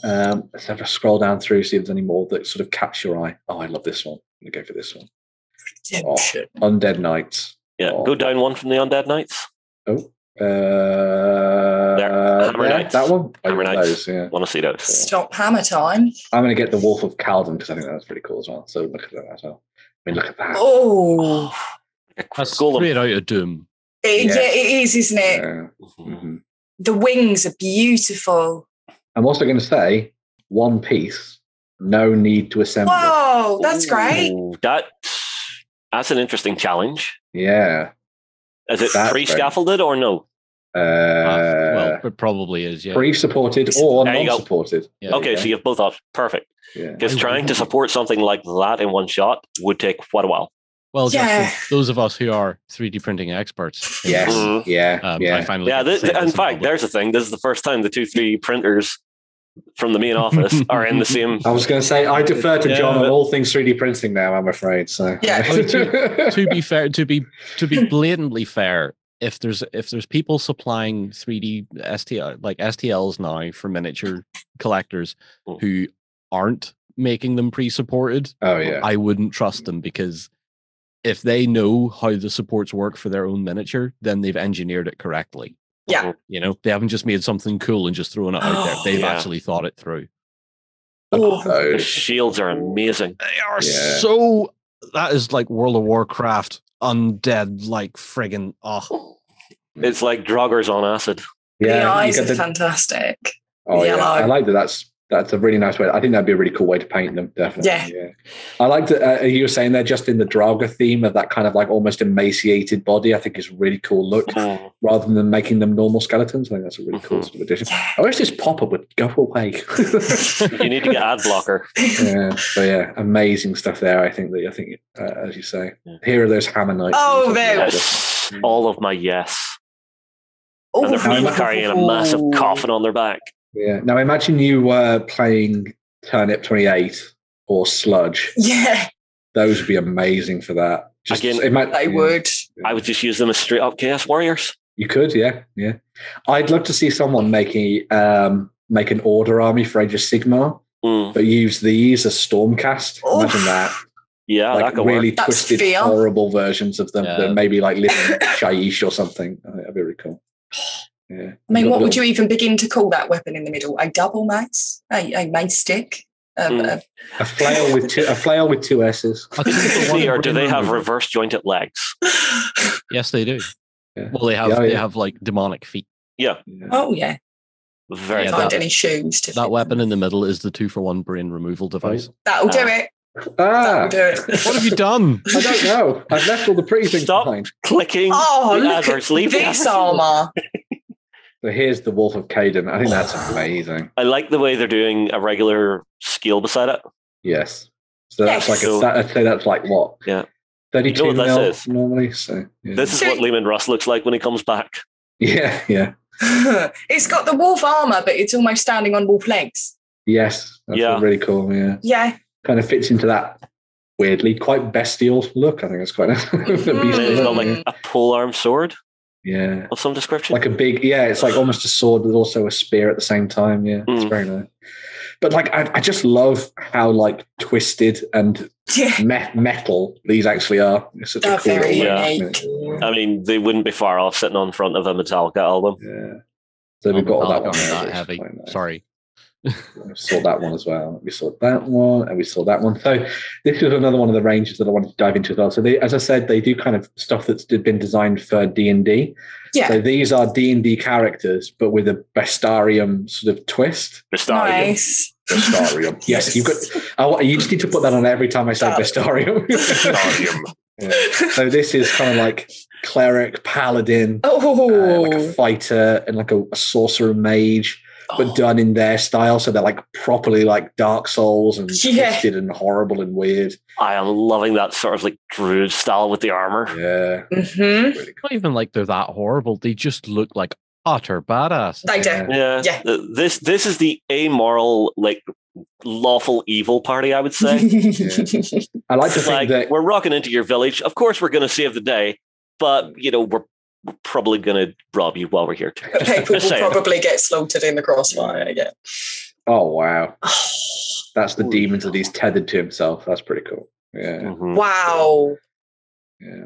Um, let's have a scroll down through, see if there's any more that sort of catch your eye. Oh, I love this one. I'm gonna go for this one. Redemption. Undead Knights. Yeah, Oh. go down one from the Undead Knights. Oh. Uh, Hammer there, Knights. that one. I Hammer got Knights. those, yeah. Want to see those? Stop hammer time. I'm going to get the Wolf of Calden because I think that's pretty cool as well. So look at that as well. I mean, look at that. Oh, That's Golem. straight out of Doom. it, Yes. yeah, it is, isn't it? Yeah. Mhm. Mhm. The wings are beautiful. I'm also going to say one piece, no need to assemble. it. Whoa, that's great. Ooh, That that's an interesting challenge. Yeah. Is it That's pre-scaffolded or no? Uh, Uh, well, it probably is. Yeah. pre-supported or there non-supported. Yeah. Okay, you so you have both options. Perfect. yeah. Because trying to support something like that in one shot would take quite a while. Well, Yeah. Justin, those of us who are 3D printing experts. Yes. Mhm. Yeah. Um, yeah. I finally Yeah, get th- in fact, public. there's the thing. This is the first time the two 3D printers from the main office are in the same. I was going to say I defer to Yeah, John on all things 3D printing now. I'm afraid. So Yeah. I mean, to be fair, to be to be blatantly fair, if there's if there's people supplying 3D STL like STLs now for miniature collectors Mm. who aren't making them pre-supported, Oh yeah. I wouldn't trust them because if they know how the supports work for their own miniature, then they've engineered it correctly. Yeah. You know, they haven't just made something cool and just thrown it out there. They've Yeah. actually thought it through. Oh, The Oh, shields are amazing. They are Yeah. so that is like World of Warcraft undead like friggin' oh It's like druggers on acid. yeah. you eyes get are the- fantastic. Oh yeah, Yellow. I like that. That's that's a really nice way. I think that'd be a really cool way to paint them. Definitely. Yeah. I like that. Uh, you were saying there just in the Draga theme of that kind of like almost emaciated body. I think is a really cool look Mm. rather than making them normal skeletons. I think that's a really cool Mhm. sort of addition. Yeah. I wish this pop up would go away. You need to get ad blocker. yeah, but yeah, amazing stuff there. I think that I think uh, as you say, Yeah. here are those hammer knights. Oh, that you're talking there. Yes. All of my yes. And they're Oh. carrying a massive coffin on their back. Yeah. Now imagine you were playing Turnip Twenty Eight or Sludge. Yeah, Those would be amazing for that. Just Again, ima- they yeah. would. I would just use them as straight up Chaos Warriors. You could, yeah, yeah. I'd love to see someone making um, make an order army for Age of Sigmar, Mm. but use these as Stormcast. Imagine that. Yeah, like that could really work. Twisted, fear. horrible versions of them Yeah. that maybe like live in Shyish or something. That'd be really cool. Yeah. I mean, what would you even begin to call that weapon in the middle? A double mace? A, a mace stick? Um, Mm. a- a flail with two a flail with two S's? I think it's the one or do they have reverse jointed legs? Yes, they do. Yeah. Well, they have Yeah, they yeah. have like demonic feet. Yeah, Yeah. oh, yeah. very Yeah. Find that- any shoes to That weapon in the middle is the two for one brain removal device. That'll do Ah. it. Ah, That'll do it. What have you done? I don't know. I've left all the pretty things Stop. behind. Clicking. Oh, look at leave the this adverts. Armor. So here's the Wolf of Caden. I think that's amazing. I like the way they're doing a regular scale beside it. Yes. So that's Yes. like a, So- that, I'd say that's like what? Yeah. 32 You know what mil this is? normally. So yeah. This is So- what Leman Russ looks like when he comes back. yeah, yeah. it's got the wolf armor, but it's almost standing on wolf legs. Yes. That's Yeah. really cool. Yeah. Yeah. Kind of fits into that weirdly quite bestial look. I think it's quite nice. The And mm-hmm. beast then he's got like yeah. a pole arm sword yeah. of some description. Like a big, yeah, it's like almost a sword but also a spear at the same time. Yeah. It's Mm. very nice. But like, I, I just love how like twisted and Yeah. me- metal these actually are. It's such They're a cool very way Yeah. of making unique. it. I mean, they wouldn't be far off sitting on front of a Metallica album. Yeah. So we've got all that one. there, Not heavy. nice. Sorry. We saw that one as well. We saw that one, and we saw that one. So this is another one of the ranges that I wanted to dive into as well. So they, as I said, they do kind of stuff that's been designed for D and D. Yeah. So these are D and D characters, but with a Bestarium sort of twist. Bestarium. Nice. Bestarium. yes, you've got. I, want- you just need to put that on every time I say Bestarium. Bestarium. Yeah. So this is kind of like cleric, paladin, uh, Oh, like a fighter, and like a, a sorcerer mage but Oh. done in their style. So they're like properly like Dark Souls and Yeah. twisted and horrible and weird. I am loving that sort of like druid style with the armor. Yeah. Mhm. Really cool. Not even like they're that horrible. They just look like utter badass. They do. Yeah. Yeah. Yeah. This this is the amoral, like lawful evil party, I would say. I like to It's think like that we're rocking into your village. Of course, we're going to save the day, but you know we're, we're probably going to rob you while we're here too. Just- People just will probably get slaughtered in the crossfire. Yeah. oh wow, that's the demons that he's tethered to himself. That's pretty cool. Yeah. Mhm. Wow. Yeah.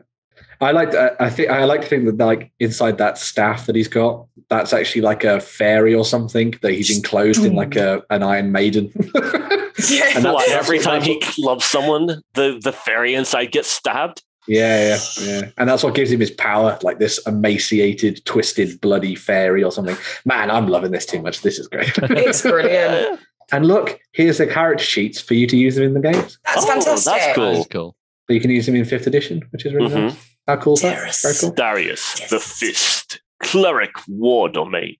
I like to, I think I like to think that like inside that staff that he's got, that's actually like a fairy or something that he's enclosed in like a an Iron Maiden. Yeah. And What, that's- every time he loves someone, the the fairy inside gets stabbed. Yeah, yeah, yeah. And that's what gives him his power, like this emaciated, twisted, bloody fairy or something. Man, I'm loving this too much. This is great. It's brilliant. and look, here's the character sheets for you to use them in the games. That's Oh, fantastic. that's cool. That is cool. So you can use them in fifth edition, which is really Mhm. nice. How cool is that? Darius. Very cool. Darius, Yes. the Fist, cleric war domain.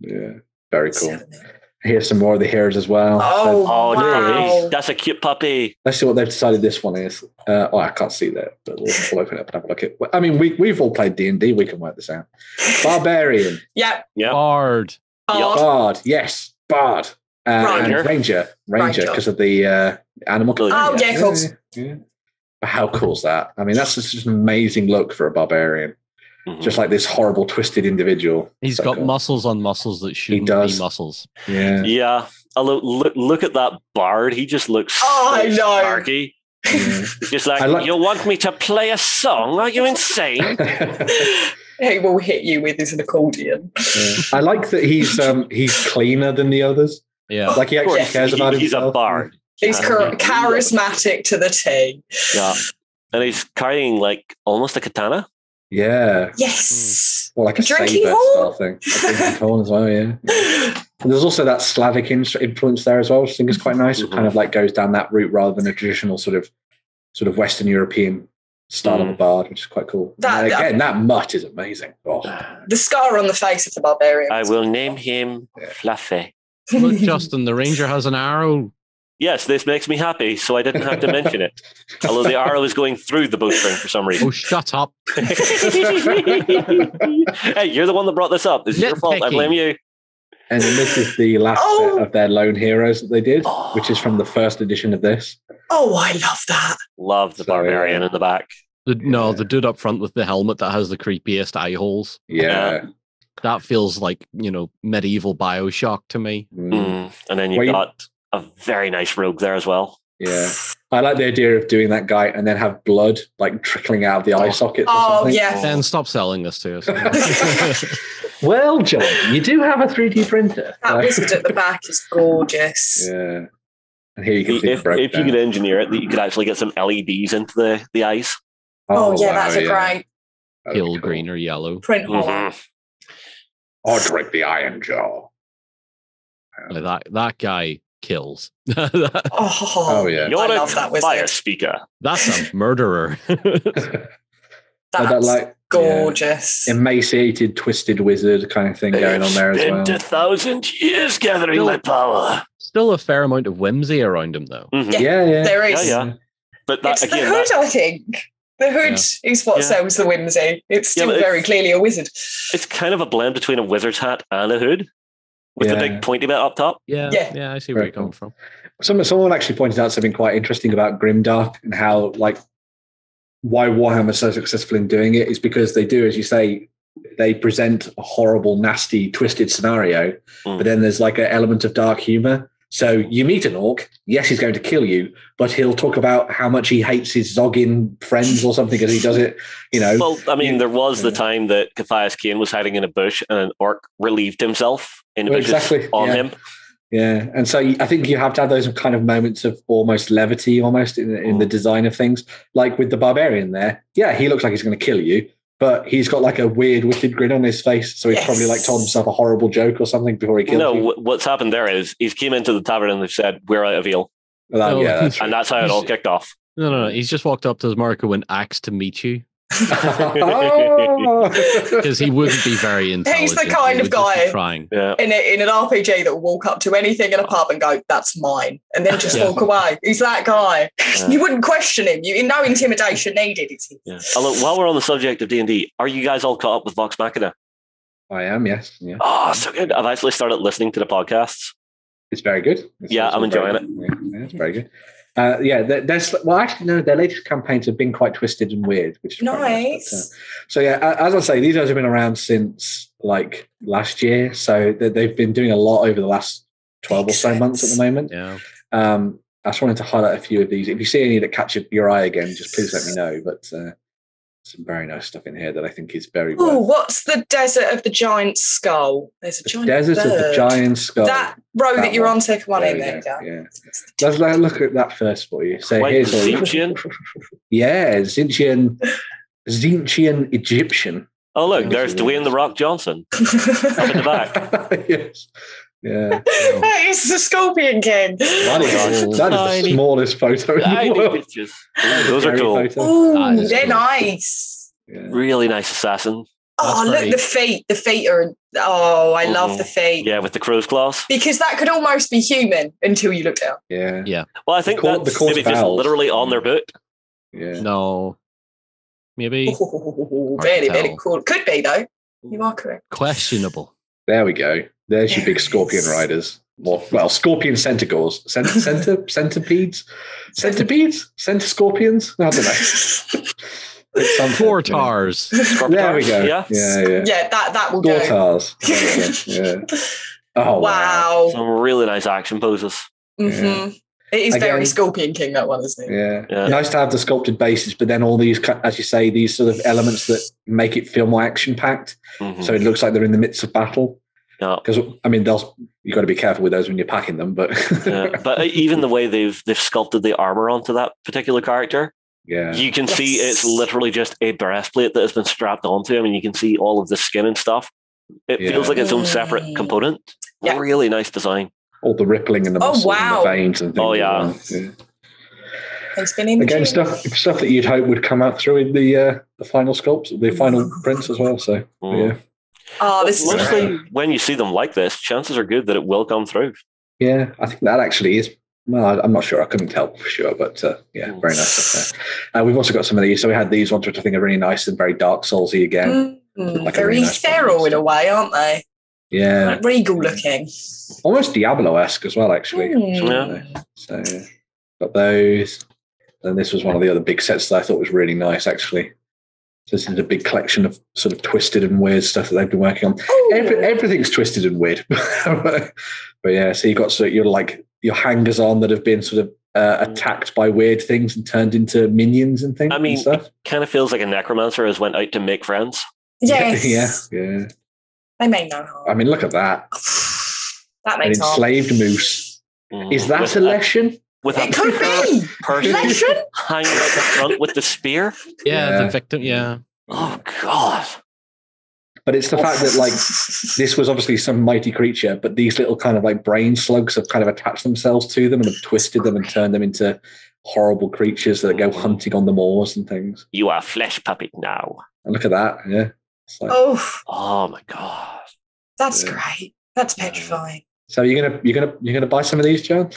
Yeah, very cool. Seven. Here's some more of the hairs as well. Oh, Oh, wow. nice. that's a cute puppy. Let's see what they've decided this one is. Uh, oh, I can't see that, but we'll, we'll open it up and have a look at. I mean, we we've all played D and D. We can work this out. Barbarian, Yeah. Yeah. Bard. Bard. Bard, yes, Bard, uh, Ranger. and Ranger, Ranger, Ranger. because of the uh, animal. Oh, Oh, yeah, of course. yeah. But How cool is that? I mean, that's just an amazing look for a barbarian. Mhm. just like this horrible, twisted individual. He's got cool. muscles on muscles that shouldn't does. be muscles. Yeah. yeah. Although look, look at that bard. He just looks Oh, I so know. snarky. yeah. He's just like, I like- you want me to play a song? Are you insane? he will hit you with his accordion. Yeah. I like that he's um he's cleaner than the others. Yeah. Like he actually course, cares he- about he's a bard. He's char- charismatic to the T. Yeah. And he's carrying like almost a katana. Yeah. Yes. Well, like a Drinking saber horn? style thing. Drinking horn as well, yeah. And there's also that Slavic influence there as well, which I think is quite nice. It kind of like goes down that route rather than a traditional sort of sort of Western European style of a mm. bard, which is quite cool. That- and again, that mutt is amazing. Oh, the scar on the face of the barbarian. I will name him Yeah. Fluffy. Look, Justin, the ranger has an arrow. Yes, this makes me happy, so I didn't have to mention it. Although the arrow is going through the bowstring for some reason. Oh, shut up. hey, you're the one that brought this up. This is your fault. I blame you. And this is the last Oh. set of their lone heroes that they did, which is from the first edition of this. oh, I love that. Love the So, barbarian yeah. in the back. The, No, Yeah. the dude up front with the helmet that has the creepiest eye holes. Yeah. That feels like, you know, medieval Bioshock to me. Mm, Mm. And then you've Well, you- got a very nice rogue there as well. yeah. I like the idea of doing that guy and then have blood like trickling out of the eye sockets. or Oh, something. yeah. Then stop selling this to us. Well, John, you do have a 3D printer. That wizard at the back is gorgeous. yeah. And here you can see If, if you could engineer it, you could actually get some LEDs into the, the eyes. Oh, yeah, wow, that's a yeah. great That'd Pale cool. green or yellow. print. Mhm. Or Odric the Iron Jaw. Like that that guy kills. Oh, Oh, yeah. You're I a love that fire wizard. speaker. That's a murderer. That's that like gorgeous. yeah, emaciated, twisted wizard kind of thing going on there as well. Spent a thousand years gathering Still- my power. Still a fair amount of whimsy around him, though. Mhm. Yeah. Yeah, yeah. There is. Yeah, yeah. But that It's the hood, that, I think. The hood is what Yeah. sells the whimsy. It's still but very it's- clearly a wizard. it's kind of a blend between a wizard's hat and a hood, with the big pointy bit up top. Yeah, Yeah. yeah, I see where Very you're coming cool. from. Someone, someone actually pointed out something quite interesting about Grimdark and how, like, why Warhammer's so successful in doing it is because they do, as you say, they present a horrible, nasty, twisted scenario, Mm. but then there's like an element of dark humor. So you meet an orc, yes, he's going to kill you, but he'll talk about how much he hates his Zoggin friends or something as he does it, you know. Well, I mean, there was the time that Ciaphas Cain was hiding in a bush and an orc relieved himself in Well, exactly, on yeah. him. Yeah, and so I think you have to have those kind of moments of almost levity, almost in, in the Mm. design of things. Like with the barbarian there, yeah, he looks like he's going to kill you, but he's got like a weird, wicked grin on his face. So he's Yes. probably like told himself a horrible joke or something before he kills No, you. wh- what's happened there is he's came into the tavern and they've said, We're out of ale. Well, No, yeah, that's And that's how it all kicked off. No, no, no. He's just walked up to his Marco and asked to meet you Oh. because he wouldn't be very intelligent. He's the kind He of would just be guy. Trying. Yeah. In, a, in an RPG that will walk up to anything in a pub and go, that's mine, and then just Yeah. walk away. He's that guy. Yeah. You wouldn't question him. You no intimidation needed. It's Yeah. Although, while we're on the subject of D and D, are you guys all caught up with Vox Machina? I am, yes. Yeah. Oh, so good! I've actually started listening to the podcasts. It's very good. It's Yeah, also I'm enjoying good. Yeah, yeah, it's very good. Uh, yeah, there- there's well, actually, no. Their latest campaigns have been quite twisted and weird, which is quite Nice. but, uh, so yeah, as I say, these guys have been around since like last year, so they- they've been doing a lot over the last twelve Makes or so months at the moment. Yeah. Um, I just wanted to highlight a few of these. If you see any that catch your eye again, just please let me know. But uh, some very nice stuff in here that I think is very. Oh, what's the desert of the giant skull? There's a the giant desert of the giant skull. That row That that, you're one. on, second one in There there. we you go, go. Yeah. Let's let- look at that first for you. So Quite here's a- Zinchian. Yeah, Zinchian, Zinchian Egyptian. Oh, look, there's Dwayne the Rock Johnson up in the back. yes. Yeah. it's the Scorpion King. That is, that is the smallest photo in the world. pictures. Those are cool. photo. Ooh, they're cool. nice. Yeah. Really nice assassin. Oh, That's look, the feet. The feet are. Oh, I love Mhm. the feet. Yeah, with the crow's claws. Because that could almost be human until you look down. Yeah. Yeah. Well, I think cor- the that's court maybe just literally on their boot. Yeah. No. Maybe Oh, to very, very cool. Could be, though. You are correct. questionable. There we go. There's your big scorpion riders. Well, well, scorpion centaurs. Cent- center, centipedes? Centipedes? Center scorpions? I don't know. It's something, Four you know. tars. There we go. Yeah. Yeah, yeah. Yeah, that that will go. Dortars. There go. Yeah. Oh, wow. Wow. Some really nice action poses. hmm It is Again- very Scorpion King, that one, isn't it? Yeah. Yeah. Nice to have the sculpted bases, but then all these, as you say, these sort of elements that make it feel more action packed. Mhm. So it looks like they're in the midst of battle. Yeah. Because I mean, they'll you got to be careful with those when you're packing them. But Yeah. But even the way they've they've sculpted the armor onto that particular character, yeah, you can see it's literally just a breastplate that has been strapped onto him, and you can see all of the skin and stuff. It Yeah. feels like its own separate component. Yeah. Really nice design. all the rippling in the Oh, muscles wow. and the veins and things. Oh, yeah. well. yeah. Been Again, gym. stuff stuff that you'd hope would come out through in the uh, the final sculpts, the final prints as well. So Mm. yeah, Oh, this is Mostly great. when you see them like this, chances are good that it will come through. yeah, I think that actually is. Well, I- I'm not sure. I couldn't tell for sure, but uh, yeah, very nice stuff. Uh, we've also got some of these. So we had these ones, which I think are really nice and very Dark Soulsy again. Mm, Like very really nice feral button. in a way, aren't they? Yeah, Like regal looking. almost Diablo esque as well, actually. Mm. So yeah. got those. And this was one of the other big sets that I thought was really nice, actually. So this is a big collection of sort of twisted and weird stuff that they've been working on. Every, everything's twisted and weird. but yeah, so you've got sort of your like your hangers on that have been sort of uh, attacked by weird things and turned into minions and things I mean, and stuff. Kind of feels like a necromancer has went out to make friends. Yes. yeah, yeah. They make no harm. I mean, look at that. that An makes harm. enslaved moose. Mhm. Is that with a a It could be. person Lesson? hanging out the front with the spear? Yeah, Yeah. the victim. Yeah. Oh God! But it's the fact that like this was obviously some mighty creature, but these little kind of like brain slugs have kind of attached themselves to them and have twisted them and turned them into horrible creatures that go oh. hunting on the moors and things. You are flesh puppet now. And look at that, yeah. Like, Oh, Oh my God! that's Yeah. great. That's petrifying. So you're gonna you're gonna you're gonna buy some of these, John?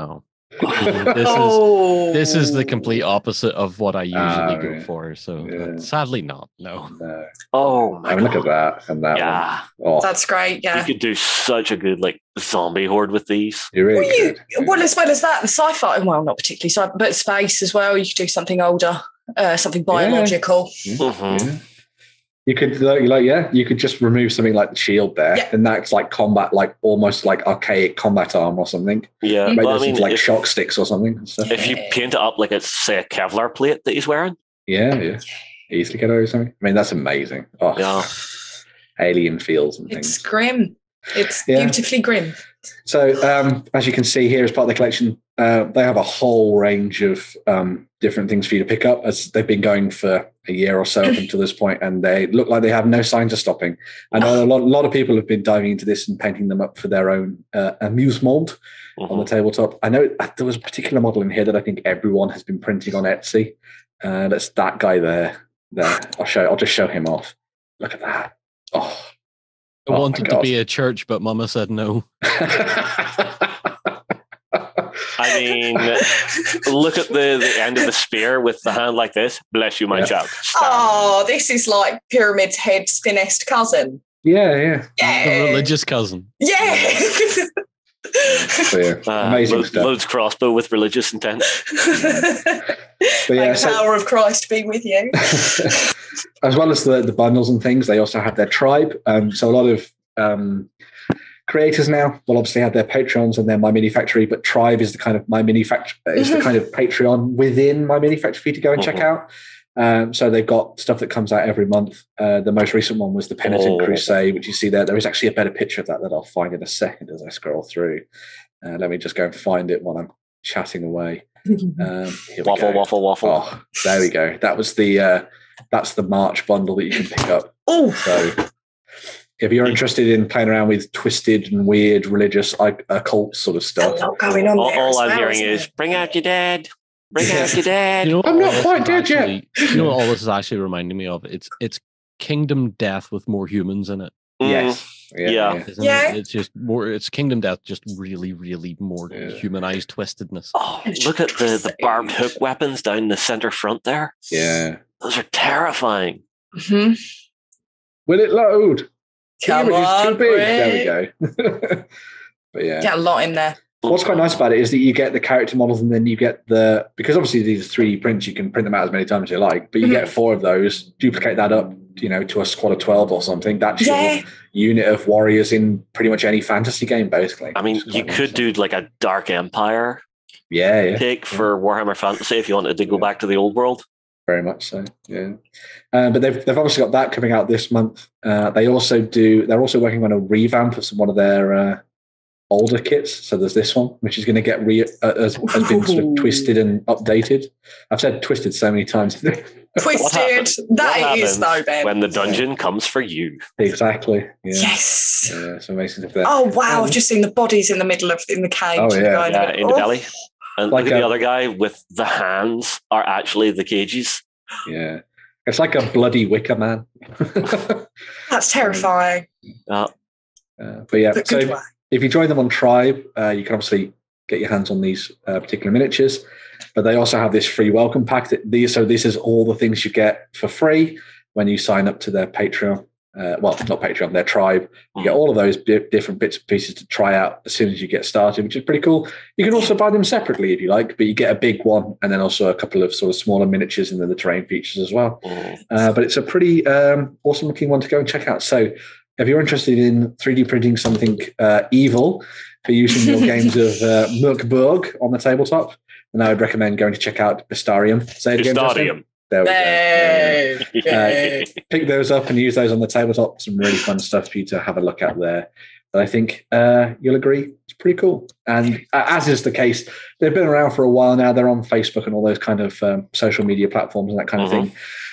Oh. This is oh, this is the complete opposite of what I usually Ah, go right. for. So uh, Yeah. sadly, not. No. no. Oh my I mean, look at that and that yeah. Oh, That's great. Yeah, you could do such a good like zombie horde with these. you're really Well, you, good. well, as well as that, the sci-fi, well, not particularly sci but space as well. You could do something older, uh, something biological. Mhm. Yeah. You could like, like yeah, you could just remove something like the shield there, Yeah. and that's like combat, like almost like archaic combat arm or something. Yeah, Maybe well, I mean, like if, shock sticks or something. and stuff. if you paint it up like it's say a Kevlar plate that he's wearing, Yeah, yeah. Easily get over something. I mean, that's amazing. Oh, yeah, alien feels and things. It's grim. It's Yeah. beautifully grim. So, um, as you can see here, as part of the collection, uh, they have a whole range of um, different things for you to pick up as they've been going for a year or so up until this point, and they look like they have no signs of stopping. I know a lot, a lot of people have been diving into this and painting them up for their own uh, amusement on the Mhm. tabletop. I know there was a particular model in here that I think everyone has been printing on Etsy. Uh, that's that guy there. There, I'll show. I'll just show him off. Look at that. Oh. I Oh wanted to be a church, but Mama said no. I mean, look at the, the end of the spear with the hand like this. Bless you, my Yeah. child. Stand. Oh, this is like Pyramid's head's thinnest cousin. yeah, yeah. The Yeah. religious cousin. Yeah. So, yeah, Uh, amazing Lo- stuff. Loads crossbow with religious intent. But yeah, May the so- power of Christ be with you. as well as the, the bundles and things, they also have their tribe. Um, so a lot of um, creators now will obviously have their patrons and their My Mini Factory, but Tribe is the kind of My Mini Factory is the kind of Patreon within My Mini Factory for you to go and check Mhm. out. Um, so they've got stuff that comes out every month. Uh, the most recent one was the Penitent Oh. Crusade, which you see there. There is actually a better picture of that that I'll find in a second as I scroll through. Uh, let me just go and find it while I'm chatting away. Um, Waffle, go. waffle, waffle. Oh, there we go. That was the uh, that's the March bundle that you can pick up. oh, So if you're interested in playing around with twisted and weird religious like, occult sort of stuff, going on all all I'm well, hearing isn't it? bring out your dad. Bring out your dad. You know, I'm not quite is dead yet. You know what all this is actually reminding me of? It's it's Kingdom Death with more humans in it. Mm, yes, yeah, Yeah. yeah. Yeah. it? It's just more. It's Kingdom Death, just really, really more Yeah. humanized twistedness. Oh, look at the, the barbed hook weapons down the center front there. yeah. Those are terrifying. Mhm. Will it load? Come Damn it, it's on, too big. There we go. but yeah, Get a lot in there. What's quite nice about it is that you get the character models and then you get the because obviously these 3D prints you can print them out as many times as you like, but you Mhm. get four of those, duplicate that up, you know, to a squad of twelve or something. That's Yeah. your unit of warriors in pretty much any fantasy game, basically. I mean, you quite could nice. do like a Dark Empire yeah, yeah, pick for Warhammer Fantasy if you wanted to go Yeah. back to the old world. Very much so. Yeah, uh, but they've they've obviously got that coming out this month. Uh, they also do. They're also working on a revamp of some, one of their uh, older kits. So there's this one, which is going to get re uh, has, has been sort of twisted and updated. I've said twisted so many times. Twisted. happens- That what is happens though, Ben. When the dungeon comes for you. exactly. Yeah. yes. Yeah, it's amazing. Oh wow! Um, I've just seen the bodies in the middle of in the cage. Oh, yeah. Going, Yeah, in the oh. belly. And Like look at a- the other guy with the hands are actually the cages. Yeah. It's like a bloody wicker man. That's terrifying. Uh, Uh, but yeah, But so if, if you join them on Tribe, uh, you can obviously get your hands on these uh, particular miniatures. But they also have this free welcome pack. That these, so this is all the things you get for free when you sign up to their Patreon. Uh, well, not Patreon, their Tribe. You get all of those di- different bits and pieces to try out as soon as you get started, which is pretty cool. You can also buy them separately if you like, but you get a big one and then also a couple of sort of smaller miniatures and then the terrain features as well. mm, Uh, but it's a pretty um, awesome looking one to go and check out. So, if you're interested in 3D printing something uh, evil for use in your games of uh, Mork Borg on the tabletop, then I would recommend going to check out Bestarium. Say it again, Justin. Stadium. There we go. Hey. Pick those up and use those on the tabletop. Some really fun stuff for you to have a look at there. But I think uh, you'll agree it's pretty cool. And uh, as is the case, they've been around for a while now. They're on Facebook and all those kind of um, social media platforms and that kind of thing.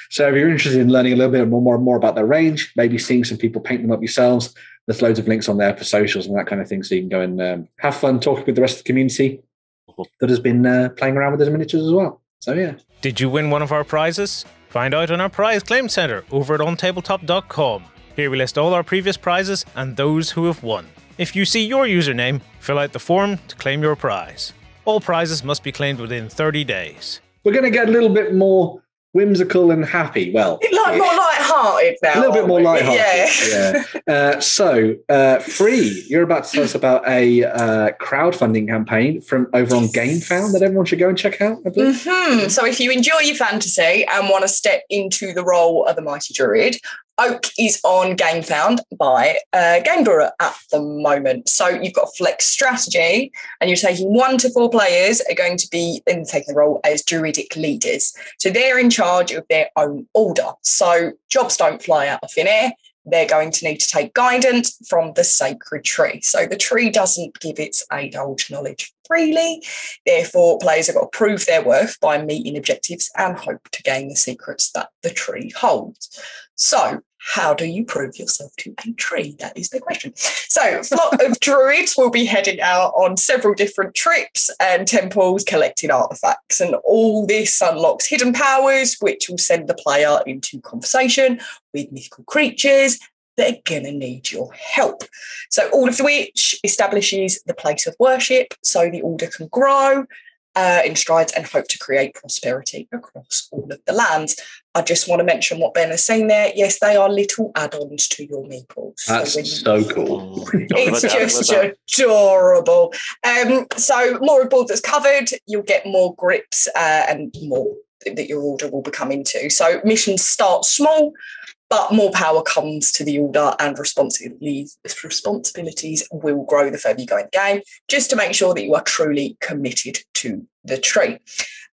So if you're interested in learning a little bit more, more, more about their range, maybe seeing some people paint them up yourselves, there's loads of links on there for socials and that kind of thing. So you can go and um, have fun talking with the rest of the community Mhm. that has been uh, playing around with those miniatures as well. So yeah. Did you win one of our prizes? Find out on our prize claim center over at ontabletop.com. Here we list all our previous prizes and those who have won. If you see your username, fill out the form to claim your prize. All prizes must be claimed within 30 days. We're going to get a little bit more whimsical and happy. Well, like more light-hearted now. a little bit more lighthearted. Yeah. yeah. Uh, so, uh, free. You're about to tell us about a uh, crowdfunding campaign from over on GameFound that everyone should go and check out. Mhm. So, if you enjoy your fantasy and want to step into the role of the mighty druid, Oak is on GameFound by uh, Game at the moment. So, you've got flex strategy, and you're taking one to four players are going to be in taking the role as druidic leaders. So, they're in charge of their own order. So, jobs don't fly out of thin air. They're going to need to take guidance from the sacred tree. So, the tree doesn't give its age old knowledge freely. Therefore, players have got to prove their worth by meeting objectives and hope to gain the secrets that the tree holds. So, how do you prove yourself to a tree? That is the question. So, a flock of druids will be heading out on several different trips and temples collecting artifacts. And all this unlocks hidden powers, which will send the player into conversation with mythical creatures that are going to need your help. So, all of which establishes the place of worship so the order can grow uh, in strides and hope to create prosperity across all of the lands. I just want to mention what Ben is saying there. Yes, they are little add ons to your meeples. So That's when you- so cool. Mm, it's have a doubt just adorable. Um, so more of board that's covered, you'll get more grips uh, and more that your order will become into. So missions start small, but more power comes to the order and responsibilities responsibilities will grow the further you go in the game, just to make sure that you are truly committed to the tree.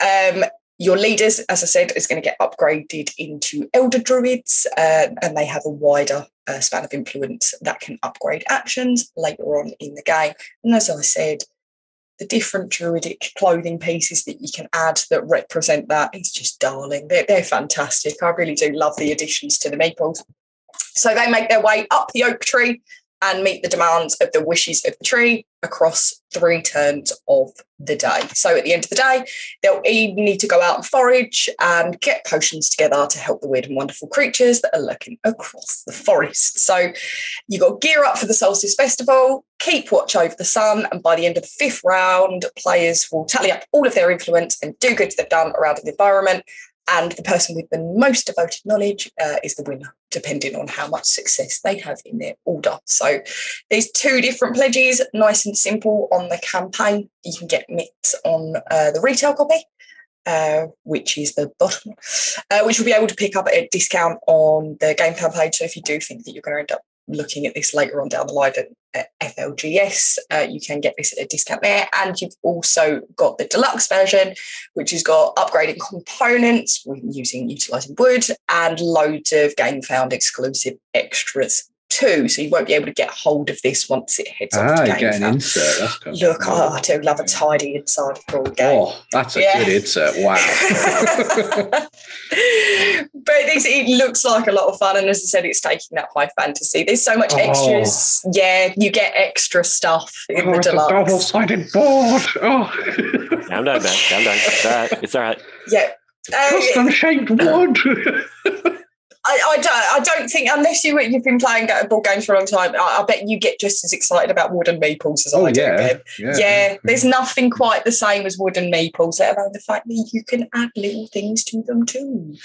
Um, your leaders, as I said, is going to get upgraded into elder druids, uh, and they have a wider uh, span of influence that can upgrade actions later on in the game. And as I said, the different druidic clothing pieces that you can add that represent that is just darling. They're, they're fantastic. I really do love the additions to the meeples. So they make their way up the oak tree and meet the demands of the wishes of the tree across three turns of the day. So at the end of the day, they'll need to go out and forage and get potions together to help the weird and wonderful creatures that are lurking across the forest. So you've got gear up for the Solstice Festival, keep watch over the sun, and by the end of the fifth round, players will tally up all of their influence and do good they've done around the environment. And the person with the most devoted knowledge uh, is the winner, depending on how much success they have in their order. So there's two different pledges, nice and simple on the campaign. You can get mitts on uh, the retail copy. Uh, which is the bottom, uh, which will be able to pick up at a discount on the game page. So if you do think that you're going to end up looking at this later on down the line at, at FLGS, uh, you can get this at a discount there. And you've also got the deluxe version, which has got upgraded components using utilizing wood and loads of GameFound exclusive extras too. So you won't be able to get hold of this once it heads Ah, to game get an found. insert. That's kind of Look, oh, I do love a tidy inside for a game. Oh, that's a Yeah. good insert. Wow. but this, it looks like a lot of fun, and as I said, it's taking that high fantasy. There's so much Oh. extras. Yeah, you get extra stuff in oh, the it's a deluxe. double-sided board. Oh, Calm down, man. Calm down. It's all right. It's all right. Yeah. Uh, custom-shaped wood. I, I don't. I don't think unless you you've been playing board games for a long time, I, I bet you get just as excited about wooden meeples as oh I do. yeah. Ben. yeah, Yeah, there's nothing quite the same as wooden meeples, let alone the fact that you can add little things to them too.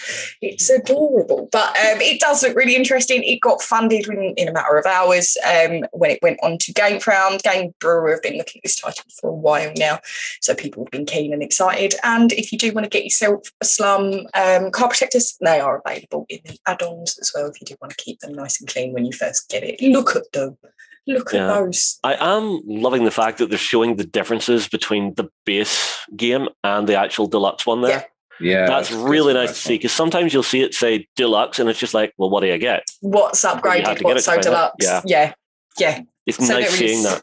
It's adorable. But um, it does look really interesting. It got funded in, in a matter of hours um, when it went on to GameFound. Game Brewer have been looking at this title for a while now, so people have been keen and excited. And if you do want to get yourself a slum um, car protectors, they are available in the add-ons as well if you do want to keep them nice and clean when you first get it. Look at them. Look Yeah. at those. I am loving the fact that they're showing the differences between the base game and the actual deluxe one there. Yeah, That's really nice to see because sometimes you'll see it say deluxe and it's just like, well, what do you get? what's upgraded, what's so find out. deluxe. Yeah. Yeah, yeah. It's So nice there seeing is- that.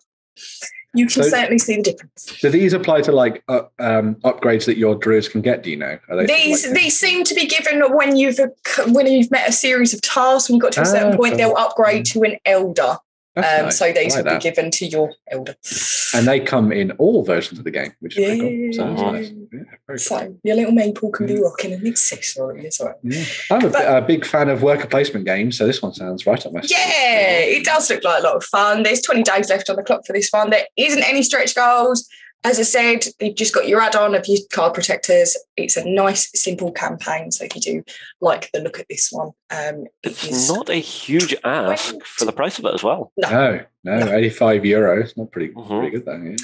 You can So- certainly see the difference. Do these apply to like uh, um, upgrades that your druids can get? Do you know? Are they These like- these seem to be given when you've when you've met a series of tasks. When you got to a certain Ah, point, they'll upgrade to an elder. Um, nice. So these like will that. be given to your elder. and they come in all versions of the game, which is pretty cool. So Yeah. nice. Yeah, very cool. Your little meeple can Mm. be rocking an accessory as well. Yeah. I'm a, But- a big fan of worker placement games, so this one sounds right up my street. Yeah, it does look like a lot of fun. There's 20 days left on the clock for this one. There isn't any stretch goals. As I said, you've just got your add-on of your card protectors. It's a nice, simple campaign. So if you do like the look at this one, um, It's is not a huge ask for the price of it as well. No, no, No. 85 euros. Not pretty, Mhm. pretty good, though. Yeah.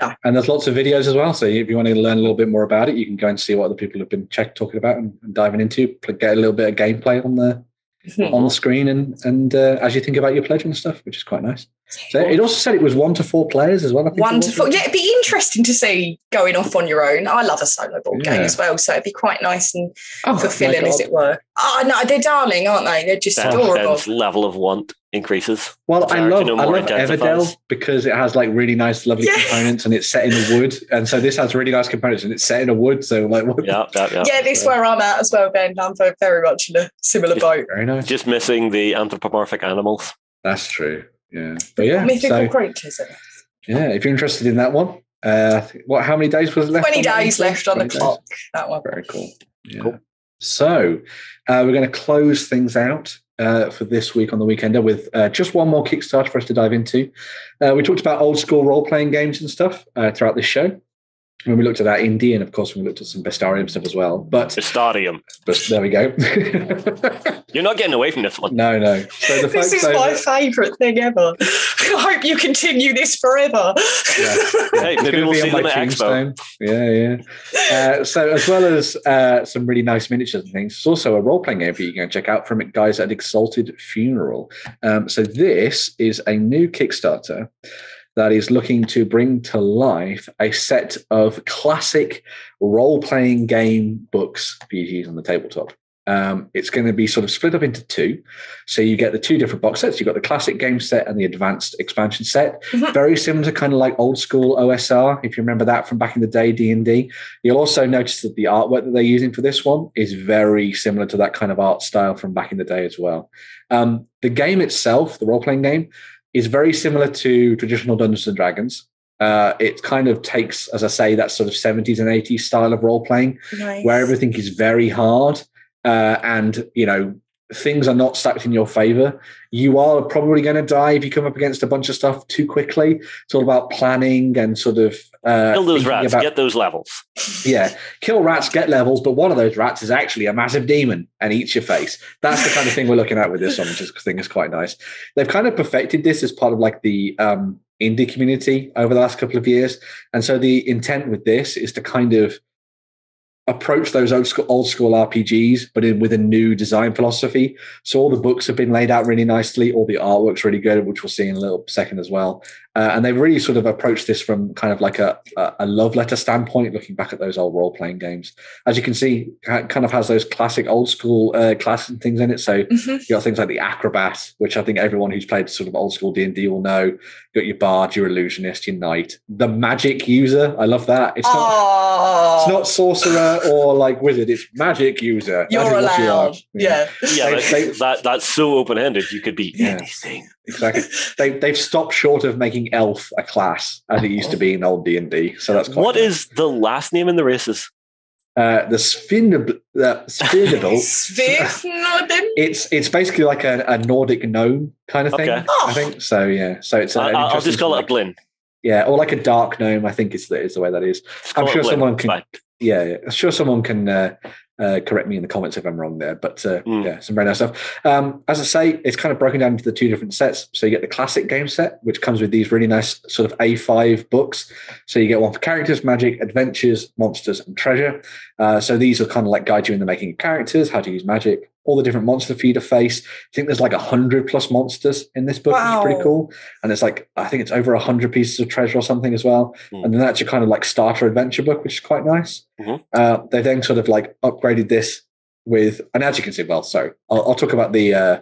No. And there's lots of videos as well. So if you want to learn a little bit more about it, you can go and see what other people have been check, talking about and, and diving into. Get a little bit of gameplay on the on the screen, and and uh, as you think about your pledge and stuff, which is quite nice. So it also said it was one to four players as well. I think it was. Wonderful. Yeah, it'd be interesting to see going off on your own. I love a solo board game as well, so it'd be quite nice and Oh, fulfilling, as it were. Oh no, they're darling, aren't they? They're just Ben- adorable. Level of want increases. Well, I Sorry love I more love. Everdell because it has like really nice, lovely Yeah. components, and it's set in the wood. And so this has really nice components, and it's set in a wood. So like, what? Yeah, yeah, yeah. Yeah, this is where I'm at as well, Ben. I'm very, very much in a similar boat. very nice. Just missing the anthropomorphic animals. That's true. Yeah, but yeah. Mythical So creatures. yeah, if you're interested in that one, uh, what? How many days was left? 20 days left on the days. clock. That one. Very cool. Yeah. Cool. So uh, we're going to close things out uh, for this week on the Weekender with uh, just one more Kickstarter for us to dive into. Uh, we talked about old school role playing games and stuff uh, throughout this show. When we looked at that indie, and of course, when we looked at some Bestarium stuff as well. But, The stadium. but there we go. You're not getting away from this one. no, no. So the This is over- my favourite thing ever. I hope you continue this forever. Yeah. Hey, It's maybe gonna we'll be see on my them at Expo. Yeah, yeah. Uh, so, as well as uh, some really nice miniatures and things, it's also a role playing game for you can check out from it, guys at Exalted Funeral. Um, so, this is a new Kickstarter that is looking to bring to life a set of classic role playing game books for you to use on the tabletop. Um, it's going to be sort of split up into two. So you get the two different box sets. You've got the classic game set and the advanced expansion set. Mhm. Very similar to kind of like old school OSR, if you remember that from back in the day, D&D. You'll also notice that the artwork that they're using for this one is very similar to that kind of art style from back in the day as well. Um, the game itself, the role-playing game, is very similar to traditional Dungeons and Dragons. Uh, it kind of takes, as I say, that sort of 70s and 80s style of role playing Nice. where everything is very hard uh, and you know things are not stacked in your favor. You are probably going to die if you come up against a bunch of stuff too quickly. It's all about planning and sort of uh, Kill those rats, about- get those levels. yeah, kill rats, get levels, but one of those rats is actually a massive demon and eats your face. That's the kind of thing we're looking at with this one, which I think is quite nice. They've kind of perfected this as part of like the um, indie community over the last couple of years, and so the intent with this is to kind of approach those old school, old school RPGs, but in, with a new design philosophy. So all the books have been laid out really nicely. All the artwork's really good, which we'll see in a little second as well. Uh, and they've really sort of approached this from kind of like a, a, a love letter standpoint, looking back at those old role playing games. As you can see, it kind of has those classic old school uh, classes and things in it. So Mhm. you got things like the acrobat, which I think everyone who's played sort of old school D and D will know. You got your bard, your illusionist, your knight, the magic user. I love that. It's not. Oh, It's not sorcerer or like wizard. It's magic user. You're is what you are. allowed. Yeah. Yeah, They- that, they- that that's so open ended. You could be Yeah. anything. Exactly. They they've stopped short of making elf a class as it used to be in old D and D. So that's quite What nice. is the last name in the races? uh, the Sphinab- uh, Sphinable. Sphinodin? It's it's basically like a, a Nordic gnome kind of thing. Okay. Oh. I think so. Yeah. So it's. I- an I'll, I'll just call it a like- Blin. Yeah, or like a dark gnome. I think is the is the way that is. I'm call it sure Blin. someone It's can- fine. yeah, yeah. I'm sure someone can uh, correct me in the comments if I'm wrong there. But uh, Mm. yeah, some very nice stuff. Um, as I say, it's kind of broken down into the two different sets. So you get the classic game set, which comes with these really nice sort of A5 books. So you get one for characters, magic, adventures, monsters, and treasure. Uh, so these will kind of like guide you in the making of characters, how to use magic, all the different monster for you to face. I think there's like a hundred plus monsters in this book, which is pretty cool. And it's like I think it's over a hundred pieces of treasure or something as well. Mm. And then that's your kind of like starter adventure book, which is quite nice. Mhm. Uh, they then sort of like upgraded this with, and as you can see, well, sorry, I'll, I'll talk about the uh,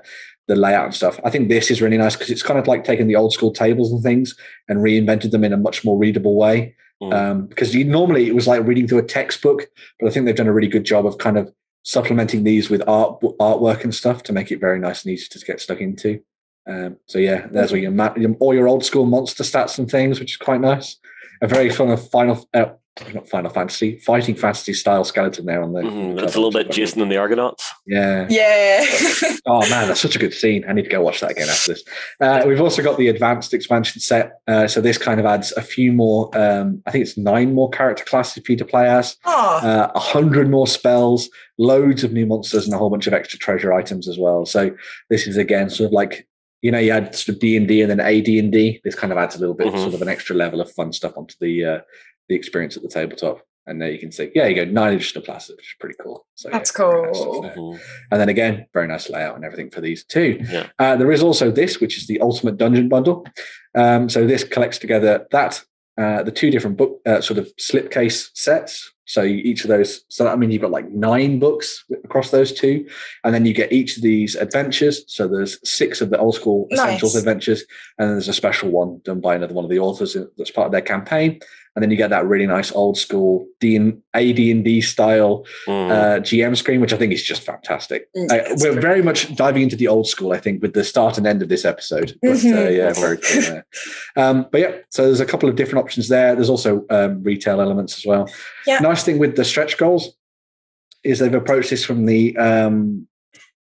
the layout and stuff. I think this is really nice because it's kind of like taking the old school tables and things and reinvented them in a much more readable way. Mm. Um, because you normally it was like reading through a textbook, but I think they've done a really good job of kind of supplementing these with art artwork and stuff to make it very nice and easy to get stuck into. Um, so yeah, there's where your, your all your old school monster stats and things, which is quite nice. A very fun of final, uh, not Final Fantasy, fighting fantasy style skeleton there on the. Mhm, It's a little bit Jason and the Argonauts. Yeah. Yeah. Oh man, that's such a good scene. I need to go watch that again after this. Uh, we've also got the advanced expansion set. Uh, so this kind of adds a few more. Um, I think it's nine more character classes for you to play as. oh, Uh, A hundred more spells, loads of new monsters, and a whole bunch of extra treasure items as well. So this is again sort of like you know you had sort of D and D and then AD and D. This kind of adds a little bit Mhm. sort of an extra level of fun stuff onto the uh, the experience at the tabletop. And there you can see, yeah, you go nine additional classes, which is pretty cool. So yeah, That's very nice stuff cool. there. Mhm. And then again, very nice layout and everything for these two. Yeah. Uh, there is also this, which is the Ultimate Dungeon Bundle. Um, so this collects together that, uh, the two different book uh, sort of slipcase sets. So you- each of those, so that, I mean, you've got like nine books across those two, and then you get each of these adventures. So there's six of the old school essentials Nice. adventures, and then there's a special one done by another one of the authors that's part of their campaign. And then you get that really nice old school D and AD and D style Mm. uh, GM screen, which I think is just fantastic. Mm, Uh, we're pretty- very much diving into the old school, I think, with the start and end of this episode. But uh, Mhm. yeah, very cool there. Um, but yeah, so there's a couple of different options there. There's also um, retail elements as well. Yeah. Nice thing with the stretch goals is they've approached this from the um,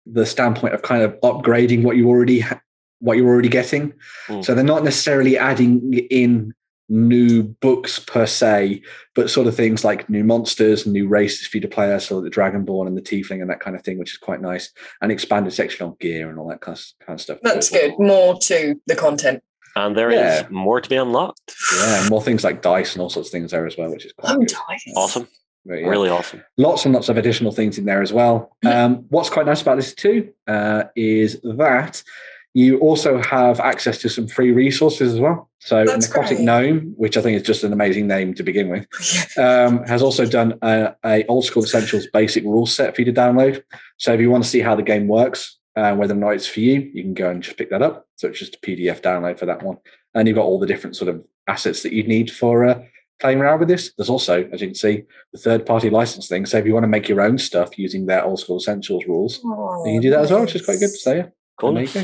the standpoint of kind of upgrading what you already ha- what you're already getting. Mm. So they're not necessarily adding in new books per se, but sort of things like new monsters, new races for you to play as, so like the Dragonborn and the Tiefling and that kind of thing, which is quite nice. And expanded section on gear and all that kind of, kind of stuff. That's good. More to the content. and there is yeah. more to be unlocked. Yeah, more things like dice and all sorts of things there as well, which is quite Oh, good. nice. Awesome. But yeah. Really awesome. lots and lots of additional things in there as well. Um, what's quite nice about this too uh, is that you also have access to some free resources as well. So That's Necrotic great. Gnome, which I think is just an amazing name to begin with, um, has also done a, a old school essentials basic rule set for you to download. So if you want to see how the game works, uh, whether or not it's for you, you can go and just pick that up. So it's just a PDF download for that one, and you've got all the different sort of assets that you need for uh, playing around with this. There's also, as you can see, the third party license thing. So if you want to make your own stuff using their old school essentials rules, Oh, you can do that as well, which is quite good. So yeah, Cool. there you go.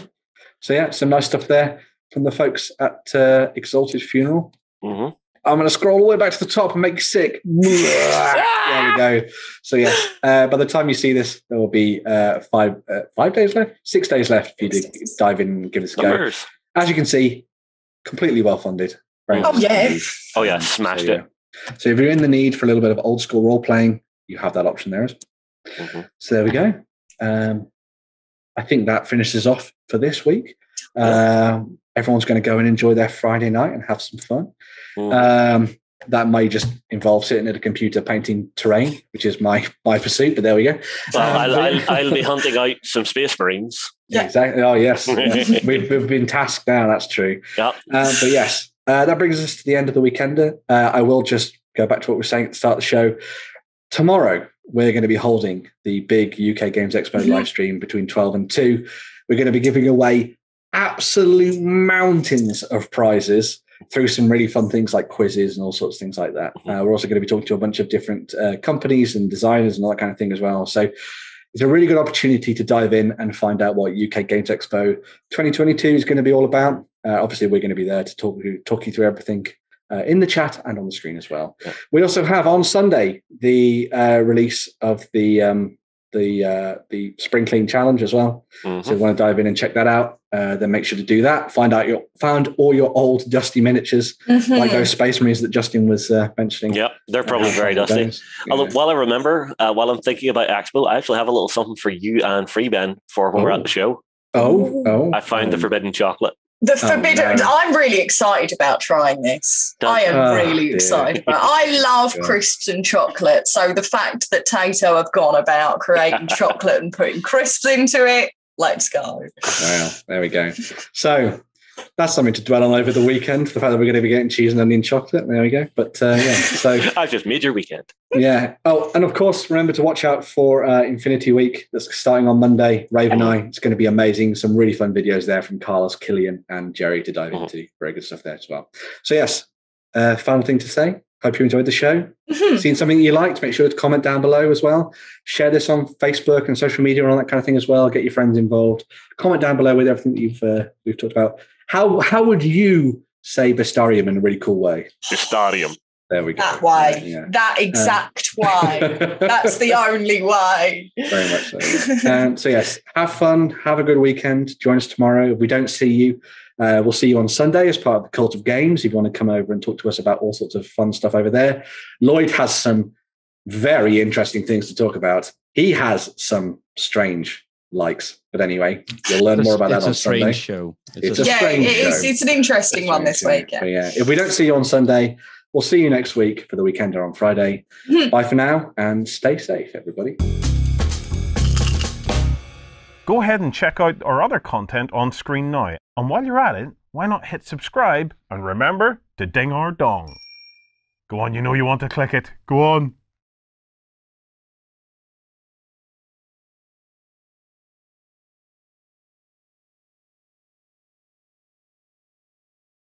So yeah, some nice stuff there from the folks at uh, Exalted Funeral. hmm I'm going to scroll all the way back to the top and make you sick. there we go. So yeah, uh, by the time you see this, there will be uh, five uh, five days left, six days left for you to dive in and give this a go. As you can see, completely well funded. Oh, nice yeah. Oh, yeah, smashed so, it. yeah. So if you're in the need for a little bit of old school role playing, you have that option there. Mhm. So there we go. Um, I think that finishes off for this week. Um, everyone's going to go and enjoy their Friday night and have some fun. Um, that may just involve sitting at a computer painting terrain, which is my my pursuit. But there we go. well, Um, I'll, I'll, I'll be hunting out some Space Marines. Yeah. Exactly. Oh yes, Yes. we've, we've been tasked now. That's true. Yeah. Uh, but yes, uh, that brings us to the end of the weekender. Uh, I will just go back to what we were saying at the start of the show. Tomorrow, we're going to be holding the big UK Games Expo Mhm. live stream between 12 and 2. We're going to be giving away absolute mountains of prizes through some really fun things like quizzes and all sorts of things like that. Uh, we're also going to be talking to a bunch of different uh, companies and designers and all that kind of thing as well. So it's a really good opportunity to dive in and find out what UK Games Expo 2022 is going to be all about. Uh, obviously, we're going to be there to talk, talk you through everything uh, in the chat and on the screen as well. Yeah. We also have on Sunday the uh, release of the um, the uh, the Spring Clean Challenge as well. Mhm. So if you want to dive in and check that out, uh, then make sure to do that. Find out your found all your old dusty miniatures, Mhm. like those Space Marines that Justin was uh, mentioning. Yep, they're probably Uh, very dusty. those. Although, Yeah. while I remember, uh, while I'm thinking about Expo, I actually have a little something for you and Free Ben for when we're Oh. at the show. Oh, oh! I found the um, forbidden chocolate. The Oh, forbidden. no. I'm really excited about trying this. Don't- I am Oh, really dear. excited. About I love God. crisps and chocolate. So the fact that Tayto have gone about creating chocolate and putting crisps into it, let's go. Well, there we go. So that's something to dwell on over the weekend. The fact that we're going to be getting cheese and onion chocolate. There we go. But uh, yeah, so I've just made your weekend. yeah. Oh, and of course, remember to watch out for uh, Infinity Week. That's starting on Monday. Raveneye. It's going to be amazing. Some really fun videos there from Carlos, Killian, and Jerry to dive into. Very good stuff there as well. So yes, uh, final thing to say. Hope you enjoyed the show. Mhm. Seen something you liked? Make sure to comment down below as well. Share this on Facebook and social media and all that kind of thing as well. Get your friends involved. Comment down below with everything that you've uh, we've talked about. How how would you say Bestarium in a really cool way? Bestarium. There we go. That way. Yeah. That exact way. That's the only way. Very much so. yeah. um, so yes, have fun. Have a good weekend. Join us tomorrow. If we don't see you, uh, we'll see you on Sunday as part of the Cult of Games. If you want to come over and talk to us about all sorts of fun stuff over there, Lloyd has some very interesting things to talk about. He has some strange likes, but anyway, you'll learn It's- more about that it's on a strange Sunday. show. It's a yeah, strange it is, show. it's an interesting one this Strange, week. yeah. Yeah. But yeah, if we don't see you on Sunday, we'll see you next week for the weekender on Friday. Hmm. Bye for now, and stay safe, everybody. Go ahead and check out our other content on screen now. And while you're at it, why not hit subscribe and remember to ding our dong. Go on, you know you want to click it. Go on.